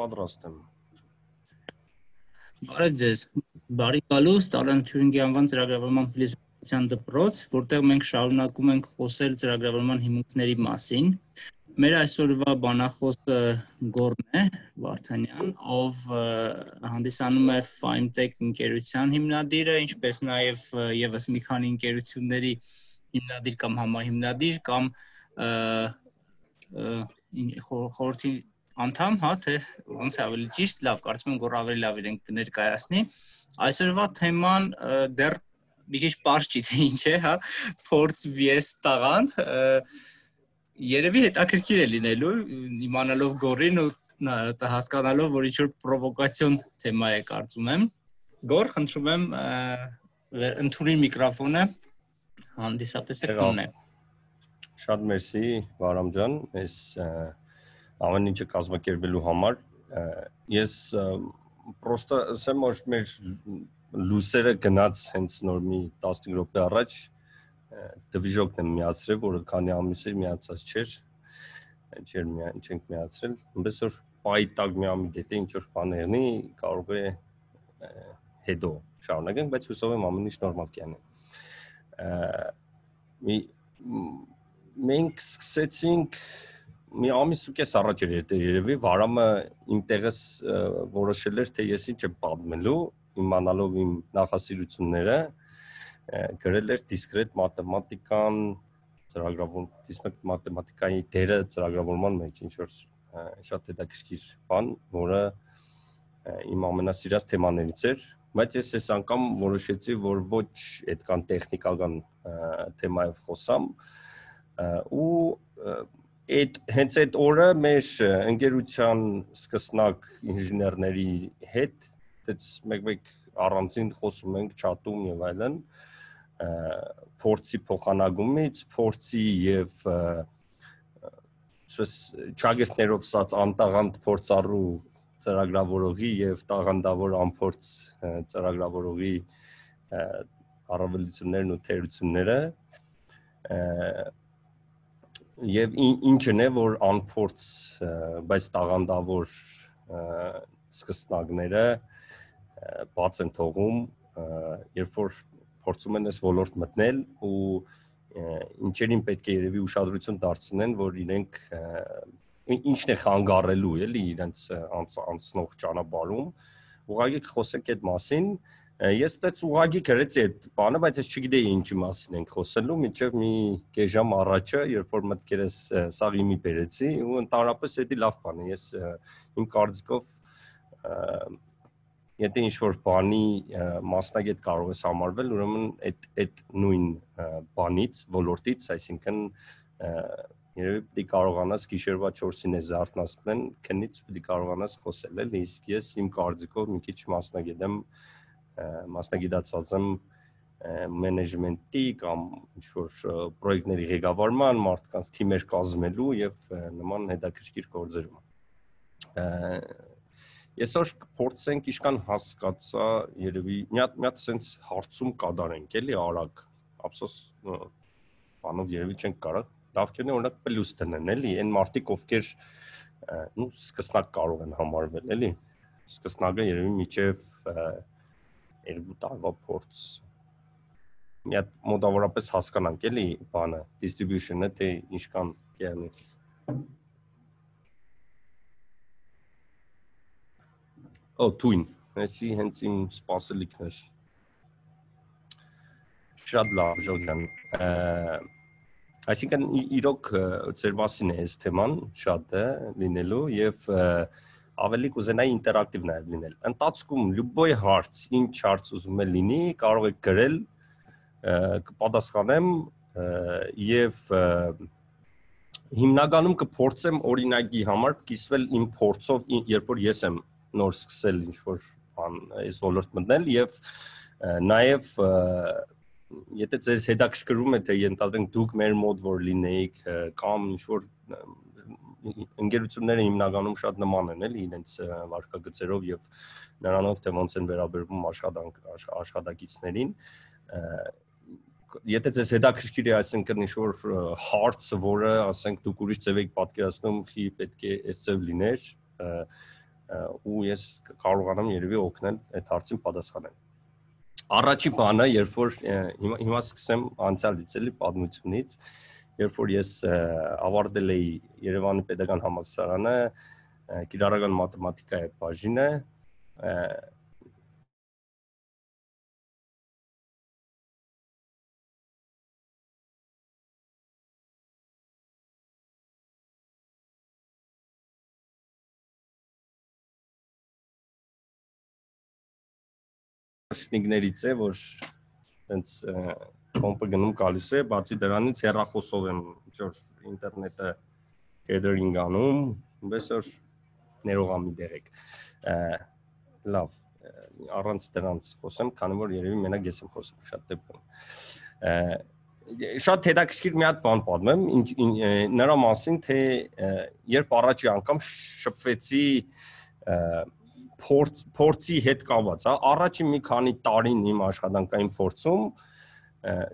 պատրաստ եմ։ Բարև ձեզ։ Բարի գալուստ Ալան Թյուրինգի անվան ծրագրավորման փիլիսոփայության դպրոց, որտեղ մենք շարունակում ենք խոսել ծրագրավորման հիմունքների մասին։ Մեր այսօրվա բանախոսը Գորն է Վարդանյան, ով հանդիսանում է FimeTech ընկերության հիմնադիրը, ինչպես նաև եւս մի քանի ընկերությունների հիմնադիր կամ համահիմնադիր կամ խորհրդի անդամ, հա, թե ոնց է ավելի ճիշտ, լավ, կարծում եմ որ ավելի լավ իրենք կներկայացնի։ Այսօրվա թեման դեռ մի քիչ པարզ չի թե ինչ է, հա, փորձ VS տաղանդ երևի հետաքրքիր է լինելու իմանալով գորին ու հասկանալով որ ինչ որ պրովոկացիոն թեմա է կարծում եմ գոր խնդրում եմ ընդունի միկրոֆոնը հանդիսատեսը կոնե Շատ մերսի Վարամ ջան, այս ամեն ինչը կազմակերպելու համար ես պրոստը ասեմ որ մեր լուսերը գնաց հենց նոր մի 15 րոպե առաջ դվիժոկն եմ միացրել, որը քանի ամիս է միացած չէր։ Չէր միայն չենք միացրել։ Ոնց որ պայի տակ մի ամի դետե ինչ որ բան եղնի, կարող է հետո շարունակենք, բայց հուսով եմ ամեն ինչ նորմալ կյանի։ մենք սկսեցինք մի ամիս ու կես առաջ էր երևի Վարամը իմ տեղս որոշել էր թե ես ինչ եմ պատմելու իմանալով իմ նախասիրությունները գրել էր դիսկրետ մաթեմատիկան ծրագրավոր դիսկրետ մաթեմատիկայի դերը ծրագրավորման մեջ ինչ որ շատ հետաքրքիր բան որը իմ ամենասիրած թեմաներից էր բայց ես այս անգամ որոշեցի որ ոչ այդքան տեխնիկական թեմայով խոսամ ու այդ հենց այդ օրը մեր ընկերության սկսնակ ինժեներների հետ դից մեկ-մեկ առանձին խոսում ենք չաթում եւ այլն փորձի փոխանակումից, փորձի եւ սուս ճագերտներով սած անտաղանդ փորձառու ծրագրավորողի եւ տաղանդավոր անփորձ ծրագրավորողի առավելություններն ու թերությունները եւ ինչն է որ անփորձ բայց տաղանդավոր սկսնակները բաց են թողում երբ որ փորձում են այս ոլորտ մտնել ու ինչերին պետք է երևի ուշադրություն դարձնեն որ իրենք ինչն է խանգարելու էլի իրենց անցնող ճանապարհում ուղղակի խոսենք այդ մասին Ես այդպես ուղագի գրեցի այդ բանը, բայց ես չգիտեի ինչի մասին ենք խոսելու, միջև մի կես ժամ առաջը, երբ որ մտքերս սաղ իմի բերեցի, ու ընդհանրապես դա լավ բան է։ Ես իմ կարծիքով եթե ինչ որ բանի մասնագետ կարող ես համարվել, ուրեմն այդ այդ նույն բանից, ոլորտից, այսինքն երևի պիտի կարողանաս գիշերվա 4-ին է զարթնացնեն, քնից պիտի կարողանաս խոսել, էլի, իսկ ես իմ կարծիքով մի քիչ մասնագետ եմ, մասնագիտացած եմ մենեջմենտի կամ ինչ որ պրոյեկտների ղեկավարման, մարդկանց թիմեր կազմելու եւ նման հետաքրքիր գործերում։ Այսօր կփորձենք իշքան հասկացա երևի մի հատ մի հատ sense հարցում կդարենք էլի արագ։ Ափսոս բանով երևի չենք կարող։ Լավ կերնի օրինակ պլյուս դնեն էլի, այն մարդիկ ովքեր նու սկսնակ կարող են համարվել էլի։ Սկսնակը երևի միջև երկու տարվա փորձ մի հատ մոտավորապես հասկանանք էլի բանը distribution-ը թե ինչքան կերնի Օ թույն էսի հենց իմ սպասելիքն էր շատ լավ ժողովրդան այսինքն իրոք ծեր մասին է այս թեման շատ է լինելու եւ և ավելի կուզենայի ինտերակտիվ նաև լինել։ Ընթացքում լյուբոյ հարց, ինչ հարց ուզում եք լինի, կարող եք գրել, կպատասխանեմ եւ հիմնականում կփորձեմ օրինակի համար կիսվել իմ փորձով, երբ որ ես եմ նոր սկսել ինչ որ բան այս ոլորտ մտնել եւ նաեւ եթե ձեզ հետաքրքրում է թե ենթադրենք դուք մեր մոդ որ լինեիք կամ ինչ որ ընկերությունները հիմնականում շատ նման են էլի իրենց վարկագծերով եւ նրանով թե ոնց են վերաբերվում աշխատանք աշխատակիցներին եթե ձեզ հետաքրքիր է այսինքն ինչ որ հարց, որը ասենք դուք ուրիշ ձև եք պատկերացնում, խի պետք է այս ձև լիներ, ու ես կարողանամ երևի օգնել այդ հարցին պատասխանել։ Առաջի բանը, երբ որ հիմա հիմա սկսեմ անցյալից էլի պատմությունից, երբ որ ես ավարտել էի Երևանի Պետական համալսարանը կիրառական մաթեմատիկայի բաժինը, շնիկներից է, որ այնց կոմպը գնում գալիս է, բացի դրանից հեռախոսով եմ ինչ-որ ինտերնետը catering անում, որ ներողամի դերեք։ Լավ, առանց դրանց խոսեմ, քանի որ երևի մենակ ես եմ խոսում շատ դեպքում։ Շատ հետաքրքիր մի հատ բան պատմեմ, նրա մասին, թե երբ առաջի անգամ շփվեցի փորձ փորձի հետ կապված, հա, առաջի մի քանի տարին իմ աշխատանքային փորձում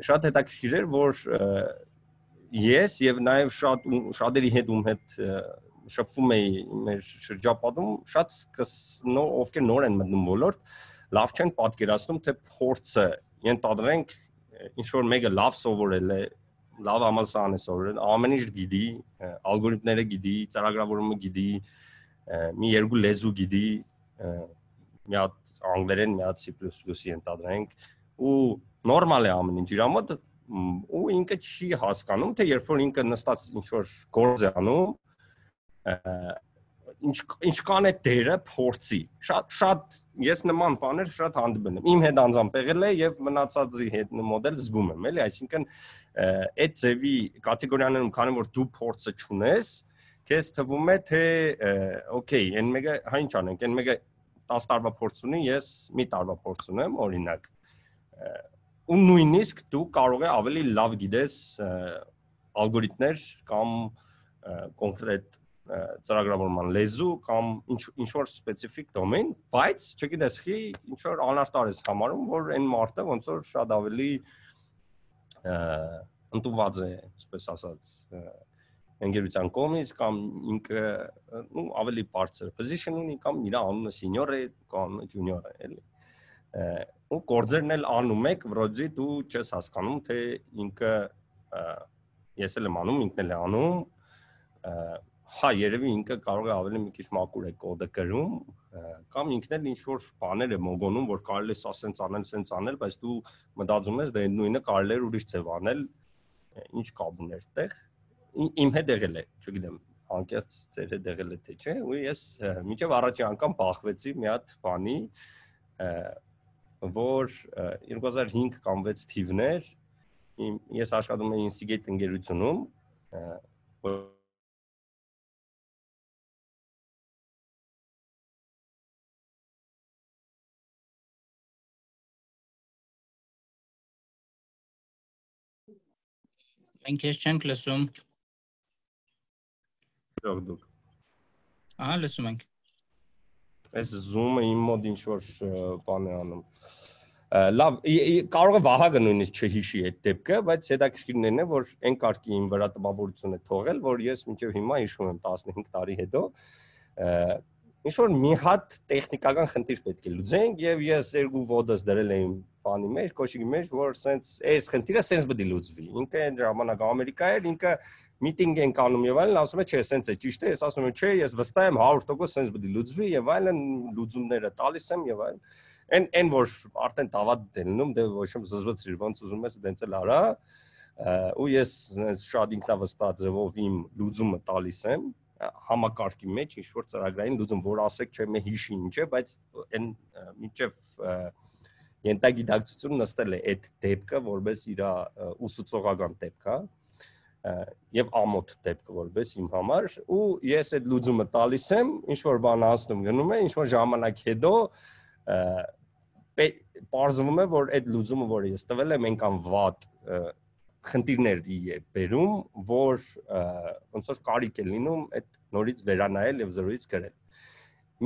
շատ հետաքրքիր էր, որ ես եւ նաեւ շատ շատերի հետ ում հետ շփվում էի մեր շրջապատում, շատ սկսնո ովքեր նոր են մտնում ոլորտ, լավ չեն պատկերացնում, թե փորձը ենթադրենք ինչ որ մեկը լավ սովորել է, լավ համալսարան է սովորել, ամեն ինչ գիտի, ալգորիթմները գիտի, ծրագրավորումը գիտի, մի երկու լեզու գիտի, մի հատ անգլերեն, մի հատ C++-ի ենթադրենք ու նորմալ է ամեն ինչ իր մոտ ու ինքը չի հասկանում թե երբ որ ինքը նստած ինչ որ գործ է անում ինչ ինչքան է դերը փորձի շատ շատ ես նման բաներ շատ հանդիպել եմ իմ հետ անձամբ եղել է եւ մնացածի հետ մոդել զգում եմ էլի այսինքն այդ ձևի կատեգորիաներում քանի որ դու փորձը ճունես քեզ թվում է թե օքեյ, այն մեկը հա ինչ անենք, այն մեկը 10 տարվա փորձ ունի, ես մի տարվա փորձ ունեմ, օրինակ ու նույնիսկ դու կարող ես ավելի լավ գիտես ալգորիթմներ կամ կոնկրետ ծրագրավորման լեզու կամ ինչ ինչ որ սպეციფიկ դոմեն, բայց չգիտես խի ինչ որ անարտար ես համարում, որ այն մարդը ոնց որ շատ ավելի ընդունված է, ասես ասած, ընկերության կողմից կամ ինքը ու ավելի բարձր position ունի կամ իր անունը senior է կամ junior է, էլի ու գործերն էլ անում եք վրոջի դու չես հասկանում թե ինքը ես էլ եմ անում ինքն էլ է անում հա երևի ինքը կարող է ավելի մի քիչ մակուր է կոդը գրում կամ ինքն էլ ինչ որ բաներ է մոգոնում որ կարելի է սա սենց անել սենց անել բայց դու մտածում ես դե նույնը կարելի է ուրիշ ձև անել ինչ կապ ուներ տեղ իմ հետ եղել է, չգիտեմ, անկեղծ ձեր հետ եղել է թե չէ, ու ես միջև առաջի անգամ բախվեցի մի հատ բանի, որ 2005 կամ 6 թիվներ ես աշխատում եմ Instigate ընկերությունում, Մենք ես չենք լսում Լավ դուք։ Ահա լսում ենք։ Այս Zoom-ը իմ մոտ ինչ որ բան է անում։ Լավ, կարող է Վահագը նույնիսկ չհիշի այդ դեպքը, բայց հետաքրքիրն է, որ այն կարգի իմ վրա տպավորություն է թողել, որ ես մինչև հիմա հիշում եմ 15 տարի հետո ինչ որ մի հատ տեխնիկական խնդիր պետք է լուծենք եւ ես երկու ոդս դրել եմ բանի մեջ, կոշիկի մեջ, որ սենց այս խնդիրը սենց է լուծվի։ Ինքը այն ժամանակ Ամերիկա էր, ինքը միտինգ ենք անում եւ այլն, ասում է, չէ, սենց է, ճիշտ է, ես ասում եմ, չէ, ես վստահ եմ 100% սենց պետք է լուծվի եւ այլն, լուծումները տալիս եմ եւ այլն։ Այն այն որ արդեն տավատ դելնում, դե ոչ եմ զզվեցրի, ոնց ուզում ես դենց էլ արա, ու ես շատ ինքնավստահ ձևով իմ լուծումը տալիս եմ համակարգի մեջ ինչ որ ծրագրային լուծում, որ ասեք չէ, մե հիշի ինչ է, բայց այն միջև ենթագիտակցություն նստել է այդ դեպքը որպես իր ուսուցողական դեպք, հա եւ ամոթ դեպք որպես իմ համար ու ես այդ լուծումը տալիս եմ ինչ որ բան անցնում գնում է ինչ որ ժամանակ հետո պարզվում է որ այդ լուծումը որը ես տվել եմ այնքան վատ խնդիրների է բերում որ ոնց որ կարիք է լինում այդ նորից վերանայել եւ զրոյից գրել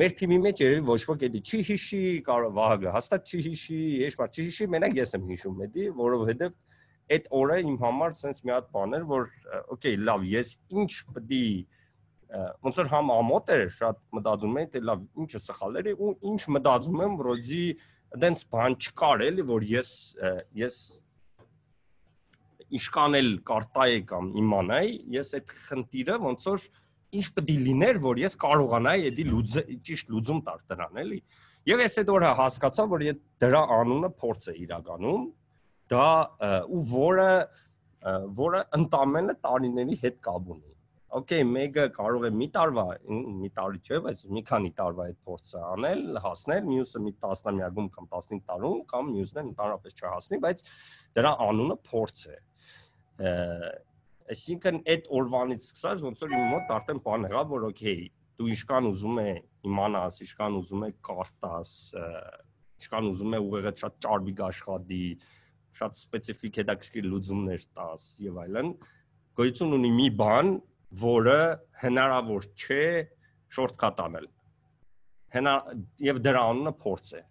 մեր թիմի մեջ երևի ոչ ոք էդի չի հիշի կարող վահագը հաստատ չի հիշի ես բար չի հիշի մենակ ես եմ հիշում էդի որովհետեւ այդ օրը իմ համար sense մի հատ բան էր, որ օքեյ, լավ, ես ինչ է ոնց որ համ ամոթ էր շատ մտածում էի թե լավ ինչը սխալ էր ու ինչ մտածում եմ որոձի դենց բան չկար էլի որ ես ես իշքան էլ կարտայի կամ իմանայի ես այդ խնդիրը ոնց որ ինչ է լիներ որ ես կարողանայի էդի լուծը ճիշտ լուծում տալ դրան էլի եւ ես այդ օրը հասկացա որ ես դրա անունը փորձ է իրականում դա ու որը որը ընդամենը տարիների հետ կապ ունի Okay, մեկը կարող է մի տարվա, մի տարի չէ, բայց մի քանի տարվա այդ փորձը անել, հասնել, մյուսը մի 10-ամյակում կամ 15 տարում կամ մյուսն ընդհանրապես չհասնի, բայց դրա անունը փորձ է այսինքն այդ օրվանից սկսած ոնց որ իմ մոտ արդեն բան եղավ որ օքեյ դու ինչքան ուզում է իմանաս ինչքան ուզում է կարտաս ինչքան ուզում է ուղեղը շատ ճարբիկ աշխատի շատ սպეციფიկ հետաքրքիր լուծումներ տաս եւ այլն գոյություն ունի մի բան, որը հնարավոր չէ շորտքատ անել։ Հնա եւ դրա անունը փորձ է։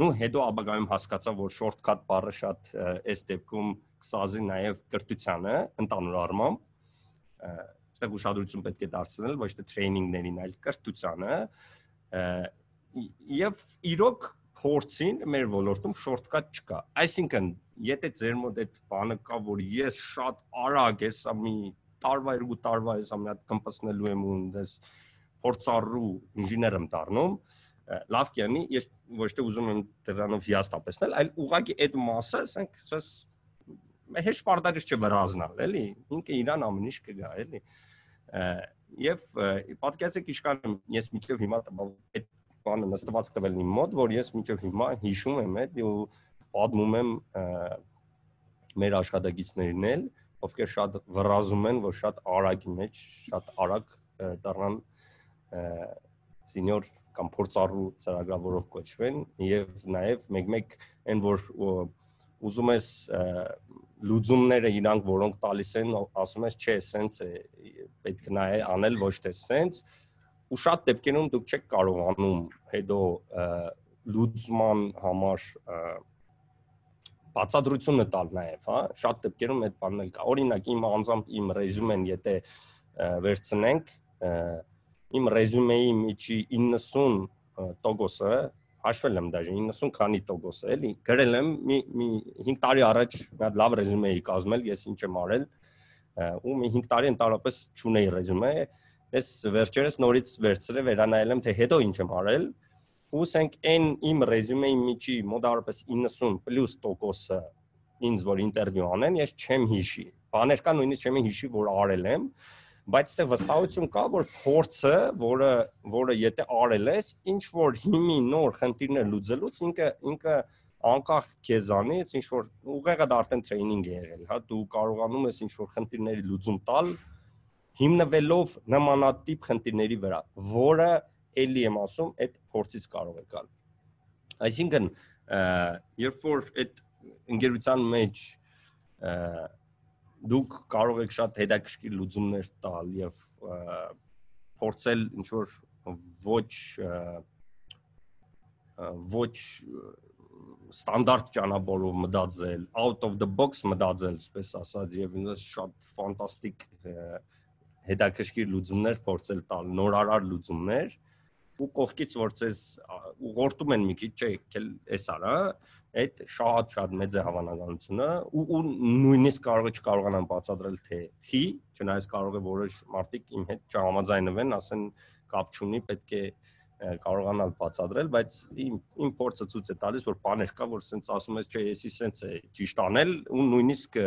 Ну հետո ապագայում հասկացա, որ շորտքատ բառը շատ այս դեպքում կսազի նաև կրթությանը ընդանուր առմամբ այստեղ ուշադրություն պետք է դարձնել ոչ թե տրեյնինգներին, այլ կրթությանը եւ իրոք փորձին մեր ոլորտում շորտկատ չկա։ Այսինքն, եթե ձեր մոտ այդ բանը կա, որ ես շատ արագ էսա մի տարվա երկու տարվա էսա մի հատ կմպսնելու եմ ու դες փորձառու ինժեներ եմ դառնում, լավ կյանի, ես ոչ թե ուզում եմ դրանով հիաստապեցնել, այլ ուղղակի այդ մասը, ասենք, ասես հեշտ պարտադիր չէ վրազնալ, էլի։ Ինքը իրան ամեն ինչ կգա, էլի։ Եվ պատկերացեք ինչքան ես միջև հիմա այդ բանը նստված տվել իմ մոտ, որ ես միջև հիմա հիշում եմ այդ ու պատմում եմ մեր աշխատակիցներին էլ, ովքեր շատ վրազում են, որ շատ արագի մեջ, շատ արագ դառնան սենյոր կամ փորձառու ծրագրավորող կոչվեն եւ նաեւ մեկ-մեկ այն որ ուզում ես լուծումները իրանք որոնք տալիս են ասում ես չէ սենց է պետք է նայ անել ոչ թե սենց ու շատ դեպքերում դուք չեք կարողանում հետո լուծման համար բացատրությունը տալ նաև, հա, շատ դեպքերում այդ բանն էլ կա։ Օրինակ իմ անձամբ իմ ռեզյումեն եթե վերցնենք, իմ ռեզյումեի միջի 90%-ը հաշվել եմ դաժե 90 քանի տոկոս է, էլի։ Գրել եմ մի մի 5 տարի առաջ մի հատ լավ ռեզյումե էի կազմել, ես ինչ եմ արել, ու մի 5 տարի ընդհանրապես չունեի ռեզյումե։ Ես վերջերս նորից վերցրել վերանայել եմ թե հետո ինչ եմ արել, ու ասենք այն իմ ռեզյումեի միջի մոտավորապես 90 պլյուս տոկոսը ինձ որ ինտերվյու անեն, ես չեմ հիշի։ Բաներ կան նույնիսկ չեմ հիշի, որ արել եմ, բայց դե վստահություն կա, որ փորձը, որը որը եթե արել ես, ինչ որ հիմի նոր խնդիրներ լուծելուց ինքը ինքը անկախ քեզանից ինչ որ ուղեղը դա արդեն տրեյնինգ է եղել, հա, դու կարողանում ես ինչ որ խնդիրների լուծում տալ հիմնվելով նմանատիպ խնդիրների վրա, որը էլի եմ ասում, այդ փորձից կարող է գալ։ Այսինքն, երբ որ այդ ընկերության մեջ դուք կարող եք շատ հետաքրքիր լուծումներ տալ եւ փորձել ինչ որ ոչ ոչ ստանդարտ ճանապարհով մտածել, out of the box մտածել, այսպես ասած, եւ ինձ շատ ֆանտաստիկ հետաքրքիր լուծումներ փորձել տալ, նորարար լուծումներ ու կողքից որ ցես ուղղորդում են մի քիչ, չէ, էս արա, այդ շատ շատ մեծ է հավանականությունը ու ու նույնիսկ կարող է չկարողանան բացատրել թե հի, չնայած կարող է որոշ մարդիկ իմ հետ չհամաձայնվեն, ասեն կապ չունի, պետք է կարողանալ բացատրել, բայց իմ իմ փորձը ցույց է տալիս, որ բաներ կա, որ սենց ասում ես, չէ, եսի սենց է ճիշտ անել ու նույնիսկ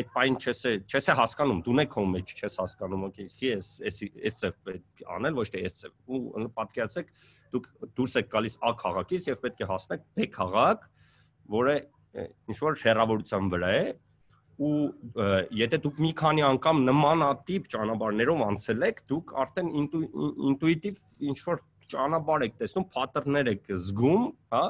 այդ բան չես չես հասկանում, դու նե քո մեջ չես հասկանում, օքեյ, քի էս էս էս ծև պետք անել, ոչ թե էս ծև։ Ու պատկերացեք, դուք դուրս եք գալիս A քաղաքից եւ պետք է հասնեք B քաղաք, որը ինչ որ հեռավորության վրա է ու եթե դուք մի քանի անգամ նմանատիպ ճանապարհներով անցել եք, դուք արդեն ինտուիտիվ ինչ որ ճանապարհ եք տեսնում, pattern-ներ եք զգում, հա,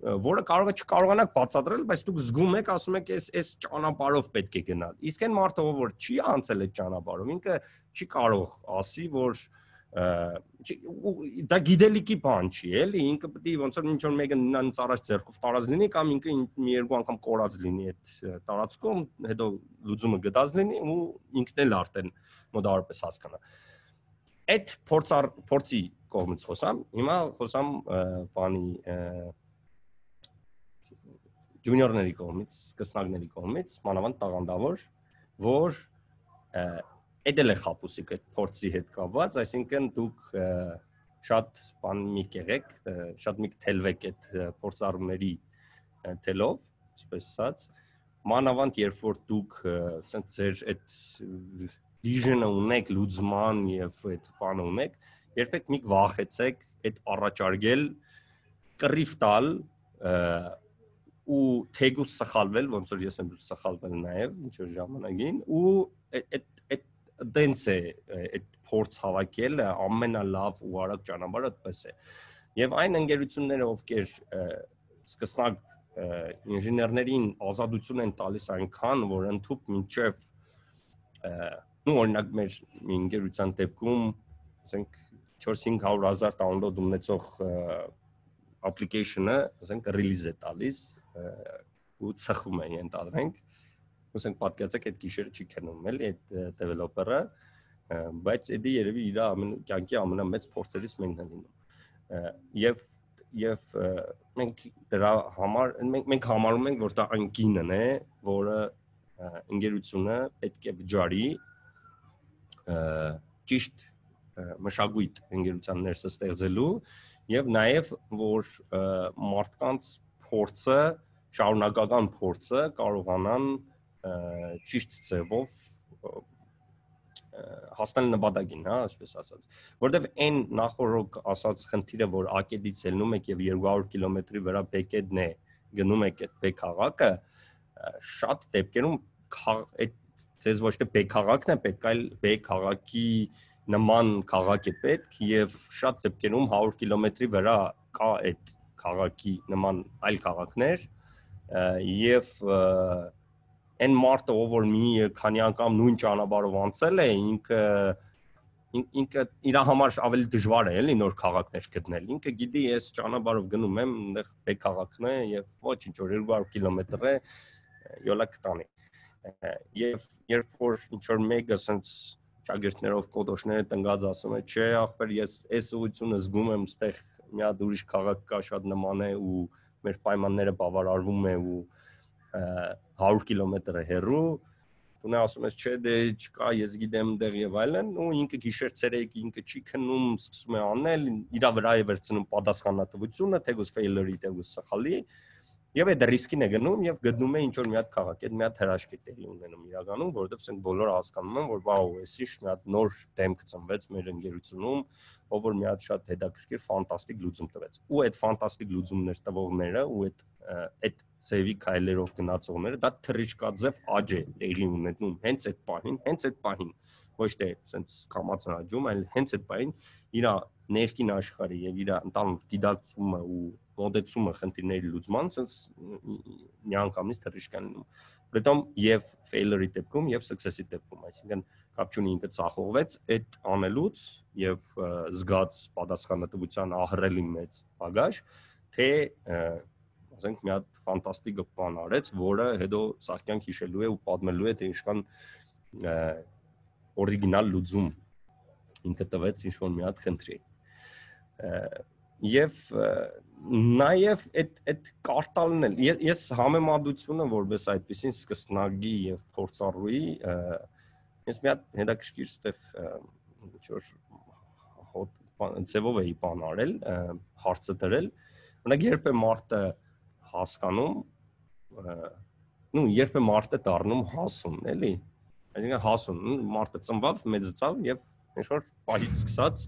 որը կարող է չկարողանաք բացատրել, բայց դուք զգում եք, ասում եք, այս այս ճանապարհով պետք է գնալ։ Իսկ այն մարդը, որ չի անցել այդ ճանապարհով, ինքը չի կարող ասի, որ դա գիտելիքի բան չի, էլի, ինքը պետք է ոնց որ ինչ որ մեկը նրանց առաջ ձեռքով տարած լինի կամ ինքը մի երկու անգամ կորած լինի այդ տարածքում, հետո լուծումը գտած լինի ու ինքն էլ արդեն մոդարապես հասկանա։ Այդ փորձար փորձի կողմից խոսամ, հիմա խոսամ բանի ջունիորների կողմից, սկսնակների կողմից, մանավանդ տաղանդավոր, որ էդել է խապուսիկ այդ փորձի հետ կապված, այսինքն դուք շատ բան մի կեղեք, շատ մի թելվեք այդ փորձառումների թելով, այսպես ասած, մանավանդ երբ որ դուք ասենք ձեր այդ vision-ը ունեք, լուծման եւ այդ բանը ունեք, երբեք մի վախեցեք այդ առաջարկել կռիվ տալ ու թեգուս սխալվել, ոնց որ ես եմ սխալվել նաև ինչ որ ժամանակին ու այդ այդ դենս է այդ փորձ հավաքելը ամենալավ ու արագ ճանապարհը այդպես է։ Եվ այն ընկերությունները, ովքեր սկսնակ ինժեներներին ազատություն են տալիս այնքան, որ ընդཐུպ մինչև նու օրինակ մեր մի ընկերության դեպքում, ասենք 4-500 հազար download ունեցող application-ը, ասենք release է տալիս ու ցխում է ենթադրենք ուսենք պատկերացեք այդ գիշերը չի քնում էլի այդ developer-ը բայց դա երևի իր ամեն կյանքի ամենամեծ փորձերից մեկն է լինում եւ եւ մենք դրա համար մենք մենք համարում ենք որ դա այն գինն է որը ընկերությունը պետք է վճարի ճիշտ մշակույթ ընկերության ներսը ստեղծելու եւ նաեւ որ մարդկանց փորձը շարունակական փորձը կարողանան ճիշտ ձևով հասնել նպատակին, հա, այսպես ասած։ Որտեվ այն նախորդ ասած խնդիրը, որ ակեդից ելնում եք եւ 200 կիլոմետրի վրա բեկեդն է, գնում եք այդ բեք քաղաքը, շատ դեպքերում այդ ձեզ ոչ թե բեք քաղաքն է պետք, այլ բեք քաղաքի նման քաղաք է պետք եւ շատ դեպքերում 100 կիլոմետրի վրա կա այդ քաղաքի նման այլ քաղաքներ, եւ այն մարտը ով որ մի քանի անգամ նույն ճանապարհով անցել է ինքը ինքը իր համար ավելի դժվար է էլի նոր քաղաքներ գտնել ինքը գիտի ես ճանապարհով գնում եմ այնտեղ բեք քաղաքն է եւ ոչինչ որ 200 կիլոմետր է յոլա կտանի եւ երբ որ ինչ որ մեկը ասենց ճագերտներով կոդոշները տնգած ասում է չէ ախպեր ես այս ուղությունը զգում եմ ստեղ մի հատ ուրիշ քաղաք կա շատ նման է ու մեր պայմանները բավարարվում է ու 100 կիլոմետր է հեռու դու նա ասում ես չէ դե չկա ես գիտեմ դեղ եւ այլն ու ինքը գիշեր ցերեկ ինքը չի քնում սկսում է անել իր վրա է վերցնում պատասխանատվությունը թեգուս failure-ի թեգուս սխալի Եվ այդ ռիսկին է գնում եւ գտնում է ինչ որ մի հատ քաղաք, այդ մի հատ հրաշք է տեղի ունենում իրականում, որովհետեւ ասենք բոլորը հասկանում են, որ վաու, էսի մի հատ նոր դեմք ծնվեց մեր ընկերությունում, ով որ մի հատ շատ հետաքրքիր ֆանտաստիկ լուծում տվեց։ Ու այդ ֆանտաստիկ լուծումներ տվողները ու այդ այդ սեվի քայլերով գնացողները դա թրիչկաձև աճ է տեղի ունենում հենց այդ պահին, հենց այդ պահին ոչ թե սենց կամած հաջում, այլ հենց այդ պահին իր ներքին աշխարհի եւ իր ընդհանուր դիդակցումը ու մոդեցումը խնդիրների լուծման սենց միանգամից թրիչկան լինում։ Բրետոմ եւ failure-ի դեպքում եւ success-ի դեպքում, այսինքն կապ չունի ինքը ցախողվեց այդ անելուց եւ զգաց պատասխանատվության ահռելի մեծ բագաժ, թե ասենք մի հատ ֆանտաստիկ բան արեց, որը հետո սահքյանք հիշելու է ու պատմելու է թե ինչքան օրիգինալ լուծում ինքը տվեց ինչ որ մի հատ խնդրի եւ նաեւ այդ այդ կարտալն էլ ես համեմատությունը որպես այդպեսին սկսնագի եւ փորձառուի Ես մի հատ հետաքրքիր ստեղ ինչ որ ձևով էի բան արել, հարցը դրել։ Օրինակ երբ է մարդը հասկանում, նու երբ է մարդը դառնում հասուն, էլի։ Այսինքն հասուն, մարդը ծնված, մեծացավ եւ ինչ որ պահից սկսած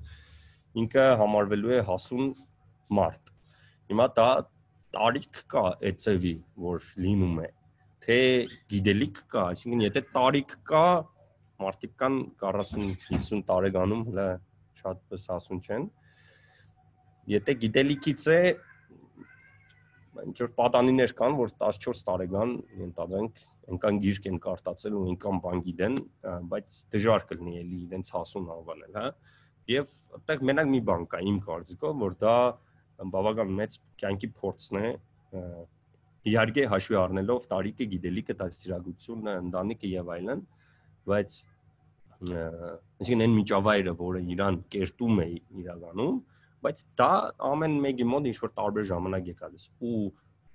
ինքը համարվելու է հասուն մարդ։ Հիմա դա տարիք կա այդ ձևի, որ լինում է թե գիտելիք կա, այսինքն եթե տարիք կա, մարդիկ կան 40-50 տարեկանում հələ շատ պես ասուն չեն։ Եթե գիտելիքից է ինչ որ պատանիներ կան, որ 14 տարեկան ենթադրենք այնքան գիրք են կարտացել ու այնքան բան գիտեն, բայց դժվար կլինի էլի իրենց հասուն անվանել, հա։ Եվ այդտեղ մենակ մի բան կա իմ կարծիքով, որ դա բավական մեծ կյանքի փորձն է իհարկե հաշվի առնելով տարիքը, գիտելիքը, դաստիարակությունը, ընտանիքը եւ այլն, բայց այսինքն այն միջավայրը, որը իրան կերտում է իրականում, բայց դա ամեն մեկի մոտ ինչ որ տարբեր ժամանակ է գալիս ու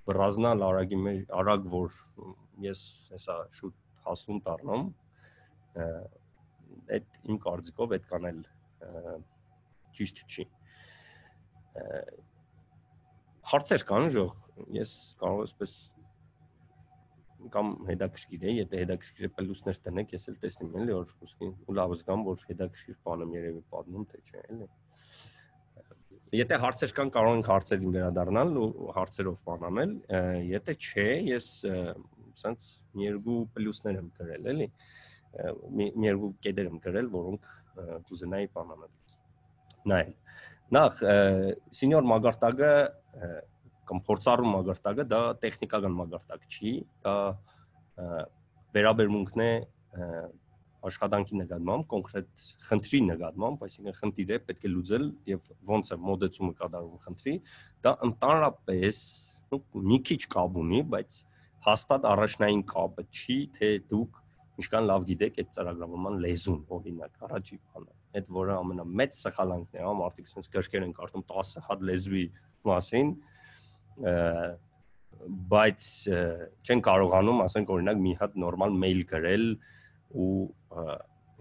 բրազնալ արագի մեջ արագ որ ես հեսա շուտ հասուն դառնամ այդ իմ կարծիքով այդ կանել ճիշտ չի հարցեր կան ժող ես կարող եմ կամ հետաքրքիր է, եթե հետաքրքիր է պլյուսներ տնեք, ես էլ տեսնեմ էլի, որ ուստի ու լավ զգամ, որ հետաքրքիր բան եմ երևի պատմում, թե չէ, էլի։ Եթե հարցեր կան, կարող ենք հարցերին վերադառնալ ու հարցերով բանանել, եթե չէ, ես սենց երկու պլյուսներ եմ գրել, էլի։ Մի երկու կետեր եմ գրել, որոնք կուզենայի բանանել։ Նայել։ Նախ սենյոր մագարտակը կամ փորձառու մագարտակը դա տեխնիկական մագարտակ չի, դա վերաբերմունքն է աշխատանքի նկատմամբ, կոնկրետ խնդրի նկատմամբ, այսինքն խնդիր է պետք է լուծել եւ ոնց է մոդեցումը կատարվում խնդրի, դա ընդհանրապես մի քիչ կապ ունի, բայց հաստատ առաջնային կապը չի, թե դուք ինչքան լավ գիտեք այդ ծրագրավորման լեզուն, օրինակ, առաջի բանը։ Այդ որը ամենամեծ սխալանքն է, հա, մարդիկ sense գրքեր են կարդում 10 հատ լեզվի մասին, բայց չեն կարողանում, ասենք օրինակ մի հատ նորմալ մեյլ գրել ու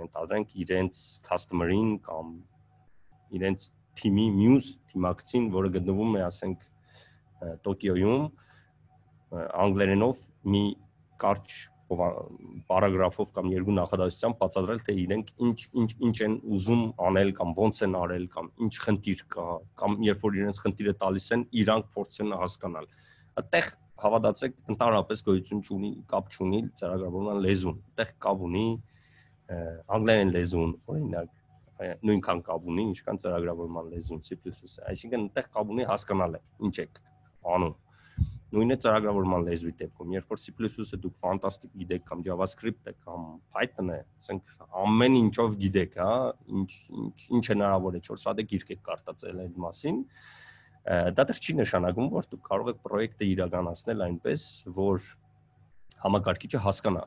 ընդհանրենք իրենց customer-ին կամ իրենց թիմի մյուս թիմակցին, որը գտնվում է, ասենք Տոկիոյում անգլերենով մի կարճ պարագրաֆով կամ երկու նախադասությամբ բացատրել թե իրենք ինչ ինչ ինչ են ուզում անել կամ ոնց են արել կամ ինչ խնդիր կա կամ երբ որ իրենց խնդիրը տալիս են իրանք փորձեն հասկանալ այդտեղ հավատացեք ընդհանրապես գոյություն չունի կապ չունի ծրագրավորման լեզուն այդտեղ կապ ունի անգլերեն լեզուն օրինակ նույնքան կապ ունի ինչքան ծրագրավորման լեզուն C++-ը այսինքն այդտեղ կապ ունի հասկանալը ինչ է անում նույնը ծրագրավորման լեզվի դեպքում, երբ որ C++-ը դուք ֆանտաստիկ գիտեք կամ JavaScript-ը կամ Python-ը, ասենք ամեն ինչով գիտեք, հա, ինչ ինչ ինչ հնարավոր է 4 սատե գիրք եք կարտացել այդ մասին, դա դեռ չի նշանակում, որ դուք կարող եք պրոյեկտը իրականացնել այնպես, որ համակարգիչը հասկանա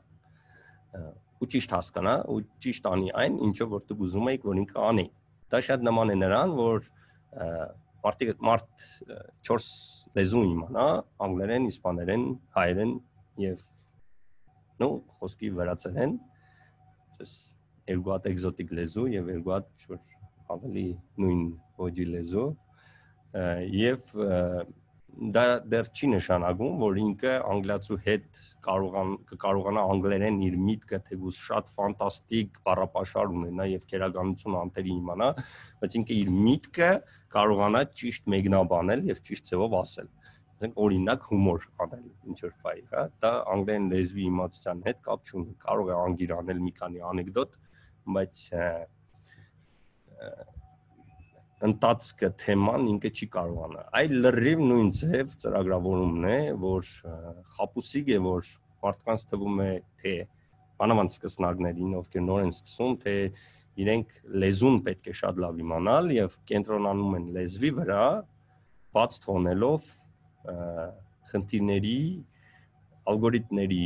ու ճիշտ հասկանա ու ճիշտ անի այն, ինչը որ դուք ուզում եք, որ ինքը անի։ Դա շատ նման է նրան, որ մարդիկ մարդ 4 լեզու իմանա, անգլերեն, իսպաներեն, հայերեն եւ նո խոսքի վրացերեն, ճես երկու հատ էկզոտիկ լեզու եւ երկու հատ ինչ-որ ավելի նույն ոճի լեզու եւ դա դեռ չի նշանակում, որ ինքը անգլիացու հետ կարողան կկարողանա անգլերեն իր միտքը թեգուս շատ ֆանտաստիկ բառապաշար ունենա եւ քերականություն անտերի իմանա, բայց ինքը իր միտքը կարողանա ճիշտ մեկնաբանել եւ ճիշտ ձևով ասել ասենք օրինակ հումոր անել ինչ որ բայ, հա, դա անգլերեն լեզվի իմացության հետ կապ չունի։ Կարող է անգիր անել մի քանի անեկդոտ, բայց ընտածքը թեման ինքը չի կարողանա։ Այլ լրիվ նույն ձև ծրագրավորումն է, որ խապուսիկ է, որ մարդկանց թվում է թե բանավանց սկսնակներին, ովքեր նոր են սկսում, թե իրենք լեզուն պետք է շատ լավ իմանալ եւ կենտրոնանում են լեզվի վրա, բաց թողնելով խնդիրների, ալգորիթմների,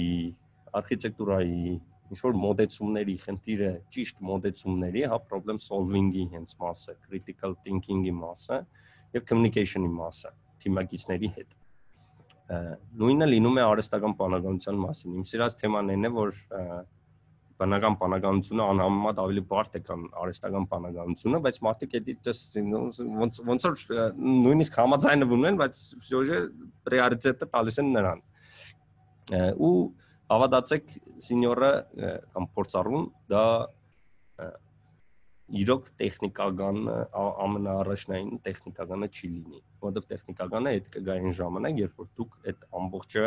արխիտեկտուրայի ինչ որ մոդեցումների խնդիրը ճիշտ մոդեցումների, հա, problem solving-ի հենց մասը, critical thinking-ի մասը եւ communication-ի մասը թիմակիցների հետ։ Նույնը լինում է արհեստական բանականության մասին։ Իմ սիրած թեման այն է, որ բնական բանականությունը անհամեմատ ավելի բարդ է քան արհեստական բանականությունը, բայց մարդիկ էդի ոնց ոնց որ նույնիսկ համաձայնվում են, բայց սյոժը ռեալիտետը տալիս են նրան։ Ու հավատացեք սենյորը կամ փորձառուն դա իրոք տեխնիկական ամենաառաջնային տեխնիկականը չի լինի, որովհետև տեխնիկականը այդ կգա այն ժամանակ, երբ որ դուք այդ ամբողջը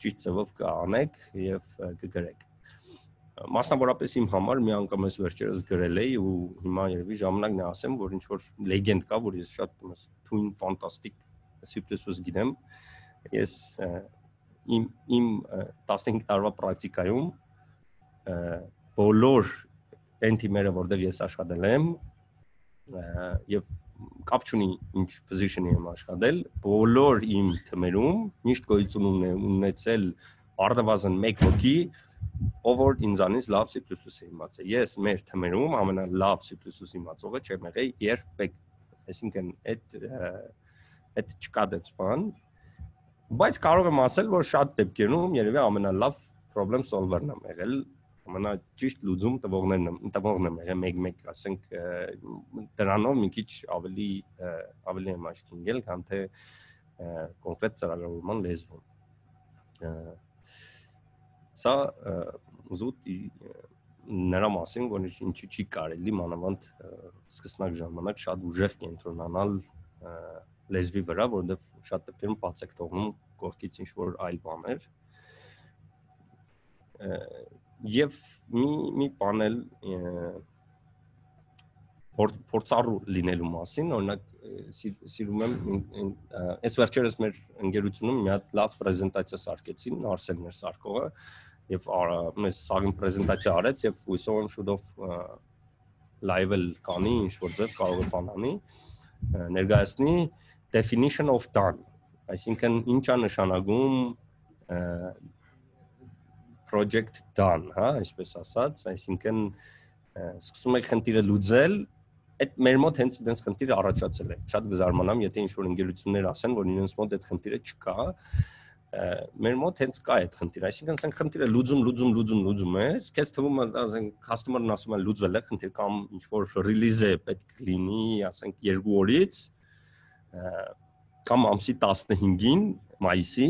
ճիշտ ձևով կանեք եւ կգրեք մասնավորապես իմ համար մի անգամ ես վերջերս գրել էի ու հիմա երևի ժամանակն է ասեմ, որ ինչ որ լեգենդ կա, որ ես շատ թույն ֆանտաստիկ C++ գիտեմ։ Ես իմ իմ 15 տարվա պրակտիկայում բոլոր այն թիմերը, որտեղ ես աշխատել եմ, եւ կապ չունի ինչ position-ի եմ աշխատել, բոլոր իմ թմերում միշտ գոյություն ունեցել արդավազն 1 հոգի, ով որ ինձանից լավ C++-ը իմացե։ Ես մեր թմերում ամենալավ C++-ը իմացողը չեմ եղել երբեք։ Այսինքն այդ այդ չկա դեպս բան, բայց կարող եմ ասել, որ շատ դեպքերում երևի ամենալավ problem solver-ն եմ եղել ամենաճիշտ լուծում տվողներն եմ տվողն եմ եղել մեկ-մեկ ասենք դրանով մի քիչ ավելի ավելի եմ աչքի ընկել քան թե կոնկրետ ծրագրավորման լեզվում սա զուտ նրա մասին որ ինչի չի կարելի մանավանդ սկսնակ ժամանակ շատ ուժեղ կենտրոնանալ լեզվի վրա որովհետև շատ դեպքերում բաց եք թողնում կողքից ինչ որ այլ բաներ եւ մի մի բանել փորձառու լինելու մասին, օրինակ սիրում եմ այս վերջերս մեր ընկերությունում մի հատ լավ պրեզենտացիա սարքեցին, Արսենն էր սարքողը եւ մեզ սաղին պրեզենտացիա արեց եւ հույսով եմ շուտով live-ել կանի, ինչ որ ձև կարող է բանանի, ներկայացնի definition of done, այսինքն ինչա նշանակում project done, հա, այսպես ասած, այսինքն սկսում եք խնդիրը լուծել, այդ մեր մոտ հենց այդպես խնդիրը առաջացել է։ Շատ կզարմանամ, եթե ինչ-որ ընկերություններ ասեն, որ իրենց մոտ այդ խնդիրը չկա, մեր մոտ հենց կա այդ խնդիրը, այսինքն ասենք խնդիրը լուծում, լուծում, լուծում, լուծում է, քեզ թվում է, ասենք customer-ն ասում է լուծվել է խնդիր կամ ինչ որ release է պետք լինի, ասենք 2 օրից կամ ամսի 15-ին մայիսի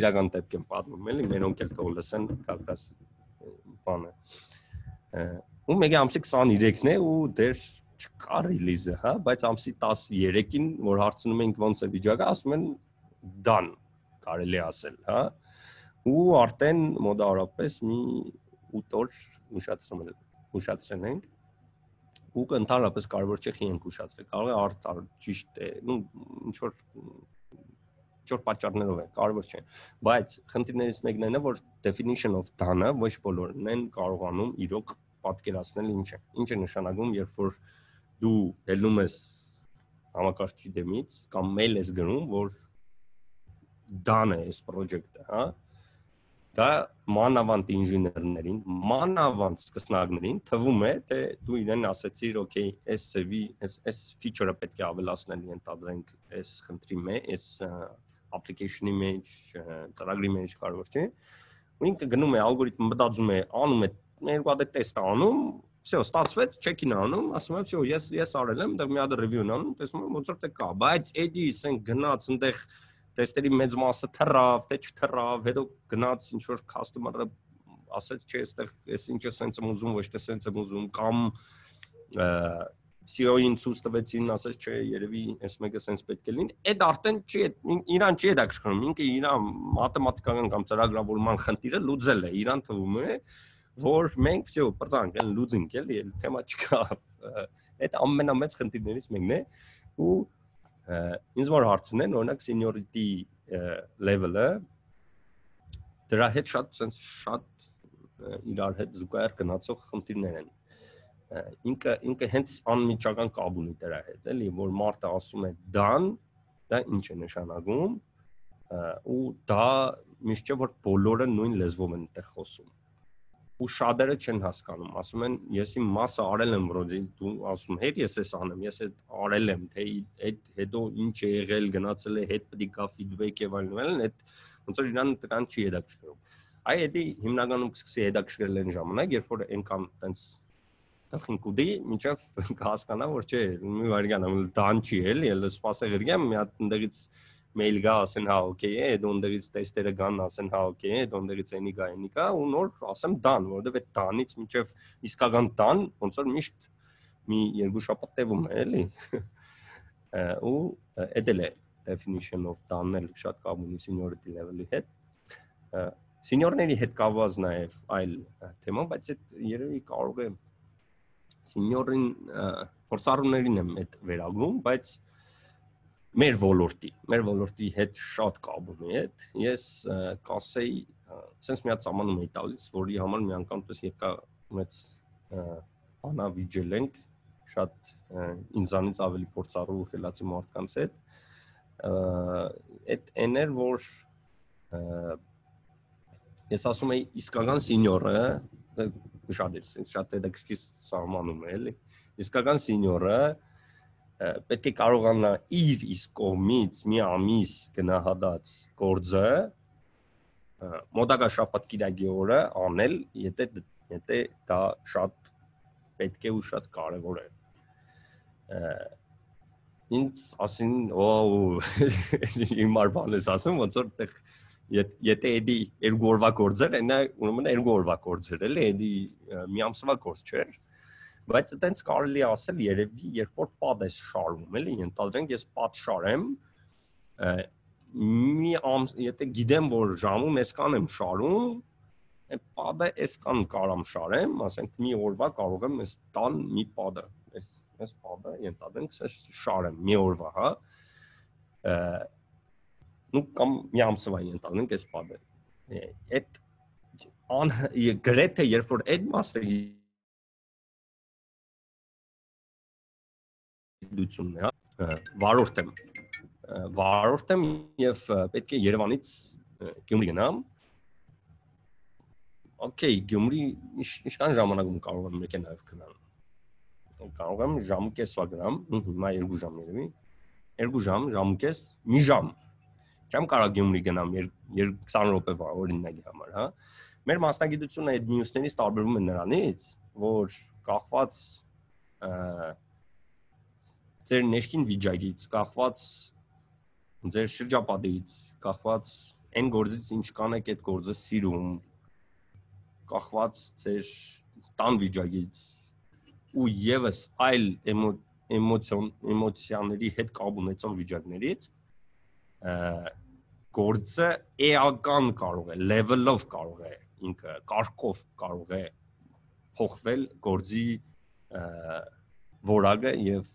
իրական դեպք եմ պատմում, էլի, մերոնք էլ թող լսեն կակաս բանը։ Ու մեկ ամսի 23-ն է ու դեր չկա ռիլիզը, հա, բայց ամսի 13-ին, որ հարցնում ենք ոնց է վիճակը, ասում են done, կարելի ասել, հա։ Ու արդեն մոդարապես մի 8 օր ուշացրում ենք, ուշացրել ենք ու ընդհանրապես կարևոր չէ խի ենք ուշացրել։ Կարող է արդ ճիշտ է, ну ինչ որ ինչ-որ պատճառներով է, կարևոր չէ։ Բայց խնդիրներից մեկն այն է, որ definition of done-ը ոչ բոլորն են կարողանում իրոք պատկերացնել ինչ է։ Ինչ է նշանակում, երբ որ դու ելնում ես համակարգչի դեմից կամ mail ես գրում, որ done է այս project-ը, հա, դա մանավանդ ինժեներներին, մանավանդ սկսնագներին թվում է, թե դու իրեն ասեցիր, օքեյ, այս CV, այս այս feature-ը պետք է ավելացնել, ենթադրենք, այս խնդրի մեջ, այս application-ի մեջ, ծրագրի մեջ կարող չէ։ Ու ինքը գնում է ալգորիթմ մտածում է, անում է երկու հատ տեստ անում, всё, ստացվեց, check-in անում, ասում եմ, всё, ես ես արել եմ, դեռ մի հատ review-ն անում, տեսնում եմ ոնց որ թե կա, բայց էդի ասենք գնաց այնտեղ տեստերի մեծ մասը թռավ, թե չթռավ, հետո գնաց ինչ որ customer-ը ասեց, չէ, այստեղ ես ինչը սենց եմ ուզում, ոչ թե սենց եմ ուզում, կամ CEO-ին ցույց տվեցին, ասաց, չէ, երևի այս մեկը sense պետք է լինի։ Այդ արդեն չի, իրան չի հետաքրքրում, ինքը իր մաթեմատիկական կամ ծրագրավորման խնդիրը լուծել է, իրան թվում է, որ մենք всё, բրծանք, այն լուծինք էլի, էլ թեմա չկա։ Այդ ամենամեծ խնդիրներից մեկն է ու ինձ որ հարցնեն, օրինակ seniority level-ը դրա հետ շատ sense շատ իրար հետ զուգահեռ գնացող խնդիրներ են ինքը ինքը հենց անմիջական կապ ունի դրա հետ, էլի, որ մարդը ասում է դան, դա ինչ է նշանակում, ու դա միշտ չէ որ բոլորը նույն լեզվով են այդտեղ խոսում ու շատերը չեն հասկանում, ասում են, ես իմ մասը արել եմ, ռոդի, դու ասում հետ ես էս անեմ, ես այդ արել եմ, թե այդ հետո ինչ է եղել, գնացել է, հետ պետք է ֆիդբեք եւ այլն, այլն, այդ ոնց որ իրան դրան չի հետաքրքրում։ Այ էդի հիմնականում կսկսի հետաքրքրել այն ժամանակ, երբ որ այնքան տենց տխին կուդի, մինչև կհասկանա, որ չէ, մի վարյան դան չի էլ, ելը սպասե գրգեմ, մի հատ ընդերից մեյլ գա, ասեն հա, օքեյ է, դոնդերից տեստերը գան, ասեն հա, օքեյ է, դոնդերից էնի գա, էնի կա, ու նոր ասեմ դան, որովհետև այդ դանից մինչև իսկական դան, ոնց որ միշտ մի երկու շաբաթ տևում է, էլի։ ու էլ է definition of done-ը շատ կապ ունի seniority level-ի հետ։ Սենյորների հետ կապված նաև այլ թեմա, բայց այդ երևի կարող է սենյորին փորձառուներին եմ այդ վերագրում, բայց մեր ոլորտի, մեր ոլորտի հետ շատ կապ ունի այդ։ Ես կասեի, sense մի հատ սահմանում էի տալիս, որի համար մի անգամ պես եկա մեծ անավիճել ենք շատ ինձանից ավելի փորձառու ու խելացի մարդկանց հետ այդ էներ որ ես ասում եի իսկական սինյորը շատ է շատ հետաքրքիր սահմանում է էլի իսկական սինյորը պետք է կարողանա իր իսկ կողմից մի ամիս գնահատած գործը մոդակա շաբաթ կիրակի օրը անել, եթե եթե դա շատ պետք է ու շատ կարևոր է ինձ ասին օ հիմար բան ես ասում ոնց որ տեղ եթե էդի երկու օրվա գործեր այնա ուրեմն երկու օրվա գործեր էլի էդի մի ամսվա գործ չէր բայց այտենց կարելի ասել երևի երբ որ պատ ես շարում էլի ենթադրենք ես պատ շարեմ մի ամ եթե գիտեմ որ ժամում այսքան եմ շարում այդ падը այսքան կարամ շարեմ ասենք մի օրվա կարող եմ այս տան մի падը այս այս падը ենթադրենք ես շարեմ մի օրվա հա նու կամ մի ամսվա ենթադրենք այս падը այդ ան գրեթե երբ որ այդ մասը դությունն է, հա, վարորդ եմ վարորդ եմ եւ պետք է Երևանից Գյումրի գնամ։ Okay, Գյումրի ինչքան ժամանակում կարող եմ մեքենայով գնալ։ Կարող եմ ժամ կեսվա գնամ, հիմա 2 ժամ երևի։ 2 ժամ, ժամ կես, մի ժամ։ Չեմ կարող Գյումրի գնամ 20 րոպեվա օրինակի համար, հա։ Մեր մասնագիտությունը այդ մյուսներից տարբերվում է նրանից, որ կախված ձեր ներքին վիճակից, կախված ձեր շրջապատից, կախված այն գործից ինչ կանեք այդ գործը սիրում, կախված ձեր տան վիճակից ու եւս այլ էմոցիոն էմոցիաների հետ կապ ունեցող վիճակներից գործը էական կարող է level-ով կարող է ինքը կարգով կարող է փոխվել գործի որակը եւ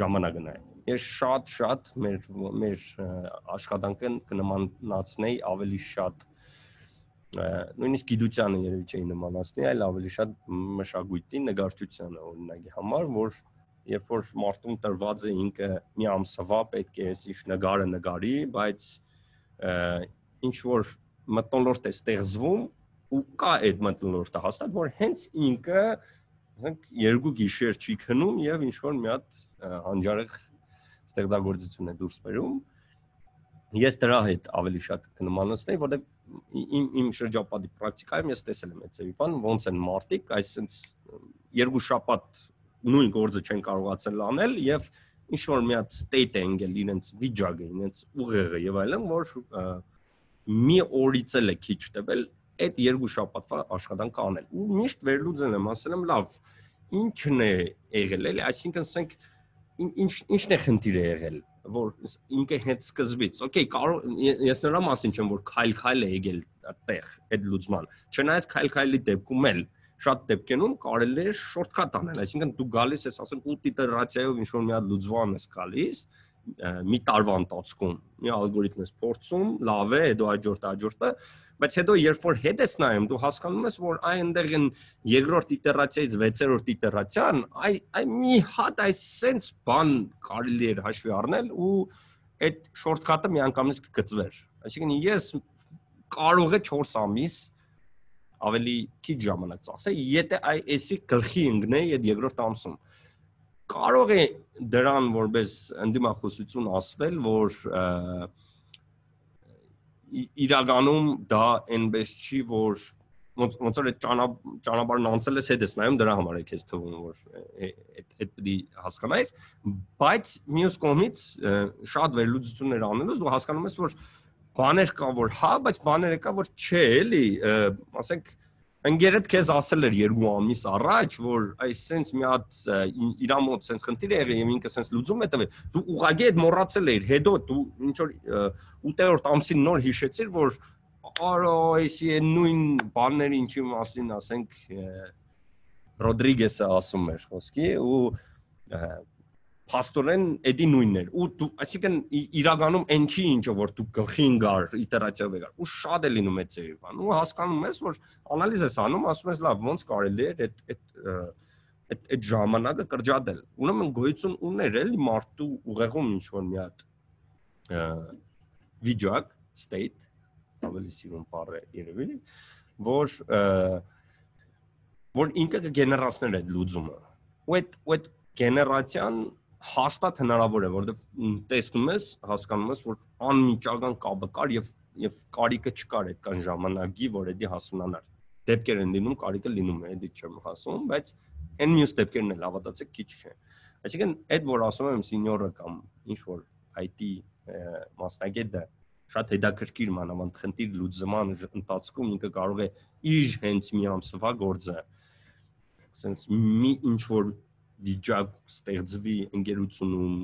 ժամանակը նաեւ ես շատ-շատ մեր մեր աշխատանքը կնմանացնեի ավելի շատ նույնիսկ գիտությանը երևի չէի նմանացնի, այլ ավելի շատ մշակույթի նկարչությանը օրինակի համար, որ երբ որ մարդուն տրված է ինքը մի ամսվա պետք է էս իշ նկարը նկարի, բայց ինչ որ մտնոլորտ է ստեղծվում ու կա այդ մտնոլորտը հաստատ, որ հենց ինքը երկու գիշեր չի քնում եւ ինչ որ մի հատ անջարեղ ստեղծագործություն է դուրս բերում ես դրա հետ ավելի շատ կնմանացնեի որովհետեւ իմ իմ շրջապատի պրակտիկայում ես տեսել եմ այդ ծեվի բան ոնց են մարտիկ այսինքն երկու շաբաթ նույն գործը չեն կարողացել անել եւ ինչ որ մի հատ state է ընկել իրենց վիճակը, իրենց ուղեղը եւ այլն, որ մի օրից էլ է քիչ տվել այդ երկու շաբաթվա աշխատանքը անել։ Ու միշտ վերլուծել եմ, ասել եմ, լավ, ինչն է եղել, էլի, այսինքն ասենք ինչ ինչն է խնդիրը եղել որ ինքը հետ սկզբից օքեյ կարող ես նրա մասին չեմ որ քայլ-քայլ է եկել այդտեղ այդ լուծման չնայած քայլ-քայլի դեպքում էլ շատ դեպքերում կարելի է շորտքատ անել այսինքն դու գալիս ես ասենք 8 իտերացիայով ինչ որ մի հատ լուծման ես գալիս մի տարվա ընթացքում մի ալգորիթմ ես փորձում լավ է հետո հաջորդը հաջորդը բայց հետո երբ որ հետ ես նայում դու հասկանում ես որ այ այնտեղ են երկրորդ իտերացիայից 6-րդ իտերացիան այ այ մի հատ այ սենց բան կարելի էր հաշվի առնել ու այդ շորտքատը միանգամից կգծվեր այսինքն ես կարող է 4 ամիս ավելի քիչ ժամանակ ծախսել եթե այ էսի գլխի ընկնեի այդ երկրորդ ամսում կարող է դրան որպես ընդդիմախոսություն ասվել որ և, իրականում դա այնպես չի որ ոնց ոնց որ այդ ճանապարհն անցել ես հետ ես նայում դրա համար է քեզ թվում որ այդ այդ պիտի հասկանայր բայց մյուս կողմից շատ վերլուծություններ անելուց դու հասկանում ես որ բաներ կա որ հա բայց բաներ կա որ չէ էլի ասենք ընկերդ քեզ ասել էր երկու ամիս առաջ, որ այս sense մի հատ իր մոտ sense խնդիր եղել եւ ինքը sense լուծում է տվել։ Դու ուղղակի այդ մոռացել էիր, հետո դու ինչ որ 8-րդ ամսին նոր հիշեցիր, որ արո էսի նույն բաները ինչի մասին ասենք Ռոդրիգեսը ասում էր խոսքի ու փաստորեն էդի նույնն էր ու դու այսինքն իրականում այն չի ինչը որ դու գլխին գար իտերացիայով եկար ու շատ է լինում այդ ծերի բան ու հասկանում ես որ անալիզ ես անում ասում ես լավ ոնց կարելի է այդ այդ այդ այդ ժամանակը կրճատել։ Ուրեմն գոյություն ուներ էլի մարդու ուղեղում ինչ որ մի հատ վիճակ state ավելի սիրուն բառ է երևի, որ որ ինքը կգեներացներ այդ լուծումը։ Ու այդ այդ գեներացիան հաստատ հնարավոր է, որովհետև տեսնում ես, հասկանում ես, որ անմիջական կապը կար եւ եւ կարիքը չկար այդքան ժամանակի, որ դա հասունանար։ Դեպքեր են լինում, կարիքը լինում է, դա չեմ ասում, բայց այն մյուս դեպքերն էլ հավատացեք քիչ չէ։ Այսինքն այդ որ ասում եմ սենյորը կամ ինչ որ IT մասնագետը շատ հետաքրքիր մանավանդ խնդիր լուծման ընթացքում ինքը կարող է իր հենց մի ամսվա գործը sense մի ինչ որ վիճակ ստեղծվի ընկերությունում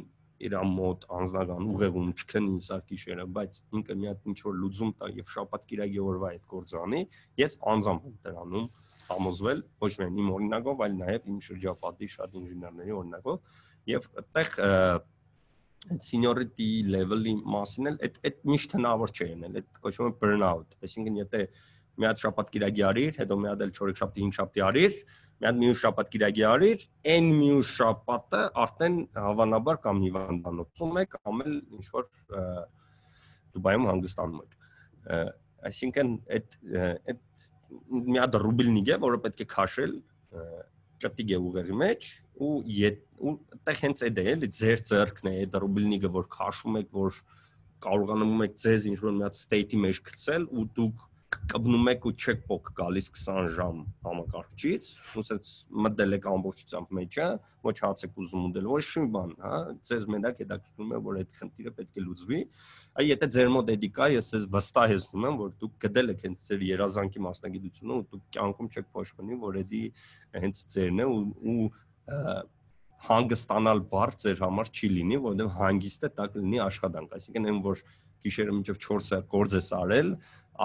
իր մոտ անձնական ուղեղում չքնի սա գիշերը, բայց ինքը մի հատ ինչ որ լուծում տա եւ շաբաթ կիրակի օրվա այդ գործը անի, ես անձամբ եմ դրանում համոզվել ոչ միայն իմ օրինակով, այլ նաեւ իմ շրջապատի շատ ինժեներների օրինակով եւ այդտեղ այդ seniority level-ի մասին էլ այդ այդ միշտ հնարավոր չէ ելնել, այդ կոչվում է burnout, այսինքն եթե մի հատ շաբաթ կիրակի արիր, հետո մի հատ էլ 4 շաբթի 5 շաբթի արիր, մի հատ մյուս շաբաթ կիրակի արիր, այն մյուս շաբաթը արդեն հավանաբար կամ հիվանդանոցում եք, կամ էլ ինչ որ Դուբայում հանգստանում եք։ Այսինքն այդ այդ մի հատ ռուբլնիկ է, որը պետք է քաշել ճտիկ է ուղեղի մեջ ու ու այդտեղ հենց այդ է էլի ձեր ձեռքն է այդ ռուբլնիկը որ քաշում եք որ կարողանում եք ձեզ ինչ որ մի հատ state-ի մեջ գցել ու դուք կբնում եք ու չեք փոք գալիս 20 ժամ համակարգչից, ուսած մտել եք ամբողջությամբ մեջը, ոչ հաց եք ուզում ուտել, ոչ մի բան, հա, ձեզ մենակ հետաքրքրում է, որ այդ խնդիրը պետք է լուծվի։ Այ եթե ձեր մոտ էդիկա, ես ձեզ վստահեցնում եմ, որ դուք գտել եք հենց ձեր երազանքի մասնագիտությունը ու դուք կյանքում չեք փոշմանի, որ էդի հենց ձերն է ու, ու հանգստանալ բարձ ձեր համար չի լինի, որովհետև հանգիստը դա կլինի աշխատանք, այսինքն այն որ գիշերը մինչև 4-ը գործ ես արել,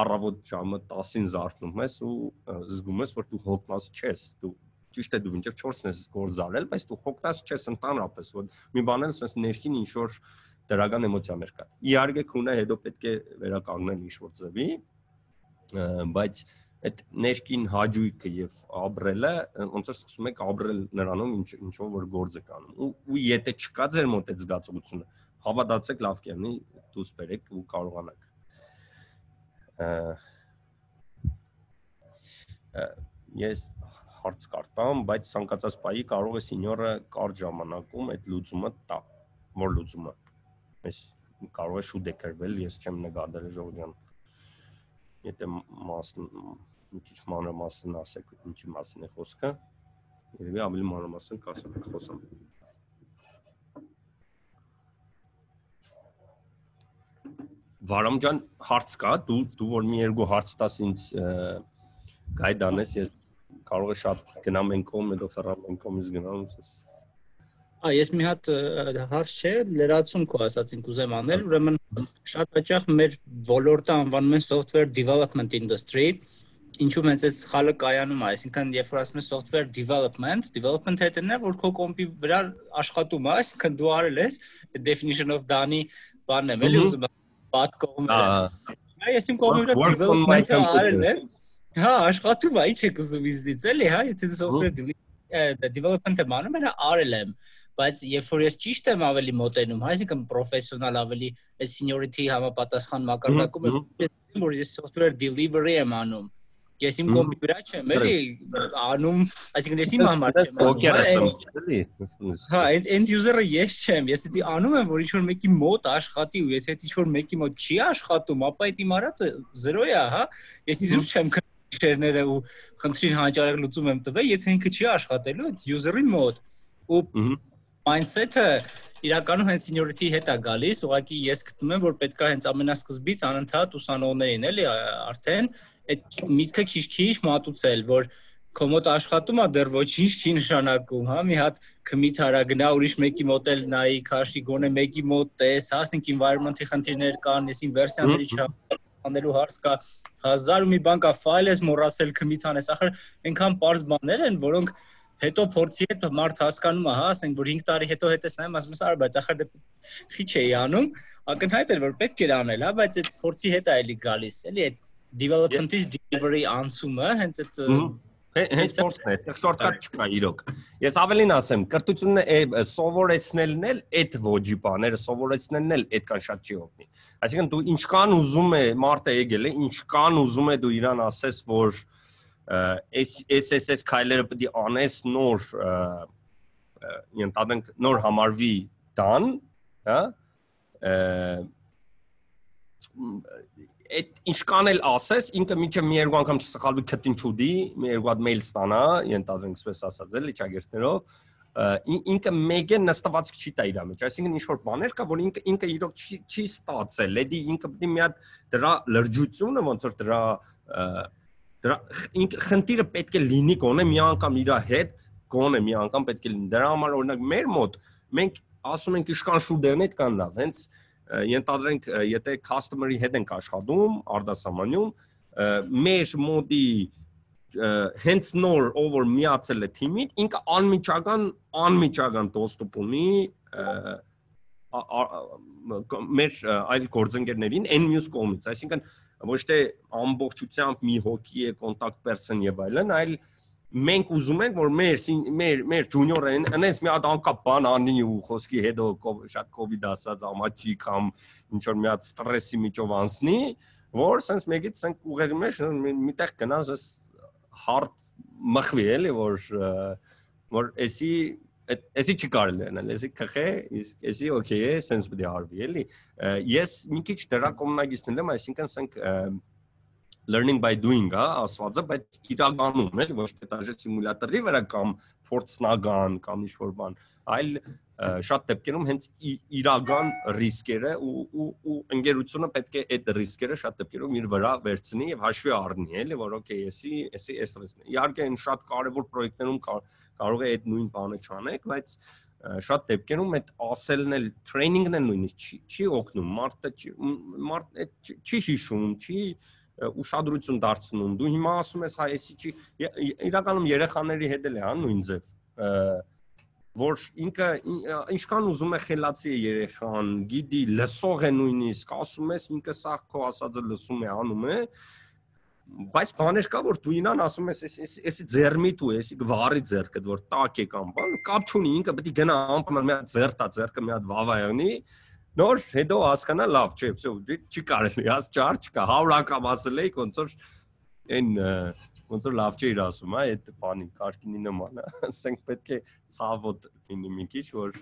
առավոտ ժամը 10-ին զարթնում ես ու զգում ես, որ դու հոգնած չես, դու ճիշտ է դու մինչև 4-ն ես գործ արել, բայց դու հոգնած չես ընդհանրապես, որ մի բան էլ sense ներքին ինչ որ դրական էմոցիաներ կա։ Իհարկե քունը հետո պետք է վերականգնել ինչ որ ձևի, բայց այդ ներքին հաջույքը եւ ապրելը ոնց որ սկսում եք ապրել նրանով ինչ ինչով որ գործ եք անում ու, ու եթե չկա ձեր մոտ այդ զգացողությունը հավատացեք լավ կերնի դուրս բերեք ու կարողանաք ես հարց կարտամ, բայց ցանկացած պայի կարող է սենյորը կարճ ժամանակում այդ լուծումը տա։ Որ լուծումը։ Ես կարող է շուտ դեկրվել, ես չեմ նկատել ժողովյան։ Եթե մասն մի քիչ մանրամասն ասեք, ինչի մասին է խոսքը։ Երևի ավելի մանրամասն կասեմ, խոսամ։ Վարամ ջան, հարց կա, դու դու որ մի երկու հարց տաս ինձ գայդ անես, ես կարող է շատ գնամ են կողմ, հետո ֆերամ են կողմից գնամ, ես Ա ես մի հատ հարց չէ, լրացում քո ասածին կուզեմ անել, ուրեմն շատ հաճախ մեր ոլորտը անվանում են software development industry, ինչու մեծ է սխալը կայանում է, այսինքն երբ որ ասում ես software development, development հետը նա որ քո կոմպի վրա աշխատում է, այսինքն դու արել ես definition of done-ի բանն եմ, էլի ուզում բադ կողմը։ Հա, ես իմ կողմի վրա development-ը արել եմ։ Հա, աշխատում է, ի՞նչ եք ուզում իզնից, էլի, հա, եթե software development-ը մանում եմ, արել եմ բայց երբ որ ես ճիշտ եմ ավելի մոտենում, հա, այսինքն պրոֆեսիոնալ ավելի այս seniority համապատասխան մակարդակում եմ, որ ես software delivery եմ անում Ես իմ կոմպի վրա չեմ, էլի, անում, այսինքն ես իմ համար չեմ անում, էլի։ Հա, end user-ը ես չեմ, ես դի անում եմ, որ ինչ որ մեկի մոտ աշխատի ու եթե ինչ որ մեկի մոտ չի աշխատում, ապա այդ իմ արածը 0 է, հա։ Ես իզուր չեմ քրերները ու խնդրին հանճարեղ լուծում եմ տվել, եթե ինքը չի աշխատելու այդ user-ի մոտ։ Ու mindset-ը իրականում հենց seniority հետ է գալիս, ուղղակի ես գտնում եմ, որ պետքա հենց ամենասկզբից անընդհատ ուսանողներին էլի արդեն այդ միտքը քիչ-քիչ մատուցել, որ քո մոտ աշխատում է դեռ ոչինչ չի նշանակում, հա, մի հատ կմիտ արա գնա ուրիշ մեկի մոտ էլ նայի, քաշի գոնե մեկի մոտ տես, հա, ասենք environment-ի խնդիրներ կան, այսին վերսիաների չանելու հարց կա, հազար ու մի բան կա, ֆայլ ես մոռացել կմիտ անես, ախր այնքան པարզ բաներ են, որոնք հետո փորձի հետ մարդ հասկանում է, հա, ասենք որ 5 տարի հետո հետես նայում, ասում ես, արի, բայց ախր դե քիչ էի անում, ակնհայտ էր որ պետք էր անել, հա, բայց այդ փորձի հետ է էլի գալիս, էլի այդ development-ից delivery անցումը հենց այդ Հենց փորձն է, շորտկատ չկա իրոք։ Ես ավելին ասեմ, կրթությունը սովորեցնելն էլ այդ ոճի բաները սովորեցնելն էլ այդքան շատ չի օգնի։ Այսինքն դու ինչքան ուզում է մարդը եկել է, ինչքան ուզում է դու իրան ասես, որ SSS քայլերը պետք է անես նոր ենթադրենք նոր համարվի դան, հա այդ ինչքան էլ ասես, ինքը միջը մի երկու անգամ չսխալվի քտին չուդի, մի երկու հատ մեյլ ստանա, ենթադրենք այսպես ասած, էլի ճագերտներով, ինքը մեգը նստված չի տա իր մեջ, այսինքն ինչ որ բաներ կա, որ ինքը ինքը իրոք չի չի ստացել, էդի ինքը պետք է մի հատ դրա լրջությունը ոնց որ դրա դրա ինքը խնդիրը պետք է լինի գոնե մի անգամ իր հետ, գոնե մի անգամ պետք է լինի։ Դրա համար օրինակ մեր մոտ մենք ասում ենք իշքան շուտերն այդ կան լավ, հենց ենթադրենք եթե customer-ի հետ ենք աշխատում արդասամանյում մեր մոդի հենց նոր over միացել է թիմին ինքը անմիջական անմիջական դոստուպ ունի մեր այլ գործընկերներին այն մյուս կողմից այսինքն ոչ թե ամբողջությամբ մի հոգի է contact person եւ այլն այլ մենք ուզում ենք որ մեր մեր մեր ջունիորեն այնպես մի հատ անկապ բան անի ու խոսքի հետո շատ կոവിഡ് ասած ամաչի կամ ինչ որ մի հատ ստրեսի միջով անցնի որ sense մեկից sense ուղեղի մեջ միտեղ գնաս hard մխվի էլի որ որ էսի էսի չի կարելի անել էսի քխե իսկ էսի օքեյ է sense պետք է արվի էլի ես մի քիչ դրա կոմունագիստն եմ այսինքն sense learning by doing, հա, ասվածը, բայց իրականում էլ ոչ թե դաժե սիմուլյատորի վրա կամ փորձնական կամ ինչ որ բան, այլ շատ դեպքերում հենց իրական ռիսկերը ու ու ու ընկերությունը պետք է այդ ռիսկերը շատ դեպքերում իր վրա վերցնի եւ հաշվի առնի, էլի, որ օքեյ, էսի, էսի էս ռիսկն է։ Իհարկե, այն շատ կարևոր պրոյեկտներում կարող է այդ նույն բանը չանեք, բայց շատ դեպքերում այդ ասելն էլ տրեյնինգն էլ նույնիսկ չի չի օգնում մարդը չի մարդ չի հիշում չի ուշադրություն դարձնում։ Դու հիմա ասում ես հայ էսի չի իրականում երեխաների հետ էլ է հա նույն ձև որ ինքը ինչքան ուզում է խելացի է երեխան, գիտի, լսող է նույնիսկ, ասում ես ինքը սա քո ասածը լսում է, անում է, բայց բաներ կա որ դու ինան ասում ես էս էսի ձերմիտ ու էսի վարի ձերքը որ տակ է կամ բան կապ չունի ինքը պետք է գնա ամփոփ մի հատ ձերտա ձերքը մի հատ վավայանի նոր հետո հասկանա լավ չէ, վсё, չի կարելի, հաց չար չկա, 100 անգամ ասել էի, ոնց որ այն ոնց որ լավ չէ իր ասում, հա, այդ բանի կարկինի նման, ասենք պետք է ցավոտ լինի մի քիչ, որ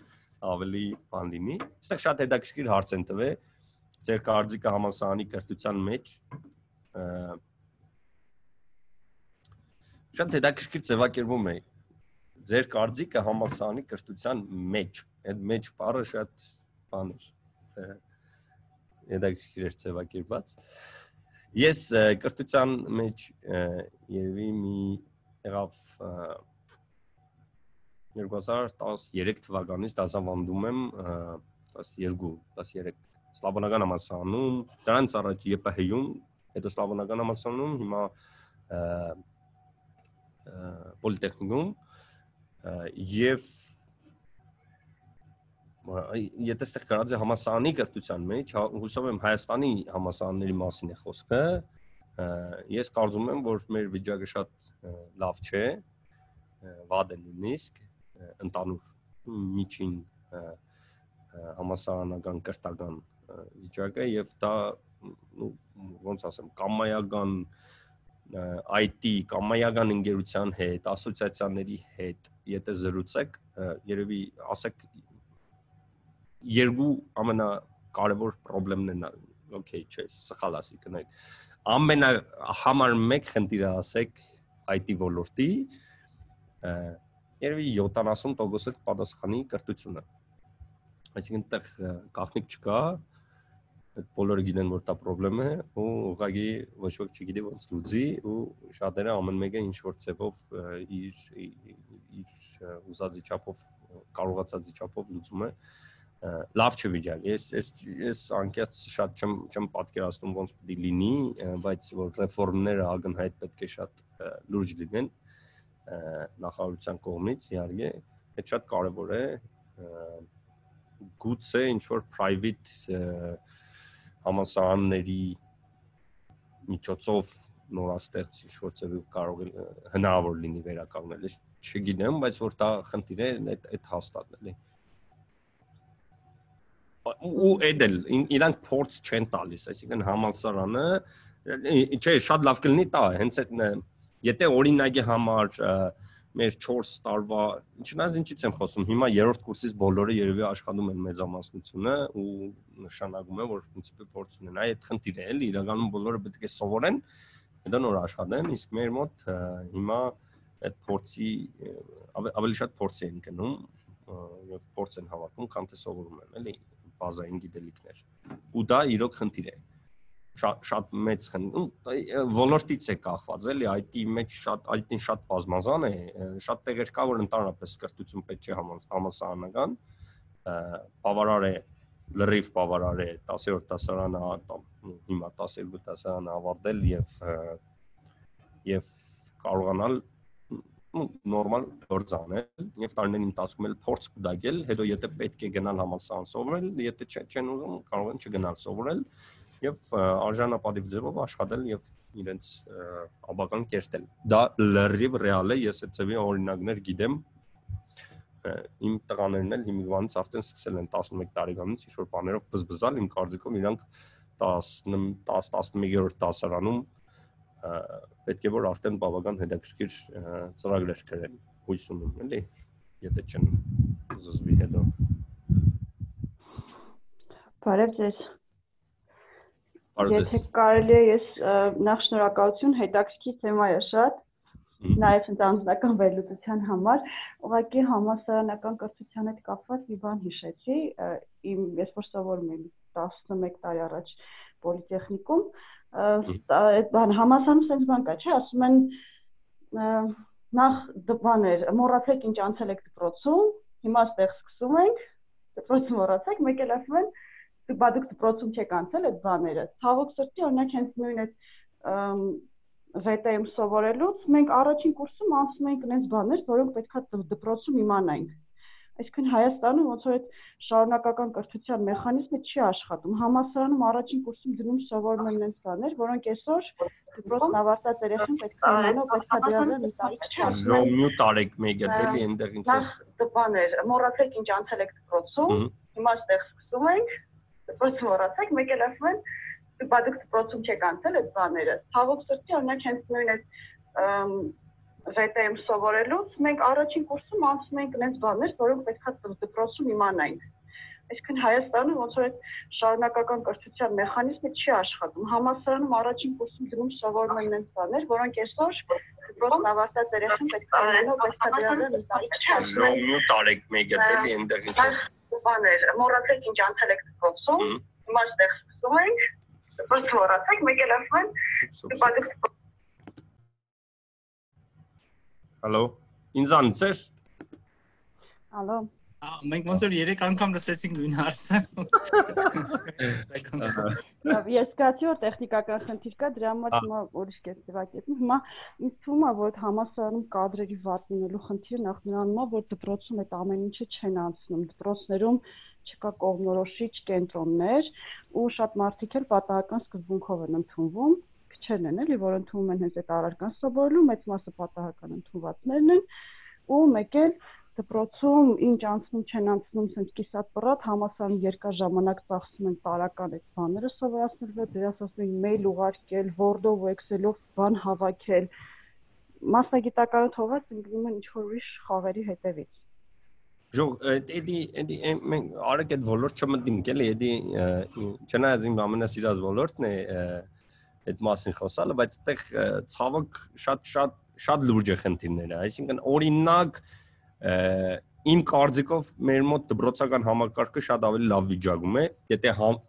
ավելի բան լինի։ Այստեղ շատ հետաքրքիր հարց են տվել ձեր կարծիքը համասարանի կրթության մեջ շատ հետաքրքիր ձևակերպում է ձեր կարծիքը համասարանի կրթության մեջ այդ մեջ բառը շատ բան է հետաքրքիր էր ձևակերպված։ Ես կրթության մեջ երևի մի եղավ 2013 թվականից դասավանդում եմ 12 13 սլավոնական համալսարանում, դրանից առաջ ԵՊՀ-ում, հետո սլավոնական համալսարանում, հիմա պոլիտեխնիկում եւ եթե ստեղ կարած է համասարանի կրթության մեջ, հա, հուսով եմ Հայաստանի համասարանների մասին է խոսքը, ես կարծում եմ, որ մեր վիճակը շատ լավ չէ, վատ է նույնիսկ ընտանուր միջին համասարանական կրթական վիճակը եւ դա ոնց ասեմ կամայական IT կամայական ընկերության հետ, ասոցիացիաների հետ, եթե զրուցեք, երևի ասեք երկու ամենակարևոր խնդիրներն են, օքեյ, չէ, սխալ ասի կնայք։ Ամենա համար մեկ խնդիրը ասեք IT ոլորտի երևի 70%-ը կպատասխանի կրթությունը։ Այսինքն այդտեղ գաղտնիք չկա, այդ բոլորը գիտեն որ դա խնդրեմ է ու ուղղակի ոչ ոք չգիտի ոնց լուծի ու շատերը ամեն մեկը ինչ որ ցևով իր իր ուզածի չափով կարողացածի չափով լուծում է լավ չվիճակ։ Ես ես ես անկեղծ շատ չեմ չեմ պատկերացնում ոնց է լինի, բայց որ ռեֆորմները ագնհայտ պետք է շատ լուրջ լինեն նախարարության կողմից, իհարկե, այդ շատ կարևոր է գուցե ինչ որ private համասարանների միջոցով նորաստեղծ ինչ-որ ծավալ կարող է հնարավոր լինի վերականգնել։ չգիտեմ, բայց որ դա խնդիր է, այդ այդ հաստատն էլի։ ու էդել իրանք փորձ չեն տալիս, այսինքն համալսարանը չէ, շատ լավ կլինի տա, հենց այդ եթե օրինակի համար մեր 4 տարվա, չնայած ինչից եմ խոսում, հիմա երրորդ կուրսից բոլորը երևի աշխատում են մեծամասնությունը ու նշանակում է, որ պրինցիպի փորձ ունեն։ Այդ խնդիր է, էլի, իրականում բոլորը պետք է սովորեն, հետո նոր աշխատեն, իսկ մեր մոտ հիմա այդ փորձի ավելի շատ փորձ են գնում եւ փորձ են հավաքում, քան թե սովորում են, էլի, բազային գիտելիքներ։ Ու դա իրոք խնդիր է շատ շատ մեծ ոլորտից է կախված էլի IT-ի մեջ շատ IT-ին շատ բազմազան է շատ տեղեր կա որ ընդհանրապես կրթություն պետք չէ համալսարանական բավարար է լրիվ բավարար է 10-րդ դասարանը հիմա 12 դասարանը ավարտել եւ եւ կարողանալ նորմալ գործ անել եւ տարիների ընթացքում էլ փորձ կուտակել հետո եթե պետք է գնալ համալսարան սովորել եթե չեն ուզում կարող են չգնալ սովորել եւ արժանապատիվ ձևով աշխատել եւ իրենց աբական կերտել։ Դա լրիվ ռեալ է, ես այդ ձևի օրինակներ գիտեմ։ Իմ տղաներն էլ հիմիկվանից արդեն սկսել են 11 տարեկանից ինչ որ բաներով բզբզալ, իմ կարծիքով իրանք 10 10-11-րդ դասարանում պետք է որ արդեն բավական հետաքրքիր ծրագրեր կրեն հույս ունեմ, էլի, եթե չեն զզվի հետո։ Բարև ձեզ։ Եթե կարելի է ես նախ շնորհակալություն հետաքրքիր թեմա է շատ նաև ինձ անձնական վերլուծության համար ուղղակի համասարանական կրթության հետ կապված մի բան հիշեցի իմ ես որ սովորում եմ 11 տարի առաջ պոլիտեխնիկում այդ բան համասարանում sense բան կա չէ ասում են նախ դպաներ մոռացեք ինչ անցել եք դպրոցում հիմա ստեղ սկսում ենք դպրոցը մոռացեք մեկ էլ ասում են բա դուք դպրոցում չեք անցել այդ բաները։ Ցավոք սրտի օրինակ հենց նույն այդ VTM սովորելուց մենք առաջին կուրսում անցնում ենք այնպես բաներ, որոնք պետքա դպրոցում իմանայինք։ Այսինքն Հայաստանում ոնց որ այդ շարունակական կրթության մեխանիզմը չի աշխատում։ Համասարանում առաջին կուրսում դնում սովորում են այնպես բաներ, որոնք այսօր դպրոցն ավարտած երեխան պետք է իմանա, պետք է դրանով մի տարի չասեն։ Ժո մի տարեք մեկ է դելի այնտեղ ինչ է։ Տպաներ, մոռացեք ինչ անցել եք դպրոցում։ Հիմա ստեղ սկսում ենք դպրոց մոռացեք, մեկ էլ ասում են բա դուք դպրոցում չեք անցել այդ բաները։ Ցավոք սրտի օրինակ հենց նույն այդ VTM սովորելուց մենք առաջին կուրսում անցնում ենք այնպես բաներ, որոնք պետքա դպրոցում իմանայինք։ Այսինքն Հայաստանում ոնց որ այդ շարունակական կրթության մեխանիզմը չի աշխատում։ Համասարանում առաջին կուրսում դնում սովորում են այնպես բաներ, որոնք այսօր դպրոցն ավարտած երեխան պետք է ունենա, տարի չասում։ Նո տարեք մեկ է դելի այնտեղ ինչ բաներ, մոռացեք ինչ անցել եք դպրոցում, հիմա այստեղ սկսում ենք, դպրոց մոռացեք, մեկ էլ ասում են, դպրոց Հալո, ինձանից էր։ Հալո։ Մենք ոնց որ 3 անգամ լսեցինք նույն հարցը։ ես զգացի որ տեխնիկական խնդիր կա, դրա համար հիմա ուրիշ կերպ ձևակերպում։ Հիմա ինձ թվում է, որ համասարանում կադրերի վատ լինելու խնդիրը նախ նրանում է, որ դպրոցում այդ ամեն ինչը չեն անցնում։ Դպրոցներում չկա կողմնորոշիչ կենտրոններ ու շատ մարդիկ էլ պատահական սկզբունքով են ընդունվում քչերն են էլի, որ ընդունում են հենց այդ առարկան սովորելու, մեծ մասը պատահական ընդունվածներն են ու մեկ էլ դպրոցում ինչ անցնում չեն անցնում sense կիսատ պրատ համասարան երկար ժամանակ ծախսում են տարական այդ բաները ասում են մեյլ ուղարկել Word-ով ու Excel-ով բան հավաքել մասնագիտականը թողած ընկնում են ինչ-որ ուրիշ խաղերի հետևից Ժող, էդի էդի մենք արեք այդ ոլորտ չմտնենք էլի, էդի չնայած իմ ամենասիրած ոլորտն է այդ մասին խոսալը, բայց այդտեղ ցավոք շատ շատ շատ լուրջ է խնդիրները, այսինքն օրինակ իմ կարծիքով մեր մոտ դպրոցական համակարգը շատ ավելի լավ վիճակում է, եթե համ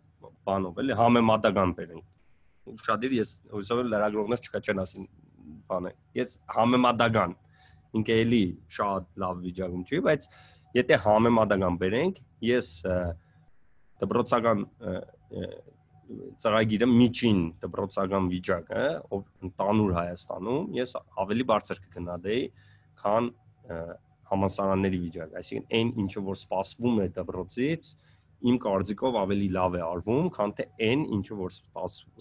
բանով էլի համեմատական բերենք։ Ուշադիր ես հույսով եմ լրագրողներ չկա չեն ասին բանը։ Ես համեմատական ինքը էլի շատ լավ վիճակում չի, բայց եթե համեմատական բերենք, ես դպրոցական ծրագիրը միջին դպրոցական վիճակը ընդանուր Հայաստանում ես ավելի բարձր կգնահատեի, քան համասարանների վիճակը, այսինքն այն ինչը որ սպասվում է դպրոցից, իմ կարծիքով ավելի լավ է արվում, քան թե այն ինչը որ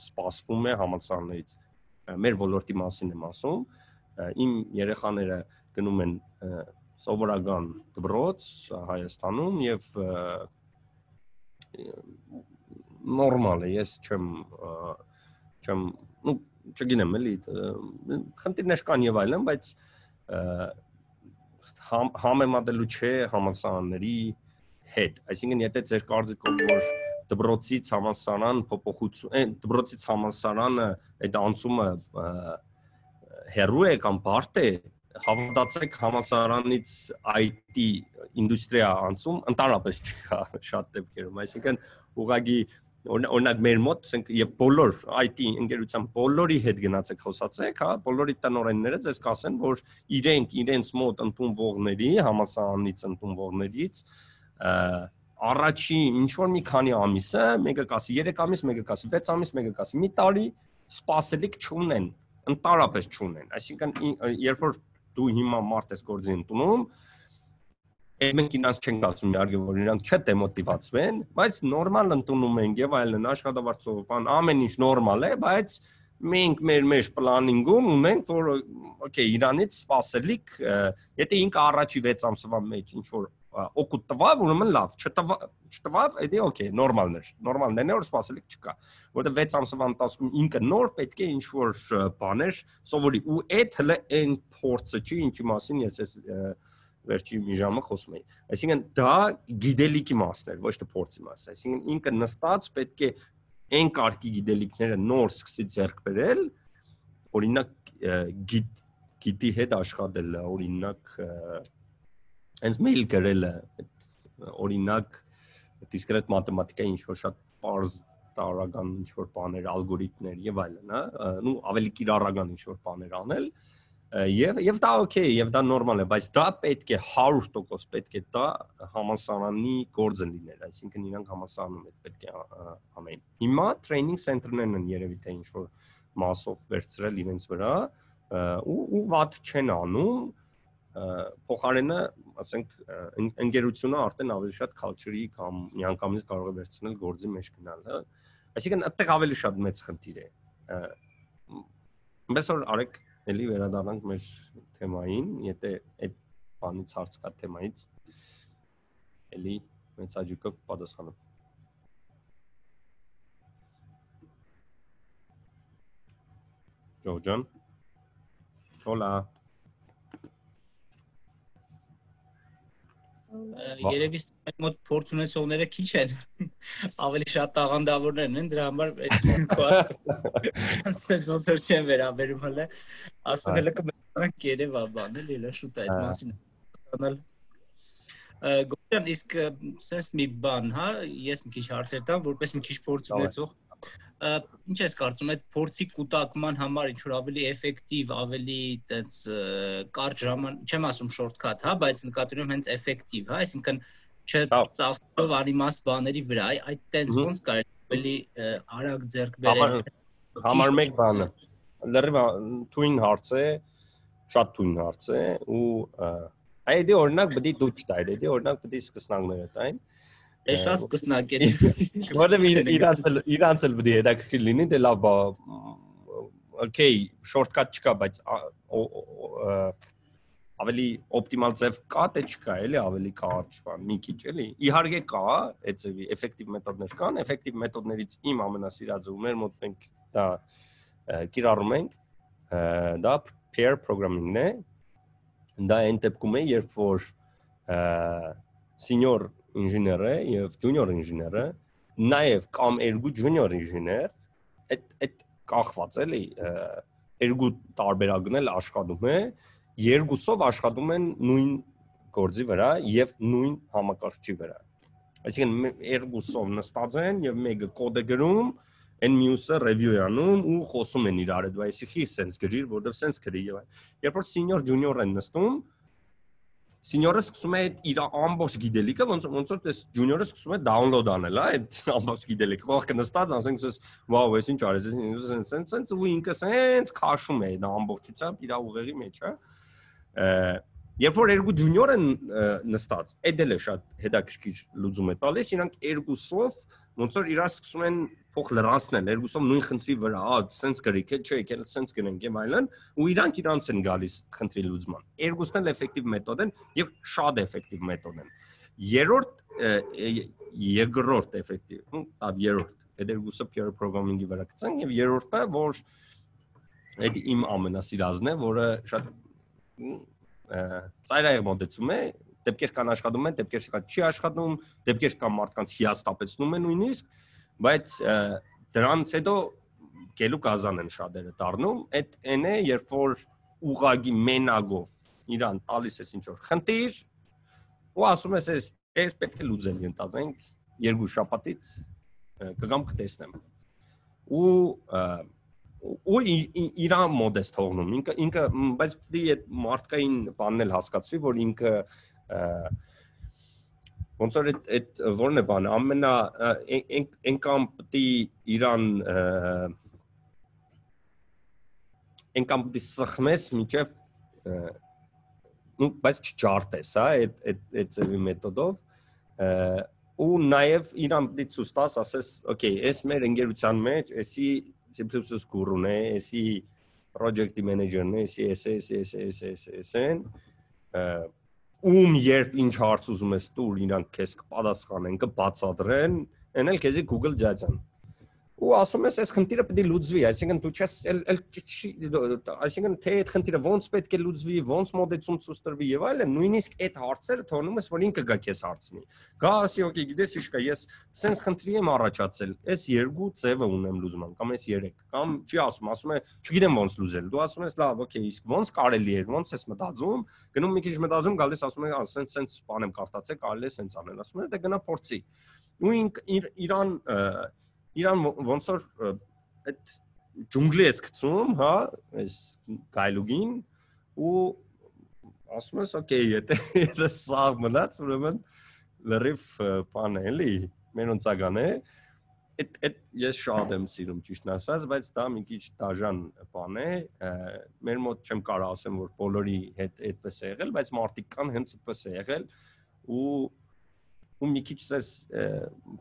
սպասվում է համասարաններից։ մեր ոլորտի մասին եմ ասում, իմ երեխաները գնում են սովորական դպրոց Հայաստանում եւ նորմալ է, ես չեմ չեմ, ну, չգինեմ էլի, խնդիրներ կան եւ այլն, բայց համ, համեմատելու չէ համալսարանների հետ։ Այսինքն, եթե ձեր կարծիքով որ դպրոցից համալսարան փոփոխություն, այն դպրոցից համալսարանը այդ անցումը հերու է կամ բարդ է, հավատացեք համալսարանից IT ինդուստրիա անցում ընդհանրապես չկա շատ դեպքերում, այսինքն ուղղակի օրինակ մեր մոտ ասենք եւ բոլոր IT ընկերության բոլորի հետ գնացեք խոսացեք, հա, բոլորի տնօրենները ձեզ կասեն, որ իրենք իրենց մոտ ընդունվողների, համասարանից ընդունվողներից առաջի ինչ որ մի քանի ամիսը, մեկը կասի 3 ամիս, մեկը կասի 6 ամիս, մեկը կասի մի տարի սпасելիք չունեն, ընդհանրապես չունեն։ Այսինքն երբ որ դու հիմա մարտ ես գործի ընդունում, Այդ մենք իրանց չենք ասում իհարկե որ իրանք չդեմոտիվացվեն, բայց նորմալ ընդունում ենք եւ այլն աշխատավարձով, բան ամեն ինչ նորմալ է, բայց մենք մեր մեջ պլանինգում ունենք որ օքեյ իրանից սпасելիք եթե ինքը առաջի 6 ամսվա մեջ ինչ որ օգուտ տվա ուրեմն լավ չտվա չտվա այդի օքեյ նորմալն է նորմալն է նոր սпасելիք չկա որտեղ 6 ամսվա ընթացքում ինքը նոր պետք է ինչ որ բաներ սովորի ու այդ հələ այն փորձը չի ինչի մասին ես ես վերջի մի ժամը խոսում էի։ Այսինքն դա գիտելիքի մասն էր, ոչ թե փորձի մաս։ Այսինքն ինքը նստած պետք է այն կարգի գիտելիքները նոր սկսի ձեռք բերել, օրինակ գիտի հետ աշխատել, օրինակ հենց մեյլ գրելը օրինակ դիսկրետ մաթեմատիկա ինչ որ շատ པարզ տարական ինչ որ բաներ, ալգորիթմներ եւ այլն, հա, նու ավելի կիրառական ինչ որ բաներ անել եւ եւ դա օքեյ եւ դա նորմալ է, բայց դա պետք է 100% պետք է դա համասարանի գործը լիներ, այսինքն իրանք համասարանում է պետք է անեն։ Հիմա training center-ներն են երևի թե ինչ որ մասով վերցրել իրենց վրա ու ու ված չեն անում փոխարենը, ասենք, ընկերությունը արդեն ավելի շատ culture-ի կամ միանգամից կարող է վերցնել գործի մեջ գնալ, հա։ Այսինքն այդտեղ ավելի շատ մեծ խնդիր է։ Ումպես որ արեք էլի վերադառնանք մեր թեմային, եթե այդ բանից հարց կա թեմայից էլի մեծ հաջուկով պատասխանեմ։ Ջոջան Hola երևի մոտ փորձ ունեցողները քիչ են ավելի շատ տաղանդավորներն են դրա համար այսպես ոնց որ չեն վերաբերում հələ. Ասում հələ կմերանք երևա բան էլի լա շուտ այդ մասին ստանալ գոյան իսկ sense մի բան հա ես մի քիչ հարցեր տամ որպես մի քիչ փորձ ունեցող ինչ ես կարծում այդ փորձի կൂട്ടակման համար ինչ որ ավելի էֆեկտիվ, ավելի այդպես կարճ ժաման, չեմ ասում շորտքաթ, հա, բայց նկատի ունեմ հենց էֆեկտիվ, հա, այսինքն չծախսելով անիմաստ բաների վրա, այդ տենց ոնց կարելի ավելի արագ ձեռք բերել։ Համար մեկ բանը։ Լրիվ թույն հարց է, շատ թույն հարց է ու այդ դե օրինակ պետք է դու չտայր, դե օրինակ պետք է սկսնանքները տային։ Դե շատ սկսնակերի։ Որտեւ իրանց իրանց էլ է հետաքրքիր լինի, դե լավ բա okay, shortcut չկա, բայց ավելի օպտիմալ ձև կա թե չկա, էլի ավելի կարճ բան, մի քիչ էլի։ Իհարկե կա, այդ ձևի էֆեկտիվ մեթոդներ կան, էֆեկտիվ մեթոդներից իմ ամենասիրածը ու մեր մոտ մենք դա կիրառում ենք, դա pair programming-ն է։ Դա այն դեպքում է, երբ որ senior ինժեները եւ junior ինժեները, նաեւ կամ երկու junior ինժեներ, այդ այդ կախված էլի երկու տարբերակն էլ աշխատում է, երկուսով աշխատում են նույն գործի վրա եւ նույն համակարգչի վրա։ Այսինքն երկուսով նստած են եւ մեկը կոդ է գրում, այն մյուսը review է անում ու խոսում են իրար հետ, այսինքն sense գրիր, որովհետեւ sense գրի եւ այլ։ Երբ որ senior junior են նստում, Սինյորը սկսում է իր ամբողջ գիտելիքը ոնց ոնց որ դες ջունիորը սկսում է դաունլոդ անել, հա, այդ ամբողջ գիտելիքը։ Խող կնստած, ասենք, ասես, վաու, ես ինչ արես, ես սենց սենց սենց ու ինքը սենց քաշում է դա ամբողջությամբ իր ուղեղի մեջ, հա։ Երբ որ երկու ջունիոր են նստած, այդ էլ է շատ հետաքրքիր լուծում է տալիս, իրանք երկուսով ոնց որ իրար սկսում են փող լրացնել, երկուսով նույն խնդրի վրա, ա, սենց գրիք է, չէ, եկել սենց գնենք եւ այլն, ու իրանք իրանց են գալիս խնդրի լուծման։ Երկուսն էլ էֆեկտիվ մեթոդ են եւ շատ էֆեկտիվ մեթոդ են։ Երրորդ երկրորդ էֆեկտիվ, ու ավ երրորդ, այդ երկուսը peer programming-ի վրա գցենք եւ երրորդը, որ այդ իմ ամենասիրածն է, որը շատ ծայրահեղ մոտեցում է, դեպքեր կան աշխատում են, դեպքեր կան չի աշխատում, դեպքեր կան մարդկանց հիաստապեցնում են նույնիսկ, բայց դրանից հետո գելու գազան են շատերը դառնում, այդ այն է, երբ որ ուղագի մենագով իրան տալիս ես ինչ որ խնդիր ու ասում ես ես ես պետք է լուծել ընդհանրենք երկու շաբաթից կգամ կտեսնեմ ու ու իրան մոդես թողնում ինքը ինքը բայց դի այդ մարդկային բանն էլ հասկացվի որ ինքը ոնց որ այդ որն է բանը ամենա այնքան պետք իրան այնքան պետք սխմես միջև ну բայց չջարտես հա այդ այդ այդ ծևի մեթոդով ու նաև իրան պետք ցույց տաս ասես օքեյ էս մեր ընկերության մեջ էսի C++ գուրուն է էսի project manager-ն է էսի էս էս էս էս էս էս են ում երբ ինչ հարց ուզում ես տուր, իրանք քեզ կպատասխանեն, կբացատրեն, այն էլ քեզի Google ջաջան։ Ու ասում ես, այս խնդիրը պետք է լուծվի, այսինքն դու չես էլ էլ այսինքն թե այդ խնդիրը ոնց պետք է լուծվի, ոնց մոդեցում ցույց տրվի եւ այլն, նույնիսկ այդ հարցերը թողնում ես, որ ինքը գա քեզ հարցնի։ Գա ասի, օքեյ, գիտես ինչ կա, ես սենց խնդրի եմ առաջացել, այս երկու ձևը ունեմ լուծման, կամ այս երեք, կամ չի ասում, ասում է, չգիտեմ ոնց լուծել։ Դու ասում ես, լավ, օքեյ, իսկ ոնց կարելի է, ոնց ես մտածում, գնում մի քիչ մտածում, գալիս ասում է, սենց սենց բան եմ կարդացել, կարելի է սենց անել, ասում է, դե գնա փորձի։ Ու իրան իրան ոնց որ այդ ջունգլի ես գցում, հա, այս գայլուգին ու ասում ես, օքեյ, եթե եթե սա մնաց, ուրեմն լրիվ բան է, էլի, մենոնցական է։ Այդ այդ ես շատ եմ սիրում ճիշտ ասած, բայց դա մի քիչ դաժան բան է։ Մեր մոտ չեմ կարող ասեմ, որ բոլորի հետ այդպես է եղել, բայց մարդիկ կան հենց այդպես է եղել ու ու մի քիչ էս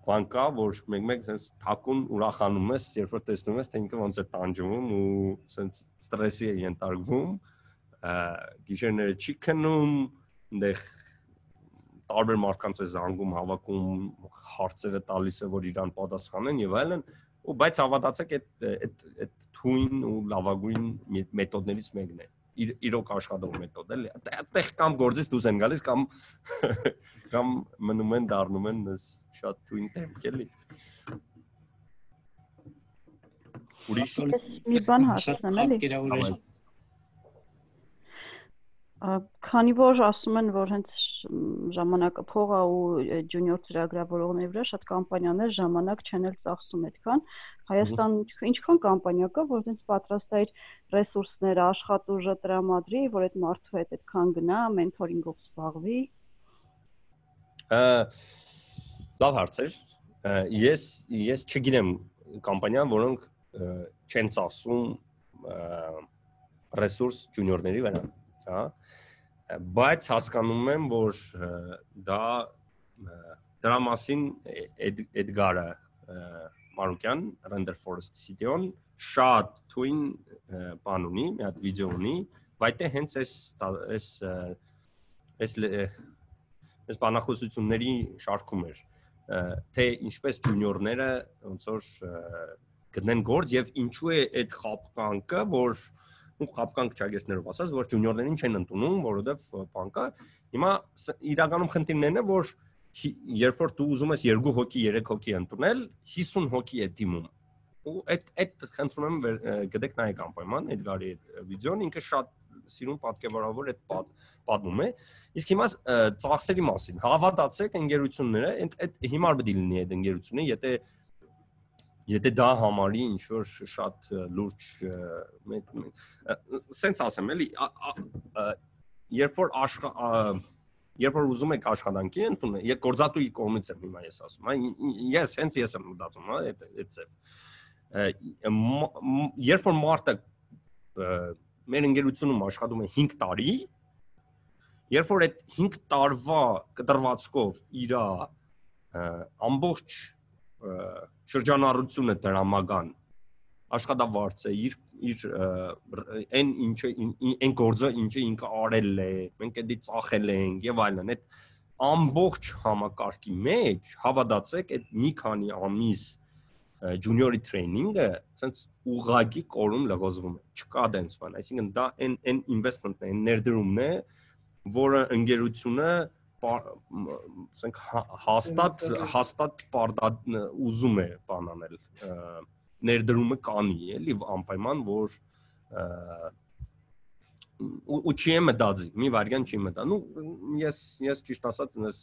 բան կա, որ մեկ-մեկ sense թակուն ուրախանում ես, երբ որ տեսնում ես, թե ինքը ոնց է տանջվում ու sense ստրեսի է ենթարկվում, գիշերները չի քնում, այնտեղ տարբեր մարդկանց է զանգում, հավաքում, հարցերը տալիս է, որ իրան պատասխանեն եւ այլն, ու բայց հավատացեք այդ այդ այդ թույն ու լավագույն մեթոդներից մեկն է իր իրոք աշխատող մեթոդ էլի այդտեղ կամ գործից դուրս են գալիս կամ կամ մնում են դառնում են շատ թույն դեմք էլի ուրիշ մի բան հասցնեմ էլի քանի որ ասում են որ հենց ժամանակը փողա ու ջունիոր ծրագրավորողների վրա շատ կամպանիաներ ժամանակ չեն էլ ծախսում այդքան Հայաստան ինչքան կամպանիա կա որ այնց պատրաստ է իր ռեսուրսները աշխատուժը տրամադրի որ այդ մարդու հետ այդքան գնա մենթորինգով զբաղվի լավ հարց էր ես ես չգիտեմ կամպանիան որոնք չեն ծախսում ռեսուրս ջունիորների վրա հա բայց հասկանում եմ, որ դա դրա մասին Էդգարը Մարուկյան Render Forest City-on շատ թույն բան ունի, մի հատ վիդեո ունի, բայց դե հենց այս այս այս այս բանախոսությունների շարքում էր թե ինչպես ջունիորները ոնց որ գտնեն գործ եւ ինչու է այդ խապկանքը, որ ու խապկանք ճագեսներով ասած, որ ջունիորներին չեն ընդունում, որովհետև բան կա։ Հիմա իրականում խնդիրներն է, որ երբ որ դու ուզում ես 2 հոգի, 3 հոգի ընդունել, 50 հոգի է դիմում։ Ու այդ այդ խնդրում եմ գտեք նայեք անպայման Էդգարի այդ վիդեոն, ինքը շատ սիրուն պատկերավորավոր այդ պատմում է։ Իսկ հիմա ծախսերի մասին հավատացեք ընկերությունները, այդ հիմար պետք է լինի այդ ընկերությունը, եթե եթե դա համարի ինչ որ շատ լուրջ սենց ասեմ էլի երբ որ երբ որ ուզում եք աշխատանքի ընդունել, ես գործատուի կողմից եմ հիմա ես ասում, հա ես հենց ես եմ մտածում, հա այդ այդ ձև երբ որ մարդը մեր ընկերությունում աշխատում է 5 տարի, երբ որ այդ 5 տարվա կտրվածքով իր ամբողջ շրջանառությունը դրամական աշխատավարձ է իր իր այն ինչը այն գործը ինչը ինքը արել է մենք դա ծախել ենք եւ այլն այդ ամբողջ համակարգի մեջ հավատացեք այդ մի քանի ամիս junior-ի տրեյնինգը ցենց ուղագի կորում լղոզվում է չկա դենց բան այսինքն դա այն այն investment-ն է այն ներդրումն է որը ընկերությունը ասենք հաստատ հաստատ պարտad ուզում է բանանել ներդրումը կանի էլի անպայման որ ու չի մտածի մի վարյան չի մտա նու ես ես ճիշտ ասած ես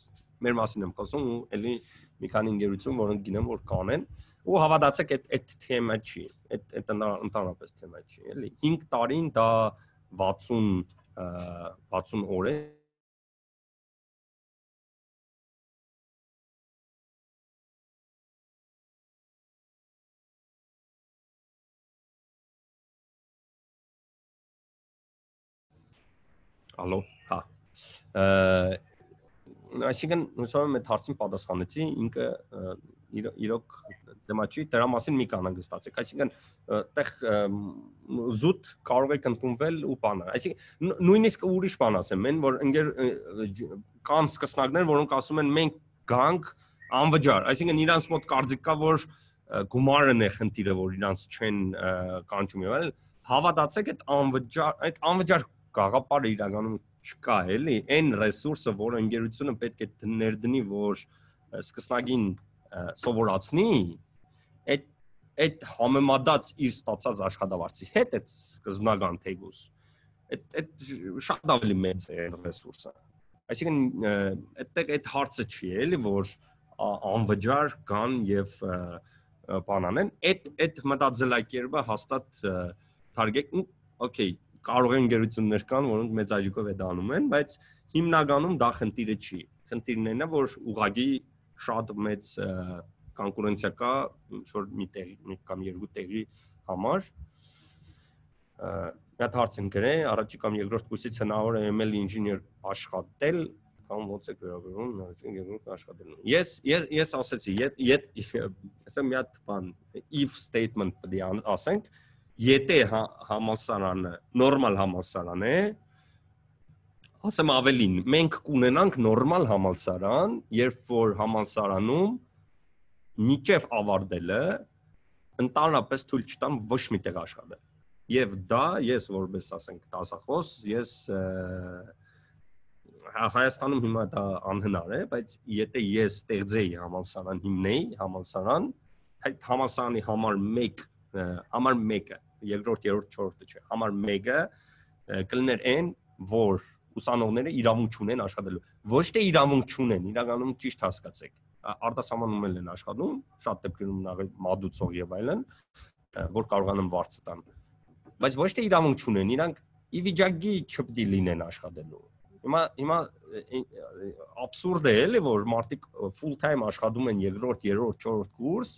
մեր մասին եմ խոսում ու էլի մի քանի ընկերություն որոնք գինեմ որ կանեն ու հավատացեք այդ այդ թեմա չի այդ այդ ընդհանրապես թեմա չի էլի 5 տարին դա 60 60 օր է Ալո, հա։ Այսինքն եմ այդ հարցին պատասխանեցի, ինքը իրոք դեմա չի, դրա մասին մի կանանգստացեք։ Այսինքն այդտեղ զուտ կարող եք ընդունվել ու բանը։ Այսինքն նույնիսկ ուրիշ բան ասեմ, այն որ ընկեր կան սկսնակներ, որոնք ասում են մենք գանք անվճար, այսինքն իրանց մոտ կարծիք կա, որ գումարն է խնդիրը, որ իրանց չեն կանչում եւ այլ հավատացեք այդ անվճար այդ անվճար գաղափարը իրականում չկա, էլի, այն ռեսուրսը, որը ընկերությունը պետք է ներդնի, որ սկսնագին սովորացնի, այդ այդ համեմատած իր ստացած աշխատավարձի հետ այդ սկզբնական թեգուս այդ այդ շատ ավելի մեծ է ռեսուրսը այսինքն այդտեղ այդ հարցը չի էլի որ անվճար կան եւ բանանեն այդ այդ մտածելակերպը հաստատ target okay կարող են գերություններ կան, որոնք մեծ աջիկով է դանում են, բայց հիմնականում դա խնդիրը չի։ Խնդիրն այն է, որ ուղագի շատ մեծ կոնկուրենցիա կա ինչ որ մի տեղ մի կամ երկու տեղի համար մի հատ հարց են գրել առաջի կամ երկրորդ կուրսից հնարավոր է ML ինժեներ աշխատել կամ ոնց է գրավորում նորից երկրորդ աշխատելն ես ես ես ասացի ետ ասա մի հատ բան if statement պետք է ասենք եթե հա, համալսարանը նորմալ համալսարան է, ասեմ ավելին, մենք կունենանք նորմալ համալսարան, երբ որ համալսարանում միջև ավարտելը ընդհանրապես թույլ չտան ոչ մի տեղ աշխատել։ Եվ դա ես որպես ասենք դասախոս, ես հա, Հայաստանում հիմա դա անհնար է, բայց եթե ես ստեղծեի համալսարան հիմնեի, համալսարան, այդ համալսարանի համար 1 համար 1-ը երկրորդ, երրորդ, չորրորդը չէ։ Համար 1-ը կլներ այն, որ ուսանողները իրավունք չունեն աշխատելու։ Ոչ թե իրավունք չունեն, իրականում ճիշտ հասկացեք։ Արտասահմանում են աշխատում, շատ դեպքերում նաև մատուցող եւ այլն, որ կարողանան վարձ տան։ Բայց ոչ թե իրավունք չունեն, իրանք ի վիճակի չպետք է լինեն աշխատելու։ Հիմա հիմա абսուրդ է էլի որ մարդիկ full time աշխատում են երկրորդ, երրորդ, չորրորդ կուրս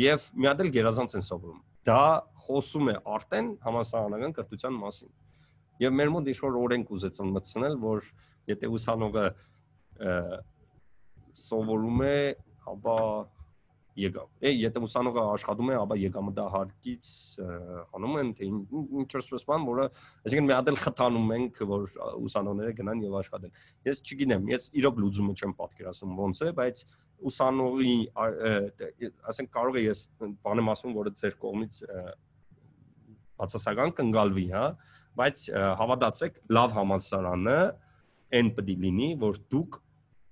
եւ մի հատ էլ գերազանց են սովորում դա խոսում է արդեն համասարանական կրթության մասին։ Եվ մեր մոտ ինչ-որ օրենք ուզեցին մտցնել, որ եթե ուսանողը սովորում է, ապա եկավ։ Է, եթե ուսանողը աշխատում է, ապա եկամտահարկից անում են թե ինչ-որ բան, որը այսինքն մի հատ էլ խթանում ենք, որ ուսանողները գնան եւ աշխատեն։ Ես չգիտեմ, ես իրոք լուծումը չեմ պատկերացնում ոնց է, բայց ուսանողի ասենք կարող է ես բան եմ ասում, որը ձեր կողմից բացասական կընկալվի, հա, բայց հավատացեք, լավ համալսարանը այն պետք է լինի, որ դուք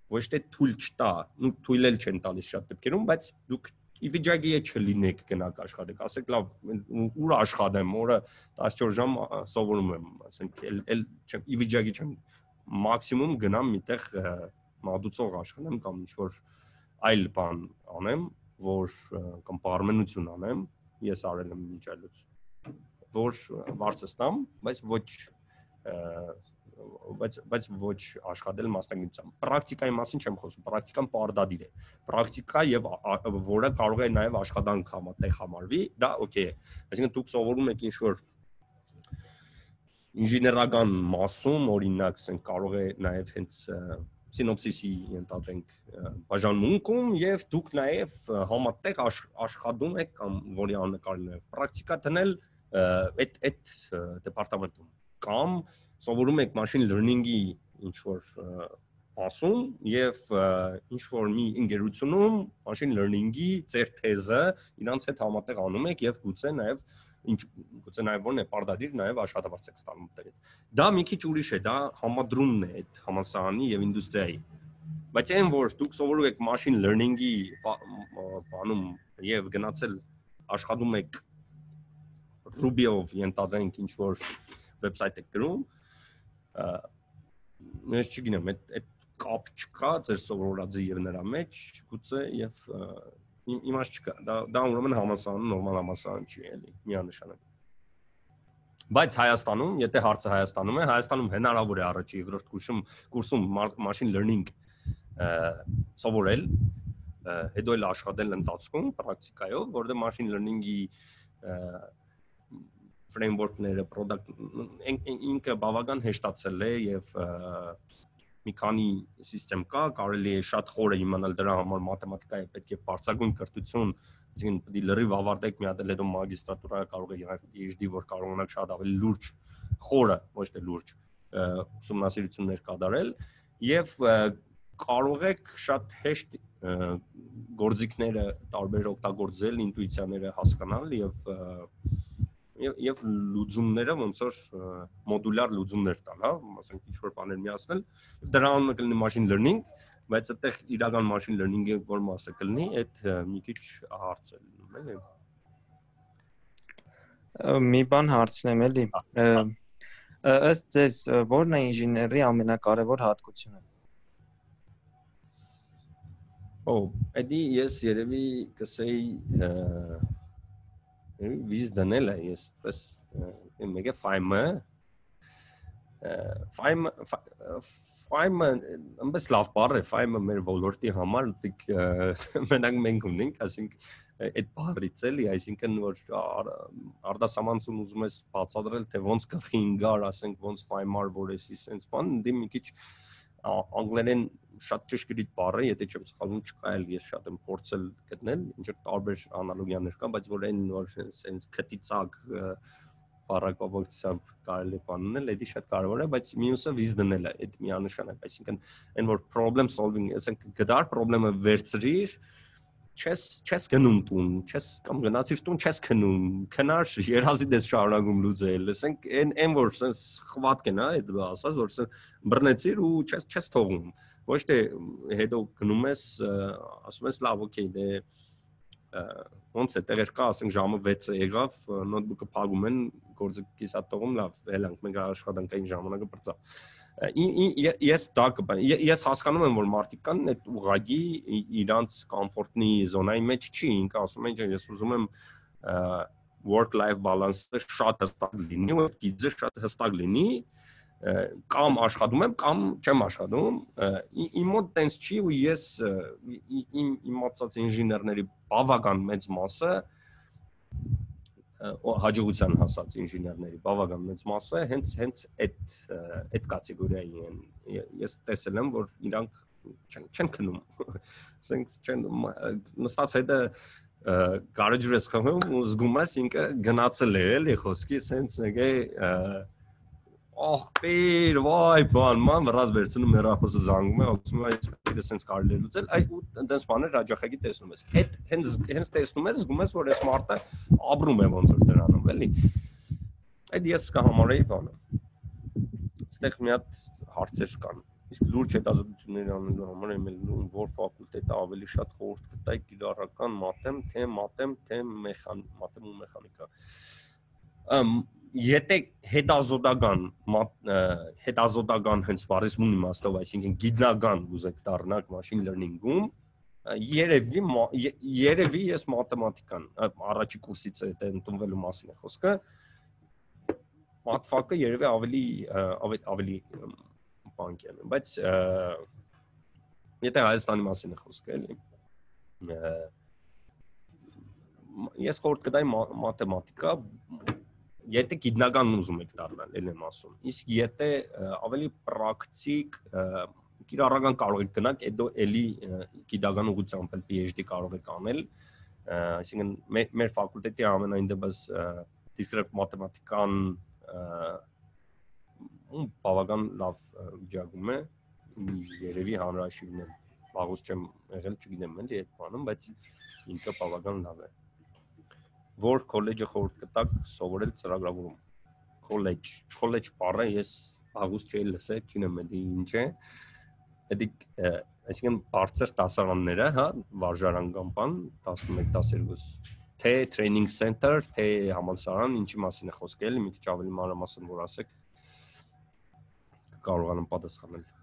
ոչ թե թույլ չտա, ու թույլ էլ չեն տալիս շատ դեպքերում, բայց դուք ի վիճակի է չլինեք գնաք աշխատեք, ասեք լավ, ուր աշխատեմ, օրը 14 ժամ սովորում եմ, ասենք, էլ էլ չեմ ի վիճակի չեմ մաքսիմում գնամ միտեղ մատուցող աշխատեմ կամ ինչ որ այլ բան անեմ, որ կամ բարմենություն անեմ, ես արել եմ միջալուց, որ վարձը ստամ, բայց ոչ բայց բայց ոչ աշխատել մասնագիտությամբ։ Պրակտիկայի մասին չեմ խոսում, պրակտիկան պարտադիր է։ Պրակտիկա եւ որը կարող է նաեւ աշխատանք համատեղ համարվի, դա օքեյ է։ Այսինքն դուք սովորում եք ինչ-որ ինժեներական մասում, օրինակ, ասենք կարող է նաեւ հենց սինոպսիսի ենթադրենք բաժանմունքում եւ դուք նաեւ համատեղ աշխատում եք կամ որի անկարին նաեւ պրակտիկա դնել այդ այդ դեպարտամենտում կամ սովորում եք machine learning-ի ինչ որ ասում եւ ինչ որ մի ընկերությունում machine learning-ի ձեր թեզը իրանց հետ համատեղ անում եք եւ գուցե նաեւ ինչ գուցե նաև որն է պարտադիր նաև աշխատավարձ եք ստանում դերից։ Դա մի քիչ ուրիշ է, դա համադրումն է այդ համասարանի եւ ինդուստրիայի։ Բայց այն որ դուք սովորում եք machine learning-ի բանում եւ գնացել աշխատում եք Ruby-ով ենթադրենք ինչ որ վեբսայթ եք գրում, ես չգիտեմ, այդ այդ կապ չկա ձեր սովորածի եւ նրա մեջ, գուցե եւ իմ իմաստ չկա։ Դա դա ուրեմն համասարան նորմալ համասարան չի էլի, միանշանակ։ Բայց Հայաստանում, եթե հարցը Հայաստանում է, Հայաստանում հնարավոր է առաջի երկրորդ կուրսում կուրսում machine learning սովորել, հետո էլ աշխատել ընթացքում պրակտիկայով, որտեղ machine learning-ի framework-ները, product ինքը բավական հեշտացել է եւ մի քանի համակարգ կա, կարելի է շատ խորը իմանալ դրա համար մաթեմատիկայի պետք է բարձրագույն կրթություն, այսինքն պետք է լրիվ ավարտեք մի հատ էլ հետո մագիստրատուրա կարող է եւ PhD, որ կարողանաք շատ ավելի լուրջ խորը, ոչ թե լուրջ ուսումնասիրություններ կատարել եւ կարող եք շատ հեշտ գործիքները տարբեր օգտագործել, ինտուիցիաները հասկանալ եւ եւ եւ լուծումները ոնց որ մոդուլյար լուծումներ տալ, հա, ասենք ինչ որ բաներ միացնել, եւ դրա անունը կլինի machine learning, բայց այդտեղ իրական machine learning-ի որ մասը կլինի, այդ մի քիչ հարց է լինում, էլի։ Մի բան հարցնեմ էլի։ Ըստ ձեզ ո՞րն է ինժեների ամենակարևոր հատկությունը։ Օ, էդի ես երևի կսեի վիզ դնել է ես պես մեկը ֆայմը ֆայմ ֆայմը ամբես լավ բառ է ֆայմը մեր ոլորտի համար դիք մենակ մենք ունենք ասենք այդ բառից էլի այսինքն որ արդասամանցուն ուզում ես բացատրել թե ոնց գլխի ինգար ասենք ոնց ֆայմար որ էսի sense բան դի մի քիչ անգլերեն շատ ճշգրիտ բառ է, եթե չեմ սխալվում, չկա էլ ես շատ եմ փորձել գտնել, ինչ որ տարբեր անալոգիաներ կան, բայց որ այն որ sense քտիցակ բառակապակցությամբ կարելի բանել, դա շատ կարևոր է, բայց մյուսը վիզ դնել է, այդ միանշանակ, այսինքն այն որ problem solving, ասենք գդար խնդրը վերցրիր, չես չես գնում տուն, չես կամ գնացիր տուն, չես քնում, քնար երազի դες շարունակում լուծել։ Ասենք այն այն որ sense խվատ կնա, այդ ասած որ բռնեցիր ու չես չես թողում ոչ թե հետո գնում ես ասում ես լավ օքեյ դե ոնց է տեղեր կա ասենք ժամը 6-ը եղավ նոթբուքը փակում են գործը կիսա տողում լավ ելանք մենք աշխատանքային ժամանակը բրծա ես դա ես հասկանում եմ որ մարդիկ կան այդ ուղագի իրանց կոմֆորտնի զոնայի մեջ չի ինքը ասում են ես ուզում եմ work life balance-ը շատ հստակ լինի ու գիծը շատ հստակ լինի կամ աշխատում եմ կամ չեմ աշխատում իմ մոտ տենց չի ու ես իմ իմացած ինժեներների բավական մեծ մասը հաջողության հասած ինժեներների բավական մեծ մասը հենց հենց այդ այդ կատեգորիայի են ես տեսել եմ որ իրանք չեն չեն քնում ասենք չեն նստած հետը գարեջուրես խմում ու զգում ես ինքը գնացել է էլի խոսքի սենց նեգե ախպեր, վայ, բան, ման վրազ վերցնում հեռախոսը զանգում է, ասում է, այս սենց կարելի է լուծել, այ ու այնտենց բաներ հաջախակի տեսնում ես։ Այդ հենց հենց տեսնում ես, զգում ես, որ այս մարդը ապրում է ոնց որ դրանով, էլի։ Այդ ես կհամարեի բանը։ Այստեղ մի հատ հարցեր կան։ Իսկ լուրջ հետազոտություններ անելու համար եմ ելնում, որ ֆակուլտետը ավելի շատ խորհուրդ կտայի կիրառական մաթեմ, թե մաթեմ, թե մեխան, մաթեմ ու մեխանիկա եթե հետազոտական հետազոտական հենց բառիսմուն իմաստով, այսինքն գիտնական ուզեք դառնալ machine learning-ում, երևի երևի ես մաթեմատիկան առաջի կուրսից դա ընդունվելու մասին է խոսքը մաթֆակը երևի ավելի ավելի ավելի բանկ է բայց եթե Հայաստանի մասին է խոսքը էլի ես խորտ կտայի մաթեմատիկա եթե գիտնական ուզում եք դառնալ, ել եմ ասում։ Իսկ եթե ավելի պրակտիկ կիրառական կարող եք գնալ, հետո էլի գիտական ուղղությամբ էլ PhD կարող եք անել, այսինքն մեր, ֆակուլտետի ամենայն դեպս դիսկրետ մաթեմատիկան ու բավական լավ վիճակում է երևի հանրաշիվն է բաղուց չեմ եղել չգիտեմ էլի այդ բանում բայց ինքը բավական լավ է որ քոլեջը խորտ կտակ սովորել ծրագրավորում քոլեջ քոլեջ բառը ես բաղուց չէի լսել չնեմ էլի ինչ է էդի այսինքն բարձր դասարանները, հա, վարժարան կամ բան 11-12 թե training center, թե համալսարան, ինչի մասին է խոսքը, մի քիչ ավելի մանրամասն որ ասեք կարողանամ պատասխանել։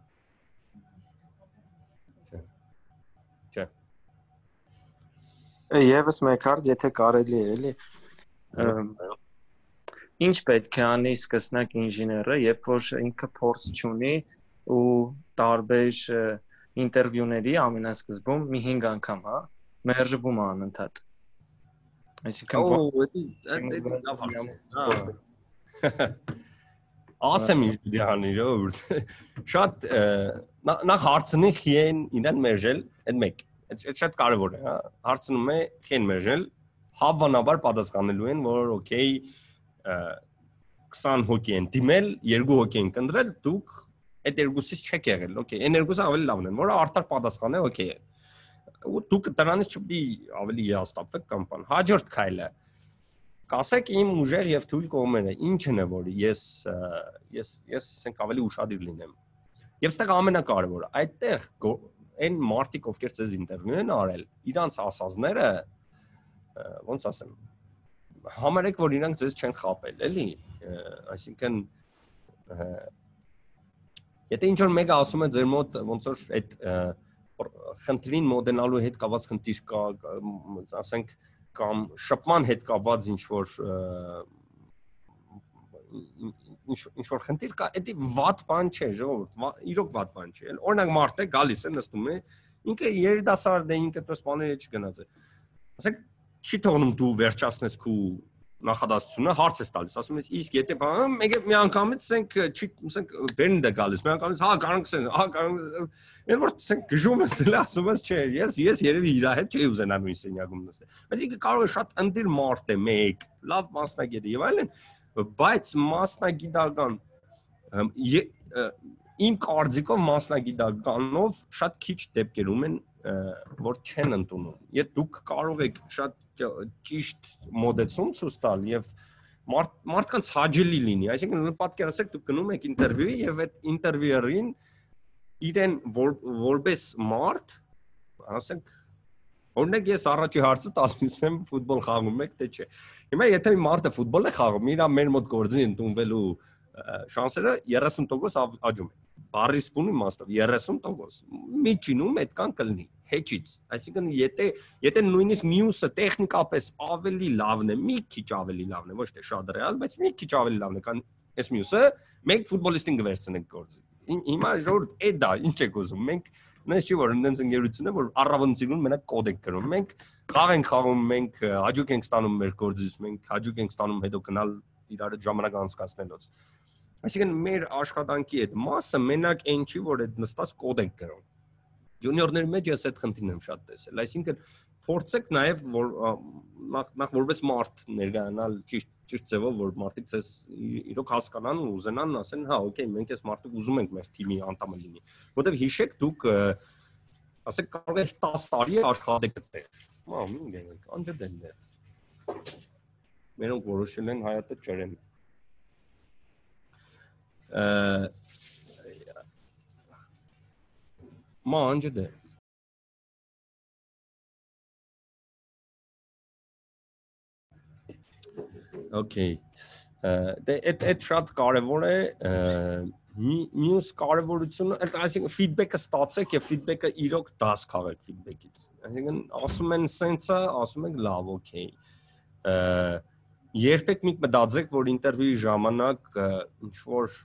Եվս մեկ հարց, եթե կարելի է, էլի ինչ պետք է անի սկսնակ ինժեները, երբ որ ինքը փորձ չունի ու տարբեր ինտերվյուների ամենասկզբում մի 5 անգամ, հա, մերժվում է անընդհատ։ Այսինքն դա լավ հարց է։ Ասեմ ինչ դի հանի ժողովուրդ։ Շատ նախ հարցնի խիեն իրեն մերժել, այդ մեկ։ Այդ շատ կարևոր է, հա։ Հարցնում է խիեն մերժել, հավանաբար պատասխանելու են, որ օքեյ 20 հոգի են դիմել, 2 հոգի են կնդրել, դուք այդ երկուսից չեք եղել, օքեյ, այն երկուսը ավելի լավն են, որը արդար պատասխան է, օքեյ։ Ու դուք դրանից չպետք է ավելի հիաստափվեք կամ բան։ Հաջորդ քայլը կասեք իմ ուժեր եւ թույլ կողմերը ինչն է որ ես ես ես ասենք ավելի ուշադիր լինեմ եւ ստեղ ամենակարևորը այդտեղ այն մարտիկ ովքեր ցեզ ինտերվյու են արել իրանց ասածները ոնց ասեմ համարեք որ իրանք ձեզ չեն խապել էլի այսինքն Եթե ինչ որ մեկը ասում է ձեր մոտ ոնց որ այդ խնդրին մոդենալու հետ կապված խնդիր կա, ասենք կամ շփման հետ կապված ինչ որ ինչ ինչ որ խնդիր կա, դա վատ բան չէ, ժողովուրդ, իրոք վատ բան չէ։ Օրինակ մարդ է գալիս է նստում է, ինքը երիտասարդ է, ինքը դες բաները չգնաց է։ Ասենք չի թողնում դու վերջացնես քու նախադասությունը հարց է տալիս, ասում ես իսկ եթե բանը մեկ մի անգամից ասենք չի ասենք բերնդ է գալիս, մի անգամից հա կարող ասեն, հա կարող են որ ասենք գժում ես էլ ասում ես չէ, ես ես երևի իր հետ չի ուզենա նույն սենյակում նստել։ Բայց ինքը կարող է շատ ընդիր մարդ է մեկ, լավ մասնագետ եւ այլն, բայց մասնագիտական իմ կարծիքով մասնագիտականով շատ քիչ դեպքերում են որ չեն ընդունում։ Եթե դուք կարող եք շատ ճիշտ մոդեցում ցույց տալ եւ մարդ մարդկանց հաջելի լինի այսինքն պատկերացեք դուք գնում եք ինտերվյուի եւ այդ ինտերվյուերին իրեն որ, որպես մարդ ասենք օրինակ ես առաջի հարցը տալիս եմ ֆուտբոլ խաղում եք թե չէ հիմա եթե մի մարդը ֆուտբոլ է խաղում իրա մեր մոտ գործի ընդունվելու շանսերը 30% աճում են բարիսպունի իմաստով 30% միջինում այդքան կլինի հեչից այսինքն եթե եթե նույնիսկ մյուսը տեխնիկապես ավելի լավն է մի քիչ ավելի լավն է ոչ թե շատ ռեալ բայց մի քիչ ավելի լավն է քան այս մյուսը մենք ֆուտբոլիստին կվերցնենք գործի հիմա ժողովուրդ է դա ինչ եք ուզում մենք նես չի որ այնց ընկերություն է որ առավոտին մենակ կոդ ենք գրում մենք խաղ ենք խաղում մենք հաջուկ ենք ստանում մեր գործից մենք հաջուկ ենք ստանում հետո գնալ իրար ժամանակ անցկացնելուց Այսինքն մեր աշխատանքի այդ մասը մենակ այն չի, որ այդ նստած կոդ ենք գրում։ Ջունիորների մեջ ես այդ խնդիրն եմ շատ տեսել։ Այսինքն փորձեք նաև որ նախ նախ որպես մարդ ներկայանալ ճիշտ ճիշտ ձևով որ մարդիկ ցես իրոք հասկանան ու ուզենան ասեն հա օքեյ մենք այս մարդը ուզում ենք մեր թիմի անդամը լինի որովհետև հիշեք դուք ասեք կարող եք 10 տարի աշխատեք այդտեղ մա անջը դեն դե մերոնք որոշել են հայատը ճրեն ما անջդե Okay։ Դե այդ այդ շատ կարևոր է մյուս կարևորությունը, այսինքն feedback-ը ստացեք եւ feedback-ը իրոք դաս քաղեք feedback-ից։ Այսինքն ասում են sense-ը, ասում եք լավ, okay։ Երբեք մի մտածեք, որ ինտերվյուի ժամանակ ինչ որ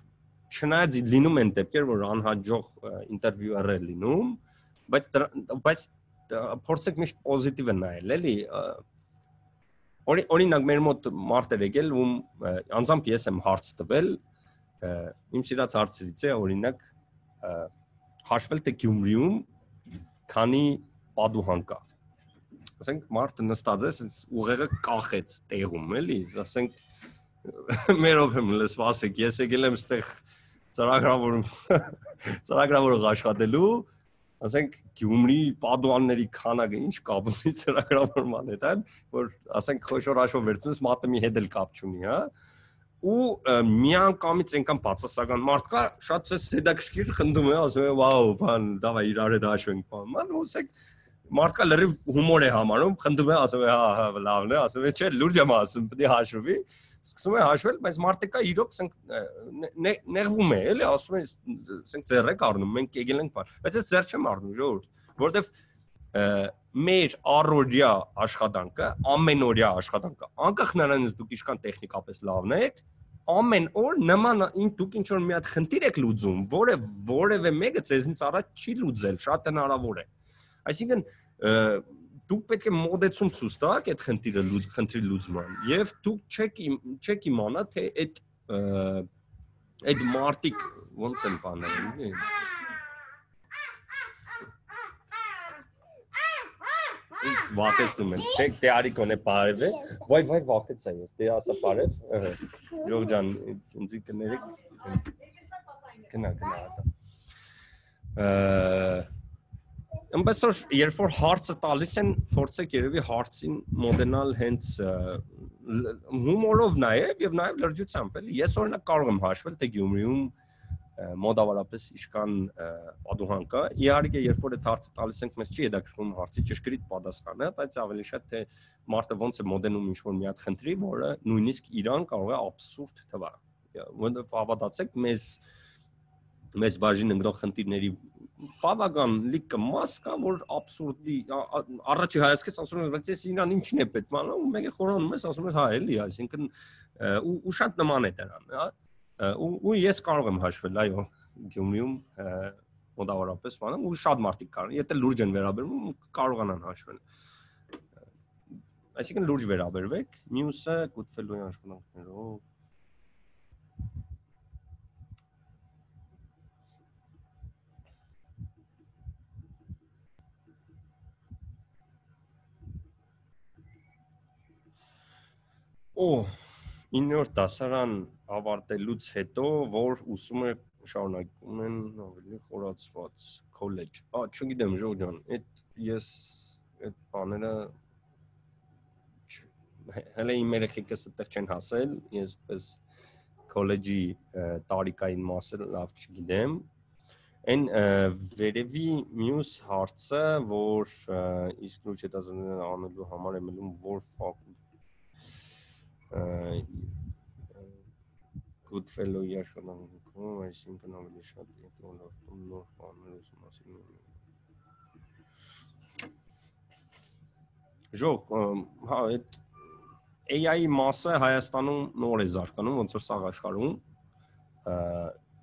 չնայած լինում են դեպքեր, որ անհաջող ինտերվյուեր է լինում, բայց բայց փորձեք միշտ պոզիտիվը նայել, էլի օրինակ մեր մոտ մարտեր եկել ում անձամբ ես եմ հարց տվել իմ սիրած հարցերից է օրինակ հաշվել թե Գյումրիում քանի պատուհան կա ասենք մարդը նստած է, ասենց ուղեղը կախեց տեղում, էլի, ասենք մեր օփեմ լսվասեք, ես եկել եմ այդտեղ ծրագրավորում ծրագրավորող աշխատելու, ասենք Գյումրի падուանների քանակը ինչ կապ ունի ծրագրավորման հետ, այլ որ ասենք խոշոր հաշվով վերցնես մատեմի հետ էլ կապ չունի, հա ու միանգամից այնքան բացասական մարդ կա, շատ ցես հետաքրքիր խնդում է, ասում է, «Վաո, բան, դավա իրար հետ հաշվենք բան»։ Ման ոսեք մարդկա լրիվ հումոր է համարում, խնդում է, ասում է, «Հա, հա, լավն է», ասում է, «Չէ, լուրջ եմ ասում, պետք է հաշվվի»։ Սկսում է հաշվել, բայց մարդիկա իրոք ասենք նեղվում է, էլի, ասում է, ասենք ձեռ եք առնում, մենք եկել ենք բան։ Բայց այս ձեռ չեմ առնում, ժողովուրդ, որովհետև մեր առօրյա աշխատանքը, ամենօրյա աշխատանքը, անկախ նրանից դուք ինչքան տեխնիկապես լավն եք, ամեն օր նման դուք ինչ որ մի հատ խնդիր եք լուծում, որը որևէ մեկը ձեզնից առաջ չի լուծել, շատ հնարավոր է։ Այսինքն դուք պետք է մոդեցում ցույց տաք այդ խնդիրը լուծ խնդրի լուծման եւ դուք չեք չեք իմանա թե այդ այդ մարտիկ ոնց են բաները ինձ վախեցնում են թե դե արի կոնե բարև է վայ վայ վախեցա ես դե ասա բարև ժող ջան ինձ կներեք գնա գնա ատա Ըմբես որ երբ որ հարցը տալիս են, փորձեք երևի հարցին մոդենալ հենց հումորով նաև եւ նաև լրջությամբ, էլի։ Ես օրինակ կարող եմ հաշվել, թե Գյումրիում մոդավարապես իշքան պատուհան կա։ Իհարկե, երբ որ այդ հարցը տալիս ենք, մեզ չի հետաքրքրում հարցի ճշգրիտ պատասխանը, բայց ավելի շատ թե մարդը ոնց է մոդենում ինչ-որ մի հատ խնդրի, որը նույնիսկ իրան կարող է абսուրդ թվա։ Որովհետև հավատացեք, մեզ մեզ բաժին ընկնող խնդիրների բավական լիքը մաս կա, որ абսուրդի առաջի հայացքից ասում ես, բայց ես իրան ինչն է պետք մանա ու մեկը խորանում ես, ասում ես հա էլի, այսինքն ու ու շատ նման է դրան, հա ու ու ես կարող եմ հաշվել, այո, Գյումրիում մոտավորապես բանը ու շատ մարդիկ կան, եթե լուրջ են վերաբերվում, կարողանան հաշվել։ Այսինքն լուրջ վերաբերվեք, մյուսը գուտֆելոյի աշխատանքներով Օ 9-րդ դասարան ավարտելուց հետո, որ ուսումը շարունակում են ավելի խորացված քոլեջ։ Ա, չգիտեմ, Ժող ջան, այդ ես այդ բաները հələ իմ երեխեքս այդտեղ չեն հասել, ես պես քոլեջի տարիքային մասը լավ չգիտեմ։ Այն վերևի մյուս հարցը, որ իսկ լուրջ հետազոտություններ անելու համար եմ ելում, որ ֆակուլտ Goodfellow-ի աշխատանքում, այսինքն ավելի շատ ոլորտում նոր բաներ մասին Ժող, հա, այդ AI-ի մասը Հայաստանում նոր է զարգանում, ոնց որ սաղ աշխարհում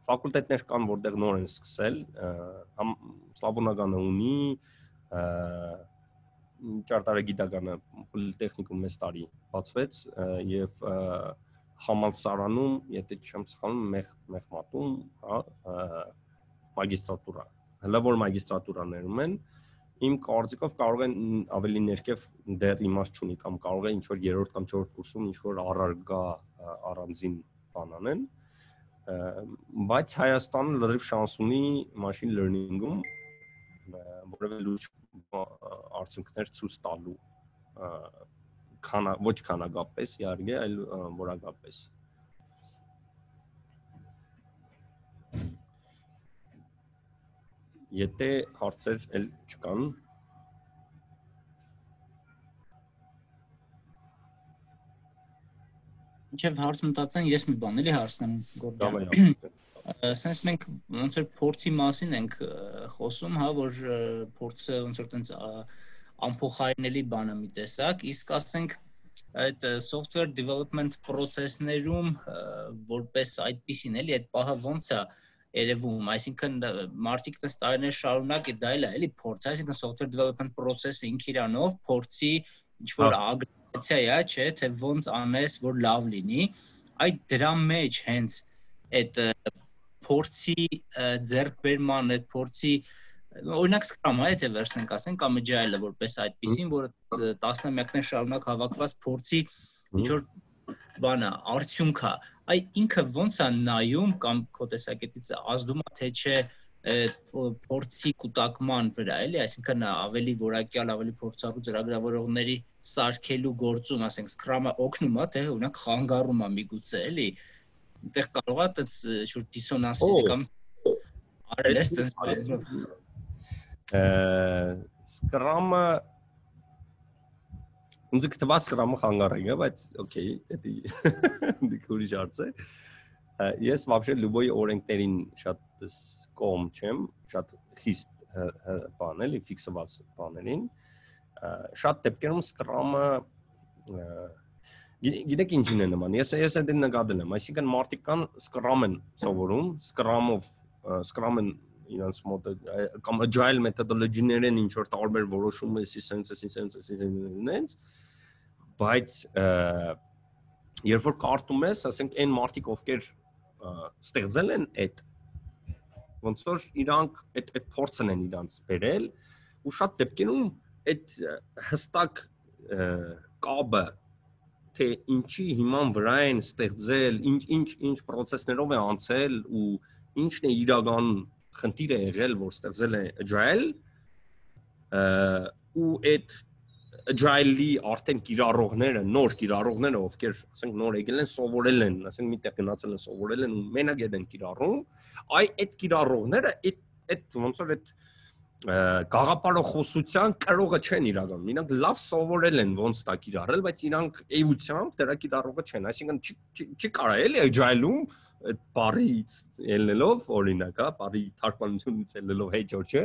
ֆակուլտետներ կան, որտեղ նոր են սկսել, համ սլավոնագանը ունի, ճարտարագիտականը պոլիտեխնիկում մեծ տարի բացվեց եւ համալսարանում, եթե չեմ սխալվում, մեղ մեղմատում, հա, մագիստրատուրա։ Հələ որ մագիստրատուրաներում են, իմ կարծիքով կարող են ավելի ներքև դեռ իմաստ չունի կամ կարող է ինչ որ երրորդ կամ չորրորդ կուրսում ինչ որ առարգա առանձին բան անեն բայց Հայաստանը լրիվ շանս ունի machine learning-ում որևէ լուրջ արդյունքներ ցույց տալու քանա ոչ քանագապես իհարկե, այլ որակապես։ Եթե հարցեր էլ չկան, Ինչեւ հարց մտածեն, ես մի բան էլի հարցնեմ գործը sense մենք ոնց որ փորձի մասին ենք խոսում, հա, որ փորձը ոնց որ տենց անփոխարինելի բան է մի տեսակ, իսկ ասենք այդ software development process-ներում որպես այդպեսին էլի այդ պահը ոնց է երևում, այսինքն մարտիկ տես տարիներ շարունակ դա էլ է էլի փորձ, այսինքն software development process-ը ինք իրանով փորձի ինչ որ ագրեգացիա է, չէ, թե ոնց անես, որ լավ լինի, այդ դրա մեջ հենց այդ փորձի ձեռքբերման, այդ փորձի օրինակ Scrum-ը, եթե վերցնենք, ասենք կամ Agile-ը որպես այդպեսին, որը տասնամյակներ շարունակ հավաքված փորձի ինչ որ բանա, արդյունք է։ Այ ինքը ո՞նց է նայում կամ քո տեսակետից ազդում է թե չէ փորձի կուտակման վրա, էլի, այսինքն ավելի որակյալ, ավելի փորձառու ծրագրավորողների սարքելու գործում, ասենք Scrum-ը օգնում է, թե օրինակ խանգարում է միգուցե, էլի Այդտեղ կարող է այդպես ինչ-որ դիսոնանսի կամ արել ես այդպես Scrum-ը ինձ կթվա Scrum-ը խանգարել է, բայց օքեյ, դա դիք ուրիշ հարց է։ Ես вообще любой օրենքներին շատ կողմ չեմ, շատ խիստ բան էլի ֆիքսված բաներին։ Շատ դեպքերում Scrum-ը գիտեք ինչին է նման։ Ես ես այդ նկատել եմ, այսինքն մարդիկ կան Scrum են սովորում, Scrum-ով Scrum-ն իրանց մոտ կամ agile methodology-ներեն ինչ որ տարբեր որոշում է, սենց, սենց, սենց, բայց երբ որ կարդում ես, ասենք այն մարդիկ ովքեր ստեղծել են այդ ոնց որ իրանք այդ այդ փորձն են իրանց բերել ու շատ դեպքերում այդ հստակ կաբը թե ինչի հիման վրա են ստեղծել, ինչ ինչ ինչ process-ներով է անցել ու ինչն է իրական խնդիրը եղել, որ ստեղծել է agile ու այդ agile-ի արդեն կիրառողները, նոր կիրառողները, ովքեր, ասենք, նոր եկել են, սովորել են, ասենք, միտեղ գնացել են, սովորել են ու մենակ են կիրառում, այ այդ կիրառողները այդ այդ ոնց որ այդ գաղափարախոսության կրողը չեն իրականում։ Իրանք լավ սովորել են ոնց դա կիրառել, բայց իրանք էությամբ դրա կիրառողը չեն։ Այսինքն չի կարա էլի agile-ում այդ բարից ելնելով օրինակ, հա, բարի թարգմանությունից ելնելով հեյ ջորջը,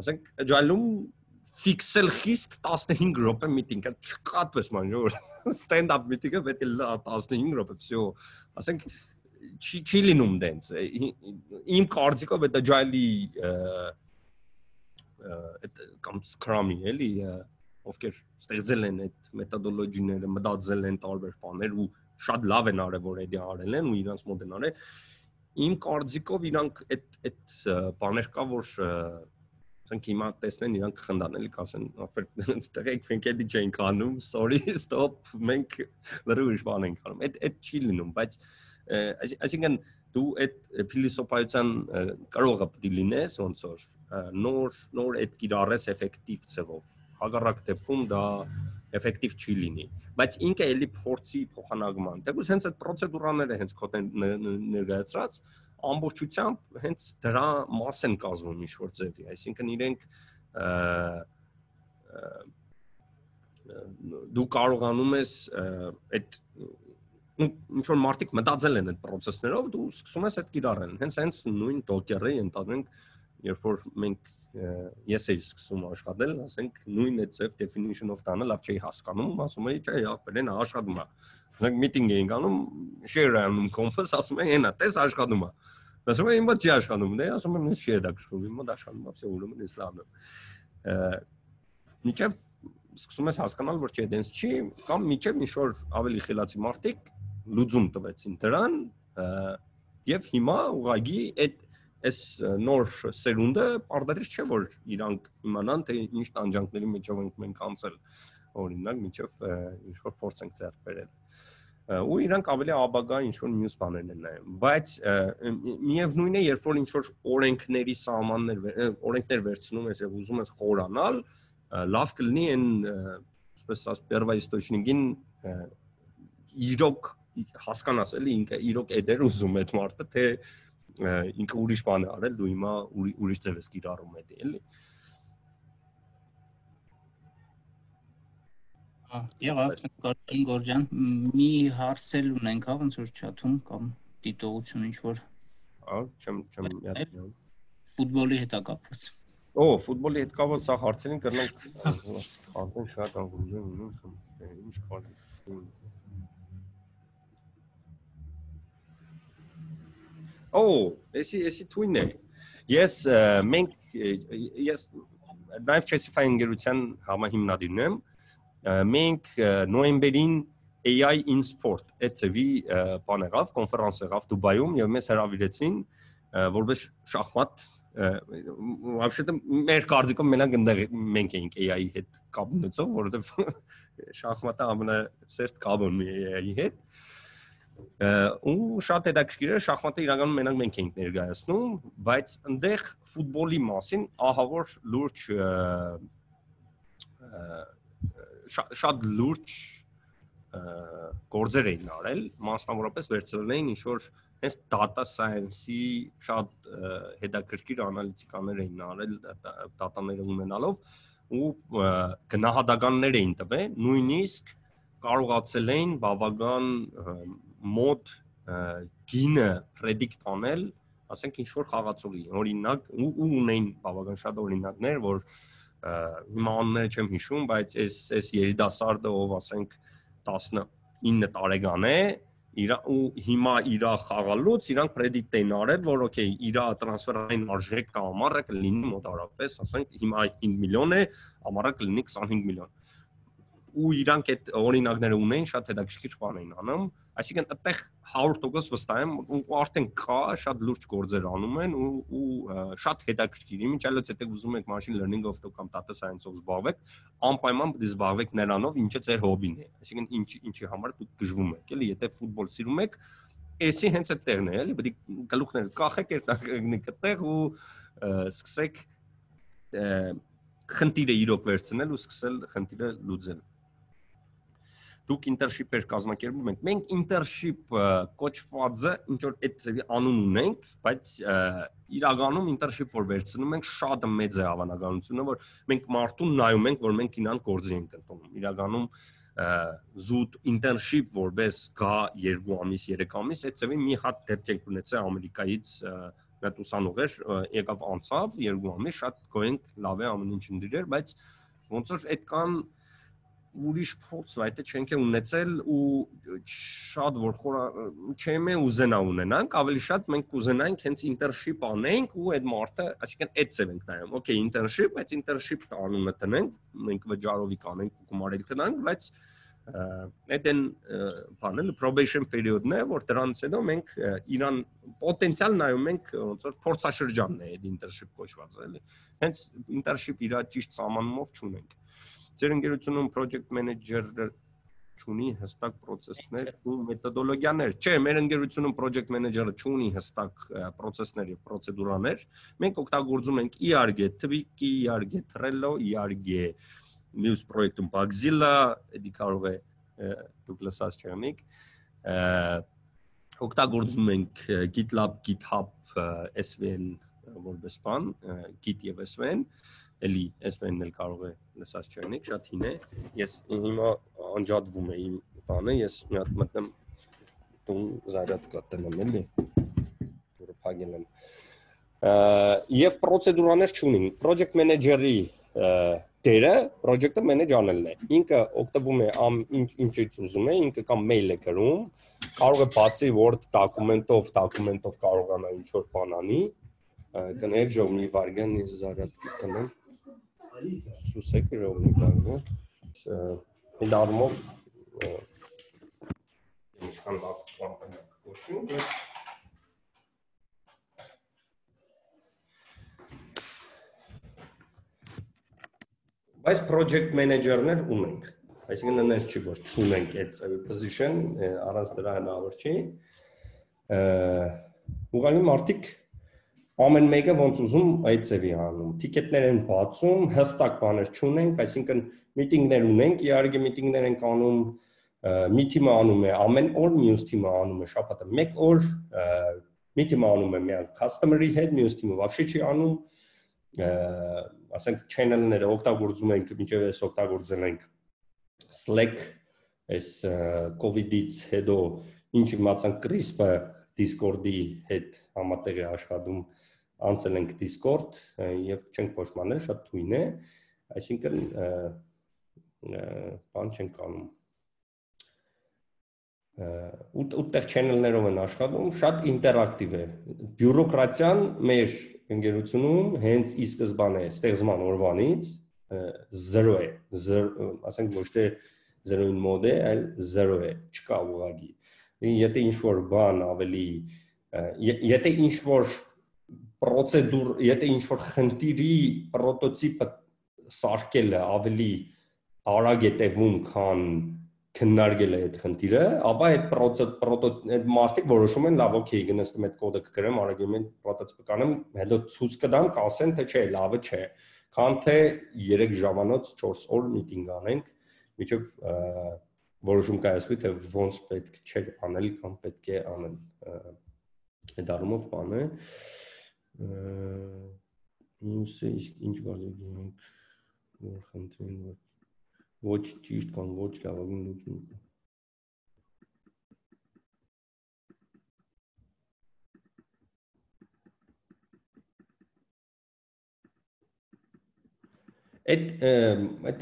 ասենք agile-ում ֆիքսել խիստ 15 րոպե միտինգը չկա այդպես մանջոր stand up միտինգը պետք է 15 րոպե всё ասենք չի չի լինում դենց իմ կարծիքով այդ agile-ի այդ կամ scrum-ի էլի ովքեր ստեղծել են այդ մեթոդոլոգիաները մտածել են տարբեր բաներ ու շատ լավ են արել որ դա արել են ու իրանց մոտ են արել իմ կարծիքով իրանք այդ այդ բաներ կա որ ասենք հիմա տեսնեն իրանք խնդան էլի կասեն ապեր տղեկ մենք էլի չենք անում sorry stop մենք լրիվ բան ենք անում այդ այդ չի լինում բայց այսինքն դու այդ փիլիսոփայության կարողը պետք լինես ոնց որ նոր նոր այդ կիրառես էֆեկտիվ ձևով հակառակ դեպքում դա էֆեկտիվ չի լինի բայց ինքը էլի փորձի փոխանակման դեպքում հենց այդ պրոցեդուրաները հենց քո ներկայացրած ամբողջությամբ հենց դրա մաս են կազմում ինչ որ ձևի, այսինքն իրենք դու կարողանում ես այդ ինչ որ մարդիկ մտածել են այդ process-ներով, դու սկսում ես այդ կիրառել։ Հենց հենց նույն Docker-ը ընդառնենք, երբ որ մենք ես էի սկսում աշխատել, ասենք նույն այդ self definition of տանը լավ չի հասկանում, ասում էի, չէ, ախ, բեն աշխատում է։ Ասենք meeting էինք անում, share-ը անում compass, ասում էի, հենա, տես աշխատում է։ Ասում եմ, ինքս չի աշխատում, դե ասում եմ, ինձ չի հետաքրքրում, իմ մոտ աշխատում է, վсё, ուրեմն ես լավն եմ։ Միջև սկսում ես հասկանալ, որ չէ, դենց չի, կամ միջև ինչ որ ավելի խելացի մարդիկ լուծում տվեցին դրան եւ հիմա ուղագի այդ այս նոր սերունդը արդարից չէ որ իրանք իմանան թե ինչ տանջանքների միջով ենք մենք անցել օրինակ միջով ինչ որ փորձ ենք ձեռք բերել ու իրանք ավելի աբագա ինչ որ մյուս բաներ են նայում բայց միևնույն է երբ որ ինչ որ օրենքների սահմաններ օրենքներ վերցնում ես եւ ուզում ես խորանալ լավ կլինի այն ասես ասպերվայստոչնիկին իրոք հասկանաս էլի ինքը իրոք էդեր ուզում այդ մարդը թե ինքը ուրիշ բան է արել դու հիմա ուրիշ ձև ես կիրառում էդի էլի Եղավ, Կարեն Գորջան, մի հարց էլ ունենք, հա, ոնց որ չաթում կամ դիտողություն ինչ որ։ Ահա, չեմ չեմ միացնում։ Ֆուտբոլի հետ կապված։ Օ, ֆուտբոլի հետ կապված սա հարցերին կրնանք արդեն շատ անգլուզում ունում, ինչ կարելի։ Օ, էսի էսի թույն է։ Ես մենք ես նաև Chessify ընկերության համահիմնադիրն եմ մենք նոյեմբերին AI in sport այդ ծավի բան եղավ, կոնֆերանս եղավ Դուբայում եւ մեզ հրավիրեցին որպես շախմատ вообще-то մեր կարծիքով մենակ ընդեղ մենք էինք AI-ի հետ կապ ունեցող, որովհետեւ շախմատը ամենասերտ կապը ունի AI-ի հետ ու շատ հետաքրքիր է շախմատը իրականում մենակ մենք ենք ներկայացնում, բայց այնտեղ ֆուտբոլի մասին ահա որ լուրջ շատ լուրջ գործեր էին արել, մասնավորապես վերցրել էին ինչ որ հենց data science-ի շատ հետաքրքիր անալիտիկաներ էին արել դատաները ունենալով ու գնահատականներ էին տվել, նույնիսկ կարողացել էին բավական մոդ գինը predict անել, ասենք ինչ որ խաղացողի, օրինակ ու ունեին բավական շատ օրինակներ, որ հիմա անունները չեմ հիշում, բայց այս այս երիտասարդը ով ասենք 19 տարեկան է, իր ու հիմա իր խաղալուց իրանք predict էին արել, որ օքեյ, իր տրանսֆերային արժեք կամ ամառը կլինի մոտավորապես, ասենք հիմա 5 միլիոն է, ամառը կլինի 25 միլիոն ու իրանք այդ օրինակները ունեն, շատ հետաքրքիր բան էին անում, այսինքն այդտեղ 100% վստահ եմ ու արդեն կա շատ լուրջ գործեր անում են ու ու շատ հետաքրքիր։ Ինչ այլոց եթե ուզում եք machine learning-ով կամ data science-ով զբաղվեք, անպայման զբաղվեք նրանով, ինչը ձեր հոբին է։ Այսինքն ինչ ինչի համար դուք գժվում եք, էլի, եթե ֆուտբոլ սիրում եք, էսի հենց այդտեղն է, էլի, պետք է գլուխները կախեք երթակնիկ այդտեղ ու սկսեք խնդիրը իրոք վերցնել ու սկսել խնդիրը լուծել դուք internship-եր կազմակերպում եք։ Մենք internship կոչվածը ինչ որ այդ ծավի անուն ունենք, բայց իրականում internship որ վերցնում ենք շատ մեծ է հավանականությունը, որ մենք մարդուն նայում ենք, որ մենք ինան գործի ենք ընդունում։ Իրականում զուտ internship որպես գա 2 ամիս, 3 ամիս, այդ ծավի մի հատ դեպք ենք ունեցել Ամերիկայից այդ ուսանողեր եկավ անցավ 2 ամիս, շատ գոհենք, լավ է ամեն ինչ ընդիրեր, բայց ոնց որ այդ կան ուրիշ փորձ այդ չենք ունեցել ու շատ որ խորա չեմ է ուզենա ունենանք ավելի շատ մենք կուզենանք հենց internship անենք ու այդ մարտը այսինքն այդ ծև ենք նայում. Okay internship բայց internship անունը տնենք մենք վճարովի կանենք ու գումարել տնանք բայց այդ են բանել probation period-ն է որ դրանից հետո մենք իրան պոտենցիալ նայում ենք ոնց որ փորձաշրջանն է այդ internship կոչվածը էլի հենց internship իր ճիշտ սահմանումով չունենք Ձեր ընկերությունում project manager-ը չունի հստակ process-ներ ու մեթոդոլոգիաներ։ Չէ, մեր ընկերությունում project manager-ը չունի հստակ process-ներ եւ պրոցեդուրաներ։ Մենք օգտագործում ենք ERG, Twiki, ERG, Trello, ERG, մյուս պրոյեկտում Bugzilla, դա կարող է դուք լսած չեղնիք։ Օգտագործում ենք GitLab, GitHub, SVN որպես բան, Git եւ SVN էլի SVN-ն էլ կարող է լսած չեղնեք, շատ հին է։ Ես հիմա անջատվում եմ իմ բանը, ես մի հատ մտնեմ տուն զարյատ կտնեմ էլի։ Որը փագել եմ։ Եվ պրոցեդուրաներ չունին։ Project manager-ի դերը project-ը manage անելն է։ Ինքը օգտվում է ամ ինչ ինչից ուզում է, ինքը կամ mail է գրում, կարող է բացի Word document-ով, document-ով կարողանա ինչ որ բան անի։ Կներեք ժողովի վարգան ես զարյատ կտնեմ սուսեք իրողնի բանը իմ դառնով ինչքան լավ կամպանիա կոչվում բայց բայց project manager-ներ ունենք այսինքն այնպես չի որ չունենք այդ position առանց դրա հնարավոր չի ուղղակի մարդիկ ամեն մեկը ոնց ուզում այդ ձևի անում։ Տիկետներ են բացում, հստակ բաներ չունենք, այսինքն միտինգներ ունենք, իհարկե միտինգներ ենք անում, մի թիմը անում է ամեն օր, մյուս թիմը անում է շաբաթը մեկ օր, մի թիմը անում է միայն customer-ի հետ, մյուս թիմը вообще չի անում, ասենք channel-ները օգտագործում ենք, ինչև էս օգտագործել ենք Slack, այս COVID-ից հետո ինչ իմացանք CRISP-ը Discord-ի հետ համատեղ է աշխատում անցել ենք Discord եւ չենք փոշմանել, շատ թույն է, այսինքն բան չենք անում ուտեղ channel-ներով են աշխատում, շատ ինտերակտիվ է։ Բյուրոկրատիան մեր ընկերությունում հենց ի սկզբանե ստեղծման օրվանից 0 է, 0, ասենք ոչ թե 0-ին մոդ է, այլ 0 է, չկա ուղղակի։ Եթե ինչ որ բան ավելի եթե ինչ որ պրոցեդուր, եթե ինչ որ խնդիրի պրոտոտիպը սարքելը ավելի արագ է տևում, քան քննարկել է այդ խնդիրը, ապա այդ պրոտոտ այդ մարդիկ որոշում են լավ, օքեյ, գնացեմ այդ կոդը կգրեմ, արագ իմ պրոտոտիպը կանեմ, հետո ցույց կտամ, կասեն թե չէ, լավը չէ։ Քան թե 3 ժամանոց 4 օր միտինգ անենք, միջև որոշում կայացվի թե ոնց պետք չէ անել կամ պետք է անել։ Այդ առումով բան է։ Մյուսը ինչ կարելի է որ խնդրեն որ ոչ ճիշտ կամ ոչ լավագույն լուծում։ Այդ այդ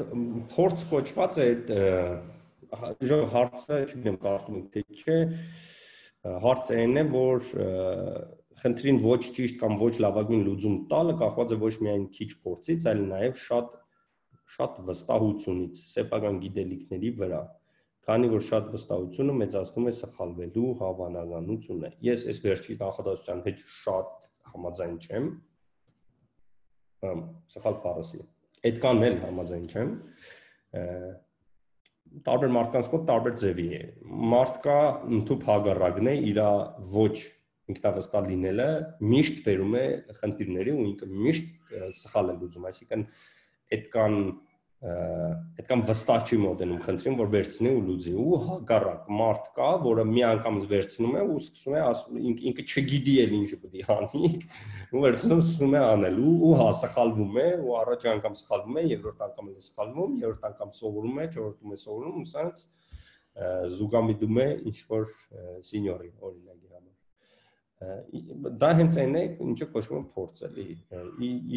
փորձ կոչված է այդ ժող հարցը, չգիտեմ կարծում եք թե չէ, հարցը այն է, որ խնդրին ոչ ճիշտ կամ ոչ լավագույն լուծում տալը կախված է ոչ միայն քիչ փորձից, այլ նաև շատ շատ վստահությունից, սեփական գիտելիքների վրա, քանի որ շատ վստահությունը մեծացնում է սխալվելու հավանականությունը։ Ես այս վերջի նախադասության հետ շատ համաձայն չեմ։ Ամ սխալ բառասի։ Այդքան էլ համաձայն չեմ։ Տարբեր մարդկանց մոտ տարբեր ձևի է։ Մարդկա ընդհանուր հագարակն է իր ոչ ինքնավստահ լինելը միշտ բերում է խնդիրների ու ինքը միշտ սխալ է լուծում, այսինքն այդքան այդքան վստահ չի մոտենում խնդրին, որ վերցնի ու լուծի։ Ու հակառակ մարդ կա, որը մի անգամ վերցնում է ու սկսում է ասում ինքը չգիտի էլ ինչ պետք է անի, ու վերցնում սկսում է անել ու ու հա սխալվում է, ու առաջ անգամ սխալվում է, երկրորդ անգամ էլ սխալվում, երրորդ անգամ սովորում է, չորրորդում է սովորում, ու սրանց զուգամիդում է ինչ որ սենյորի օրինակի համար դա հենց այն է, ինչը կոչվում է փորձ էլի։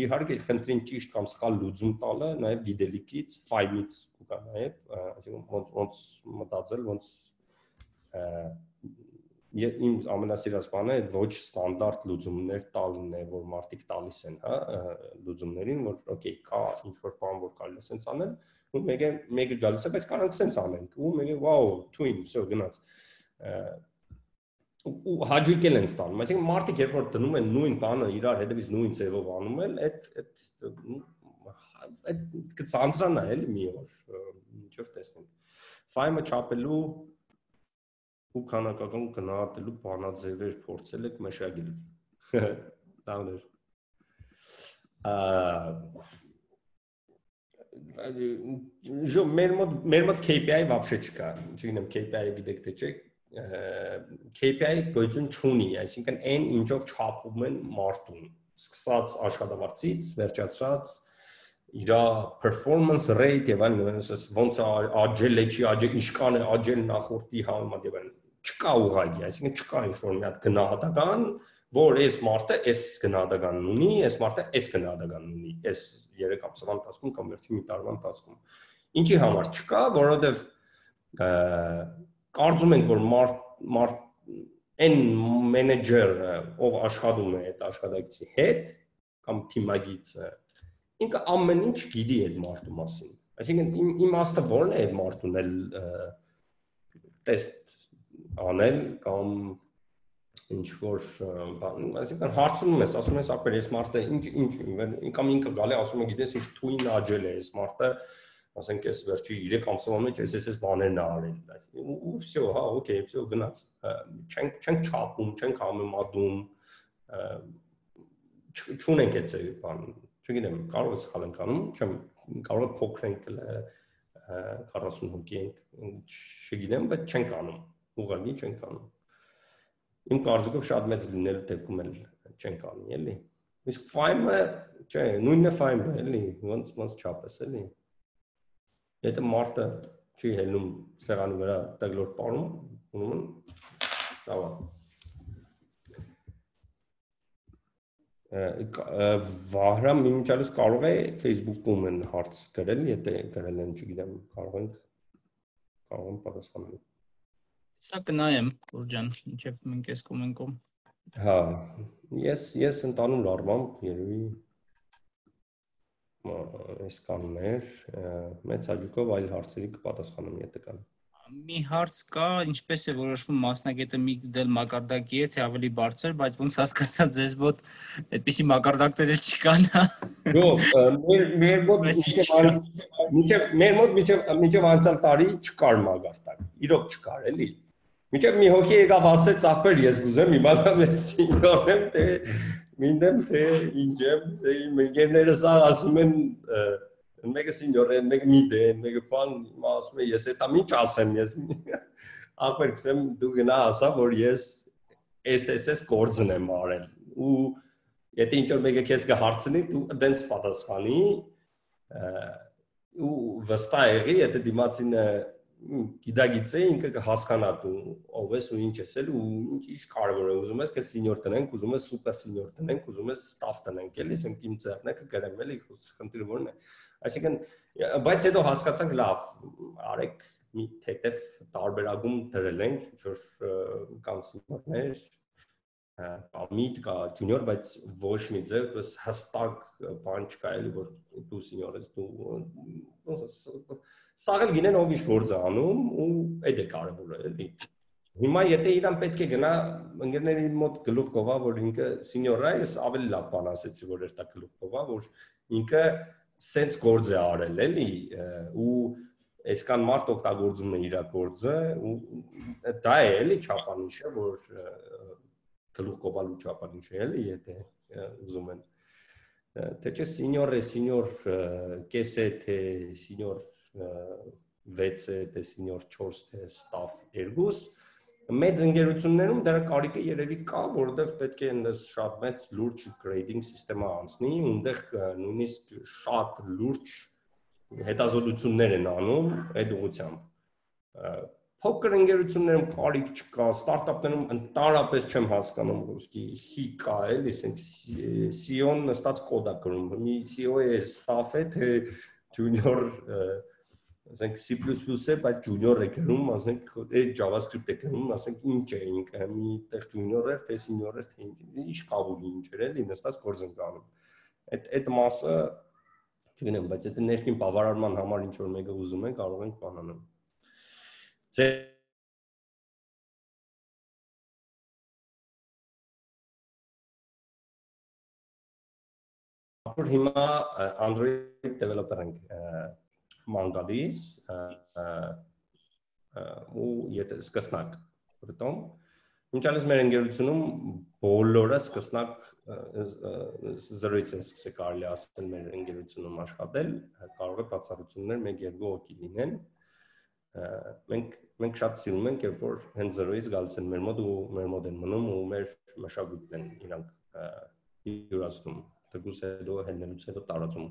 Իհարկե խնդրին ճիշտ կամ սխալ լուծում տալը նաև գիտելիքից, ֆայմից կա նաև, այսինքն ոնց ոնց մտածել, ոնց իմ ամենասիրած բանը այդ ոչ ստանդարտ լուծումներ տալն է, որ մարդիկ տալիս են, հա, լուծումներին, որ օքեյ, կա ինչ որ բան, որ կարելի է սենց անել, ու մեկը մեկը գալիս է, բայց կարանք սենց անենք, ու մեկը վաու, թույն, всё գնաց ու հաջիկել են ստանում։ Այսինքն մարդիկ երբ որ դնում են նույն բանը իրար հետևից նույն ձևով անում են, այդ այդ այդ կցանցրանա էլի մի օր ինչով տեսնում։ Ֆայմը չափելու ու քանակական գնահատելու բանաձևեր փորձել եք մշակել։ Լավներ։ Ա մեր մոտ մեր մոտ KPI вообще չկա։ Չգիտեմ KPI-ը գիտեք թե չէ, KPI գոյություն չունի, այսինքն այն ինչով չափում են մարդուն, սկսած աշխատավարձից, վերջացած իր performance rate եւ այլն, ասես ոնց է աջել է, չի աջել, ինչքան է աջել նախորդի համեմատ եւ այլն։ Չկա ուղղակի, այսինքն չկա ինչ որ մի հատ գնահատական, որ այս մարդը այս գնահատականն ունի, այս մարդը այս գնահատականն ունի, այս 3 ամսվա ընթացքում կամ վերջի մի տարվա ընթացքում։ Ինչի համար չկա, որովհետեւ կարծում ենք, որ մարդ մարդ այն մենեջերը, ով աշխատում է այդ աշխատակցի հետ կամ թիմագիծը, ինքը ամեն ինչ գիտի այդ մարդու մասին։ Այսինքն իմ իմաստը ո՞րն է այդ մարդուն էլ տեստ անել կամ ինչ որ բան, այսինքն հարցնում ես, ասում ես, ապեր, այս մարդը ինչ ինչ կամ ինքը գալի ասում է, գիտես, ինչ թույն աջել է այս մարդը, ասենք ես վերջի 3 ամսվա մեջ ես ես բաներն ա արել այսինքն ու всё հա օքեյ всё գնաց չենք չենք չափում չենք համեմատում չունենք այդ ծեվի բան չգիտեմ կարող է սխալ ենք անում չեմ կարող է փոքր ենք 40 հոգի ենք չգիտեմ բայց չենք անում ուղղակի չենք անում իմ կարծիքով շատ մեծ լինելու դեպքում էլ չենք անի էլի իսկ ֆայմը չէ նույնն է ֆայմը էլի ոնց ոնց չափես էլի Եթե մարդը չի հելնում սեղանի վրա տեգլոր պարում, ուրեմն լավ է։ Վահրամ իմիջալից կարող է Facebook-ում են հարց գրել, եթե գրել են, չգիտեմ, կարող ենք կարող եմ պատասխանել։ Սա կնայեմ, Գուրջան, ինչեվ մենք էս կոմենտում։ Հա, ես ես ընտանուր առմամբ երևի այսքաններ մեծ հաջողով այլ հարցերի կպատասխանեմ եթե կան մի հարց կա, ինչպես է որոշվում մասնագետը մի դել մակարդակի է, թե ավելի բարձր, բայց ոնց հասկացա ձեզ մոտ այդպիսի մակարդակներ էլ չկան, հա։ Ոչ, մեր մեր մոտ միջև մեր մոտ միջև միջև անցյալ տարի չկար մակարդակ։ Իրոք չկար, էլի։ Միջև մի հոգի եկավ ասեց, ախպեր ես գուզեմ իմանամ ես սինյորեմ, թե մինդեմ թե ինչ եմ, թե իմ ընկերներս ասում են մեկը սինյոր է, մեկը միդ է, մեկը բան, ասում է ես էտա ինչ ասեմ ես։ Ախպեր գսեմ դու գնա ասա որ ես SSS կորձն եմ արել ու եթե ինչ որ մեկը քեզ կհարցնի դու դենց պատասխանի ու վստահ եղի եթե դիմացինը գիտագիծե ինքը կհասկանա դու ով ես ու ինչ ես էլ ու ինչ ինչ կարևոր է ուզում ես քեզ սինյոր տնենք ուզում ես սուպեր սինյոր տնենք ուզում ես ստաֆ տնենք էլի ասենք իմ ձեռնը կգրեմ էլի խնդիրը որն է Այսինքն բայց հետո հասկացանք լավ, արեք մի թեթև տարբերակում դրել ենք, ինչ որ կամ սինորներ, կամիտ կա ջունիոր, բայց ոչ մի ձև, բս հստակ բան չկա էլի, որ դու սինյոր ես, դու սաղել գինեն ով ինչ գործ անում ու այդ է կարևորը էլի։ Հիմա եթե իրան պետք է գնա ընկերների մոտ գլուխ կովա, որ ինքը սինյոր է, ես ավելի լավ բան ասեցի, որ երթա գլուխ կովա, որ ինքը սենց գործ է արել էլի ու այսքան մարդ օգտագործում է իր գործը ու դա է էլի չափանիշը որ գլուխ կովալու չափանիշը էլի եթե ուզում են թե չէ սինյոր է սինյոր կես է թե սինյոր 6 է թե սինյոր 4 թե staff 2 մեծ ընկերություններում դրա կարիքը երևի կա, որովհետև պետք է այնպես շատ մեծ լուրջ grading համակարգը անցնի, ունտեղ նույնիսկ շատ լուրջ հետազոտություններ են անում այդ ուղղությամբ։ Փոքր ընկերություններում կարիք չկա, ստարտափներում ընդհանրապես չեմ հասկանում ոսկի հի կա էլի, ասենք CEO-ն նստած կոդ է գրում, մի CEO է staff է թե junior ասենք C++ է, բայց junior է գրում, ասենք է գրում, ասենք ինչ է ինքը, մի տեղ junior էր, թե senior էր, թե ինչ, ինչ կավուլի ինչ էր, էլի նստած գործ են կանում։ Այդ այդ մասը չգնեմ, բայց այդ ներքին բավարարման համար ինչ որ մեկը ուզում են, կարող ենք բանանալ։ Ձեր հիմա Android developer ենք ման գալիս ու եթե սկսնակ որտոմ Ինչալես մեր ընկերությունում բոլորը սկսնակ զրույց են սկսել կարելի ասել մեր ընկերությունում աշխատել, կարող է բացառություններ 1-2 հոգի լինեն։ Մենք մենք շատ սիրում ենք, երբ որ հենց զրույց գալիս են մեր մոտ ու մեր մոտ են մնում ու մեր մշակույթն են իրանք յուրացնում։ Դգուս հետո հենելուց հետո տարածում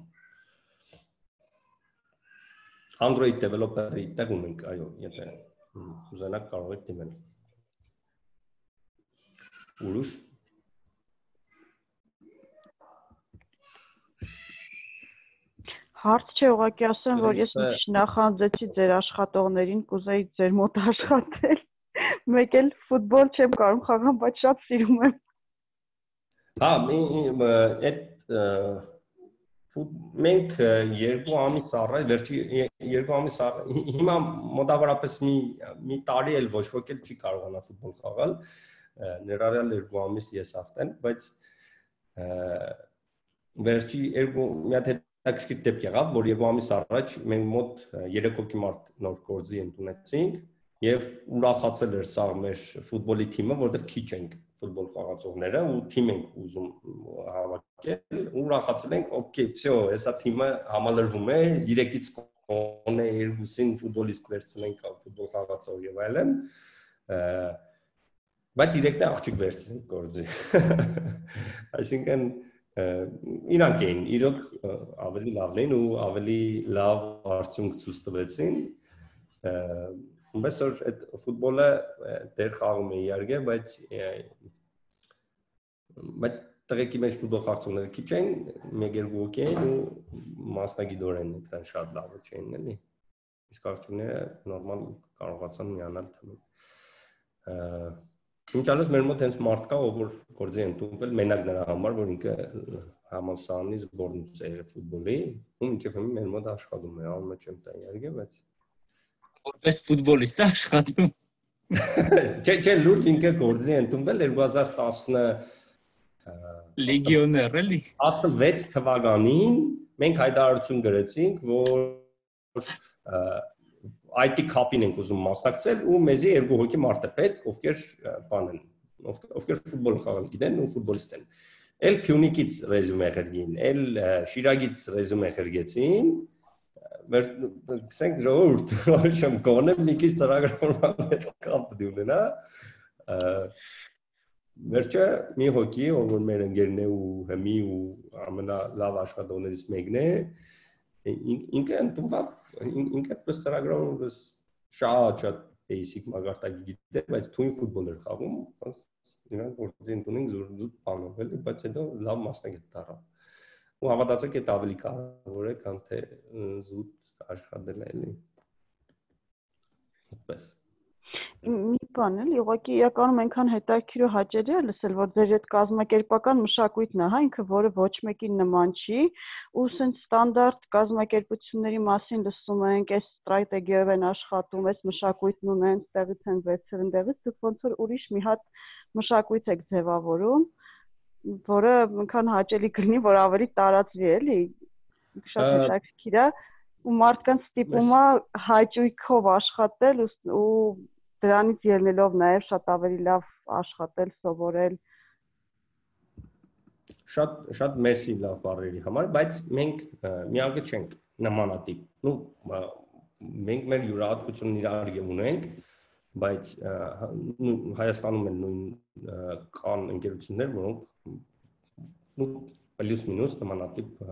Android developer-ի տեղ ունենք, այո, եթե ուզենաք կարող եք դիմել։ Ուրուշ Հարց չէ, ուղղակի ասեմ, որ ես նախանձեցի ձեր աշխատողներին, կուզեի ձեր մոտ աշխատել։ Մեկ էլ ֆուտբոլ չեմ կարող խաղամ, բայց շատ սիրում եմ։ Հա, այդ մենք երկու ամիս առաջ վերջի երկու ամիս հիմա մոտավորապես մի մի տարի էլ ոչ ոք էլ չի կարողանա ֆուտբոլ խաղալ ներառյալ երկու ամիս ես արդեն բայց վերջի երկու մի հատ հետաքրքիր դեպք եղավ որ երկու ամիս առաջ մենք մոտ 3 հոգի մարդ նոր կորձի ընդունեցինք եւ ուրախացել էր սա մեր ֆուտբոլի թիմը որովհետեւ քիչ ենք ֆուտբոլ խաղացողները ու թիմ ենք ուզում հավաքել, ուրախացել ենք, օքեյ, վсё, հեսա թիմը համալրվում է, 3-ից կոնե 2-ին ֆուտբոլիստ վերցնենք, ֆուտբոլ խաղացող եւ այլն։ Բայց 3-ն աղջիկ վերցնենք գործի։ Այսինքն իրանք էին, իրոք ավելի լավն էին ու ավելի լավ արդյունք ցույց տվեցին Ումպես որ այդ ֆուտբոլը դեր խաղում է իհարկե, բայց բայց տղեկի մեջ ֆուտբոլ խաղացողները քիչ են, մեկ-երկու հոգի են ու մասնագիտորեն այդքան շատ լավը չեն, էլի։ Իսկ աղջիկները նորմալ կարողացան միանալ թվում։ Ինչալս մեր մոտ հենց մարդ կա, ով որ գործի ընդունվել մենակ նրա համար, որ ինքը համալսարանի զբորնուց է ֆուտբոլի, ու ինչեւ հիմա մեր մոտ աշխատում է, անունը չեմ տա իհարկե, բայց որպես ֆուտբոլիստ աշխատում։ Չէ, չէ, լուրջ ինքը գործի ընդունվել 2010 լեգիոներ էլի 16 թվականին մենք հայտարարություն գրեցինք, որ IT կապին ենք ուզում մասնակցել ու մեզի երկու հոգի մարդ է պետք, ովքեր բան են, ովքեր ֆուտբոլ խաղալ գիտեն ու ֆուտբոլիստ են։ Էլ Փյունիկից ռեզյումե խրգին, էլ Շիրագից ռեզյումե խրգեցին, մեր ասենք ժողովուրդ, որոշեմ կոնը մի քիչ ծրագրավորման հետ կապ դունենա։ Վերջը մի հոգի, ով որ մեր ընկերն է ու հիմի ու ամենալավ աշխատողներից մեկն է, ինքը ընդունված ինքը պես ծրագրավորում շատ շատ basic մագարտակի գիտեր, բայց թույն ֆուտբոլ էր խաղում, նրանք որ ձեն տունին զուտ բանով էլի, բայց հետո լավ մասնագետ դառա։ Ու հավատացեք, այդ ավելի կարևոր է, քան թե զուտ աշխատել էլի։ Այդպես մի բան էլ ուղղակի իրականում այնքան հետաքրքիր ու հաճելի է լսել որ ձեր այդ կազմակերպական մշակույթն է հա ինքը որը ոչ մեկին նման չի ու սենց ստանդարտ կազմակերպությունների մասին լսում ենք այս ստրատեգիայով են աշխատում այս մշակույթն ունեն ստեղից են վերցրել ընդեղից դուք ոնց որ ուրիշ մի հատ մշակույթ եք ձևավորում որը այնքան հաճելի կլինի որ ավելի տարածվի էլի շատ հետաքրքիր է ու մարդկանց ստիպում է հաճույքով աշխատել ու դրանից ելնելով նաև շատ ավելի լավ աշխատել, սովորել շատ շատ մերսի լավ բառերի համար, բայց մենք միակը չենք նմանատիպ։ Ну մենք մեր յուրահատկությունն իրար ունենք, բայց Հայաստանում են նույն կան ընկերություններ, որոնք ну պլյուս մինուս նմանատիպ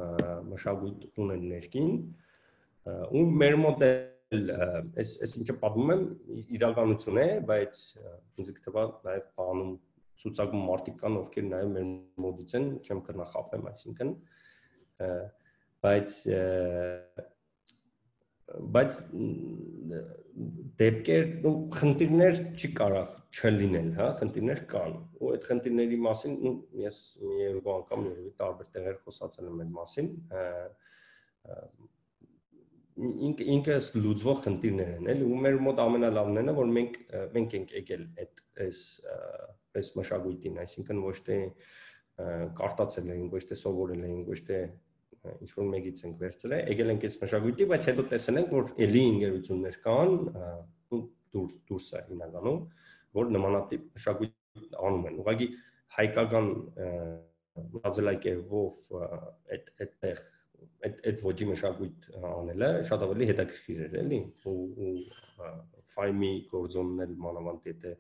մշակույթ ունեն ներքին ու մեր մոտ այս այս ինչը պատմում եմ իրականություն է, բայց ինձ կթվա նաև բանում ցուցակում մարդիկ կան, ովքեր նաև մեր մոդից են, չեմ կնախապեմ, այսինքն բայց բայց դեպքեր ու խնդիրներ չի կարող չլինել, հա, խնդիրներ կան։ Ու այդ խնդիրների մասին ու ես մի երկու անգամ երևի տարբեր տեղեր խոսացել եմ այդ մասին, ինքը ինքս լուծվող խնդիրներ են, էլի ու մեր մոտ ամենալավն է որ մենք մենք ենք եկել այդ այս այս մշակույթին, այսինքն ոչ թե կարտացել ենք, ոչ թե սովորել ենք, ոչ թե ինչ որ մեկից ենք վերցրել, եկել ենք այս մշակույթի, բայց հետո տեսել ենք, որ էլի ինգերություններ կան, ու դուրս դուրս է հիմնականում, որ նմանատիպ մշակույթ անում են։ Ուղղակի հայկական մտածելակերպով այդ այդտեղ այդ այդ ոճի մշակույթ անելը շատ ավելի հետաքրքիր էր էլի ու ֆայմի գործոնն էլ մանավանդ եթե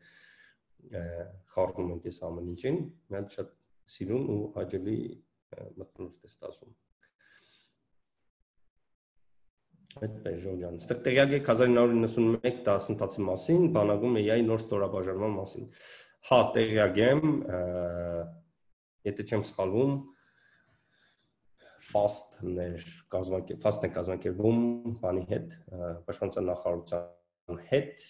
խառնում ենք այս ամեն ինչին մենք շատ սիրուն ու հաճելի մտնոլորտ է ստացվում Այդպես Ժորջան։ Այստեղ տեղյակ եք 1991 դասընթացի մասին, բանակում AI նոր ստորաբաժանման մասին։ Հա, տեղյակ եմ, եթե չեմ սխալվում, fast-ներ կազմակերպ fast-ն կազմակերպում բանի հետ, պաշտպանության նախարարության հետ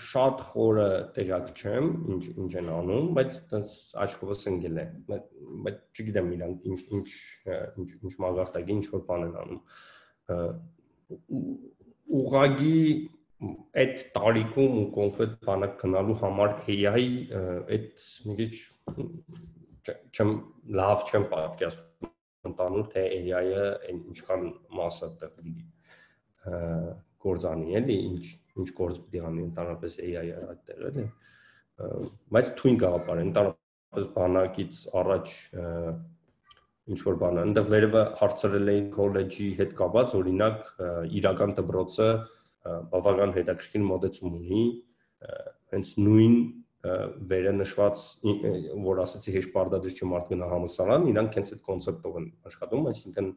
շատ խորը տեղակ չեմ, ինչ ինչ են անում, բայց տես աչքովս ընկել է։ Բայց չգիտեմ իրանք ինչ ինչ ինչ ինչ մագարտակի ինչ որ բան են անում։ Ուղագի այդ տարիքում ու կոնկրետ բանակ գնալու համար AI այդ մի քիչ չեմ լավ չեմ պատկերացնում ընդանուր թե AI-ը ինչքան մասը տղի գործանի էլի ինչ ինչ գործ պիտի անի ընդհանրապես AI-ը այդտեղ էլի բայց թույն գաղապար ընդհանրապես բանակից առաջ ինչ որ բան այնտեղ վերևը հարցրել էին քոլեջի հետ կապած օրինակ իրական դպրոցը բավական հետաքրքիր մոդեցում ունի հենց նույն վերենշված որ ասացի հեշտ բարդադրիչի մարդ գնա համալսարան, իրանք հենց այդ կոնցեպտով են աշխատում, այսինքն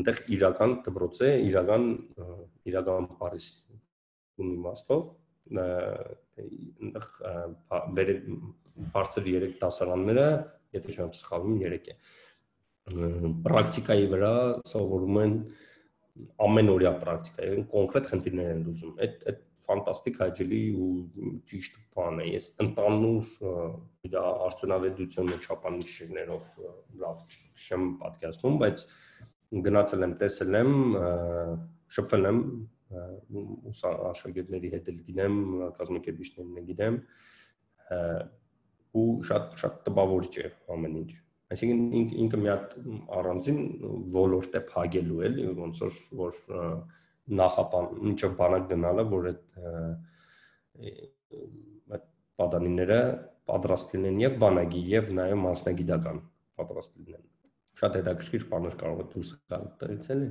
այնտեղ իրական դպրոց է, իրական իրական Փարիզ ունի մաստով այնտեղ բարձր 3 դասարանները, եթե չեմ սխալվում, 3 է։ Պրակտիկայի վրա սովորում են ամենօրյա պրակտիկա, այն կոնկրետ խնդիրներ են լուծում։ Այդ այդ ֆանտաստիկ հաճելի ու ճիշտ բան է։ Ես ընտանուր դա արդյունավետությունը չափանիշներով լավ չեմ պատկերացնում, բայց գնացել եմ, տեսել եմ, շփվել եմ աշակերտների հետ էլ գիտեմ, կազմակերպիչներն էլ գիտեմ ու շատ շատ տպավորիչ է ամեն ինչ Այսինքն ինք, ինքը մի հատ առանձին ոլորտ է փագելու էլի, ոնց որ որ նախապան ինչով բանակ գնալը, որ այդ այդ պատանիները պատրաստ լինեն եւ բանակի եւ նաեւ մասնագիտական պատրաստ լինեն։ Շատ հետաքրքիր բաներ կարող է դուրս գալ դրանից էլի։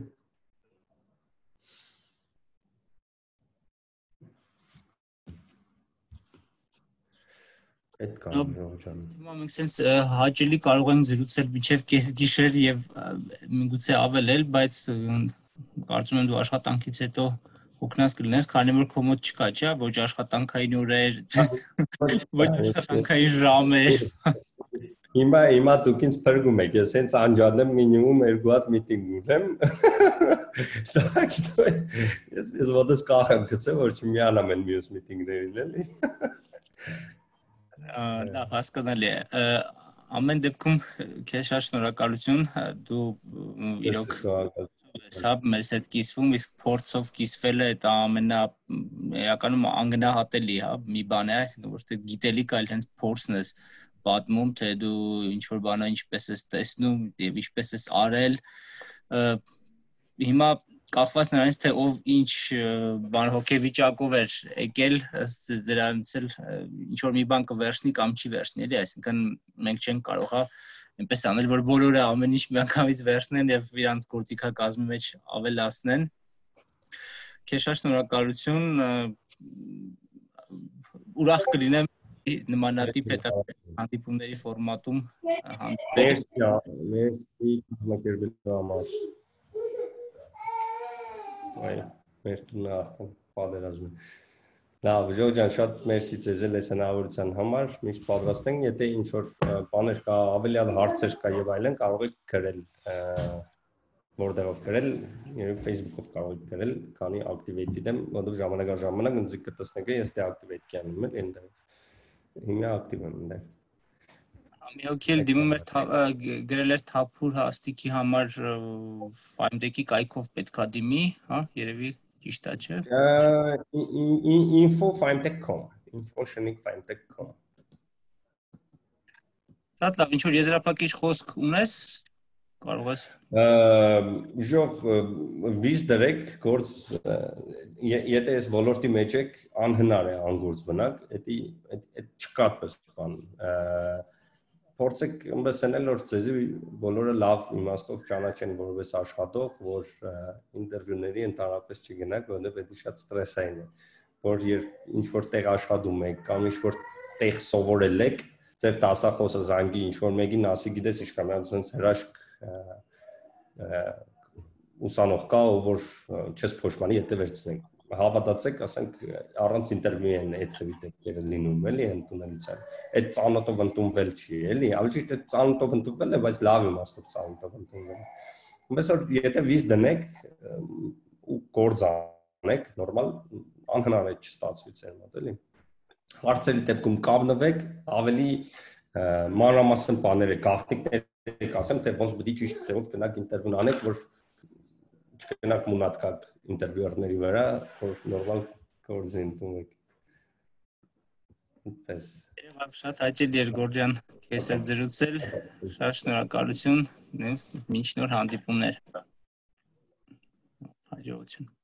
Այդ կան Ժողովրդյան։ Հիմա մենք sense հաճելի կարող ենք զրուցել միջև կես գիշեր եւ միգուցե ավել էլ, բայց կարծում եմ դու աշխատանքից հետո հոգնած կլինես, քանի որ քո մոտ չկա, չէ՞, ոչ աշխատանքային օրեր, ոչ աշխատանքային ժամեր։ Հիմա հիմա դուք ինձ փրկում եք, ես հենց անջանում մինիմում երկու հատ միտինգ ունեմ։ Ես ես ոտս կախեմ գցեմ, որ չմիանամ են մյուս միտինգներին, էլի լավ հասկանալի է ամեն դեպքում քեզ շատ շնորհակալություն դու իրոք սա մեզ հետ կիսվում իսկ փորձով կիսվելը դա ամենա էականում անգնահատելի հա մի բան է այսինքն ոչ թե գիտելիք այլ հենց փորձն ես պատմում թե դու ինչ որ բանը ինչպես ես տեսնում եւ ինչպես ես արել հիմա կախված նրանից թե ով ինչ բան հոգեվիճակով էր եկել ըստ դրանից էլ ինչ որ մի բան կվերցնի կամ չի վերցնի էլի այսինքն մենք չենք կարող հա այնպես անել որ բոլորը ամեն ինչ միանգամից վերցնեն եւ իրանց գործիքակազմի մեջ ավելացնեն քեզ շատ շնորհակալություն ուրախ կլինեմ նմանատիպ հետաքրքիր ֆորմատում հանդիպել։ Մերսի, մերսի կազմակերպելու համար այո մեր տունը արդեն պատերազմ է լավ ժո ջան շատ մերսի ձեզ այս հնարավորության համար միշտ պատրաստ ենք եթե ինչ որ բաներ կա ավելի ալ հարցեր կա եւ այլն կարող եք գրել որտեղով գրել երբ Facebook-ով կարող եք գրել քանի activated եմ որովհետեւ ժամանակ առ ժամանակ ինձ կտեսնեք ես deactivate կանում եմ այնտեղից հիմա active եմ այնտեղ մի հոգի էլ դիմում էր գրել էր թափուր հաստիկի համար ֆայմտեկի կայքով պետքա դիմի, հա, երևի ճիշտ է, չէ։ info.fimtech.com info.fimtech.com Շատ լավ, ինչ որ եզրափակիչ խոսք ունես, կարող ես ժող վիզ դրեք գործ եթե ես ոլորտի մեջ եք անհնար է անգործ բնակ, դա չկա պես բան փորձեք ըմբեսնել որ ձեզի բոլորը լավ իմաստով ճանաչեն որովհետեւ աշխատող, որ ինտերվյուների ընդհանրապես չգնաք, որովհետեւ դա շատ ստրեսային է, որ ինչ որ տեղ աշխատում եք կամ ինչ որ տեղ սովորել եք, ձեր դասախոսը զանգի ինչ որ մեկին ասի, գիտես կամ այնց հրաշք ուսանող կա, որ չես փոշմանի, եթե վերցնենք հավատացեք, ասենք առանց ինտերվյու են էցվի դեպքերը լինում, էլի ընդունելության։ Այդ ծանոթով ընդունվել չի, էլի, ճիշտ է ծանոթով ընդունվել է, բայց լավ իմաստով ծանոթով ընդունվել։ Ումես որ եթե վիզ դնեք ու գործ անեք, նորմալ անհնար է չստացվի ձեր մոտ, էլի։ Հարցերի դեպքում կապնվեք, ավելի մանրամասն բաները, գաղտնիքներ կասեմ, թե ոնց պետք է ճիշտ ձևով գնաք ինտերվյուն անեք, որ չգնաք մունատկակ ինտերվյուերների վրա, որ նորմալ գործի ընդունեք։ Այդպես։ Եվ շատ հաճելի էր Գորջան քեզ հետ զրուցել։ Շատ շնորհակալություն։ Մինչ նոր հանդիպումներ։ Հաջողություն։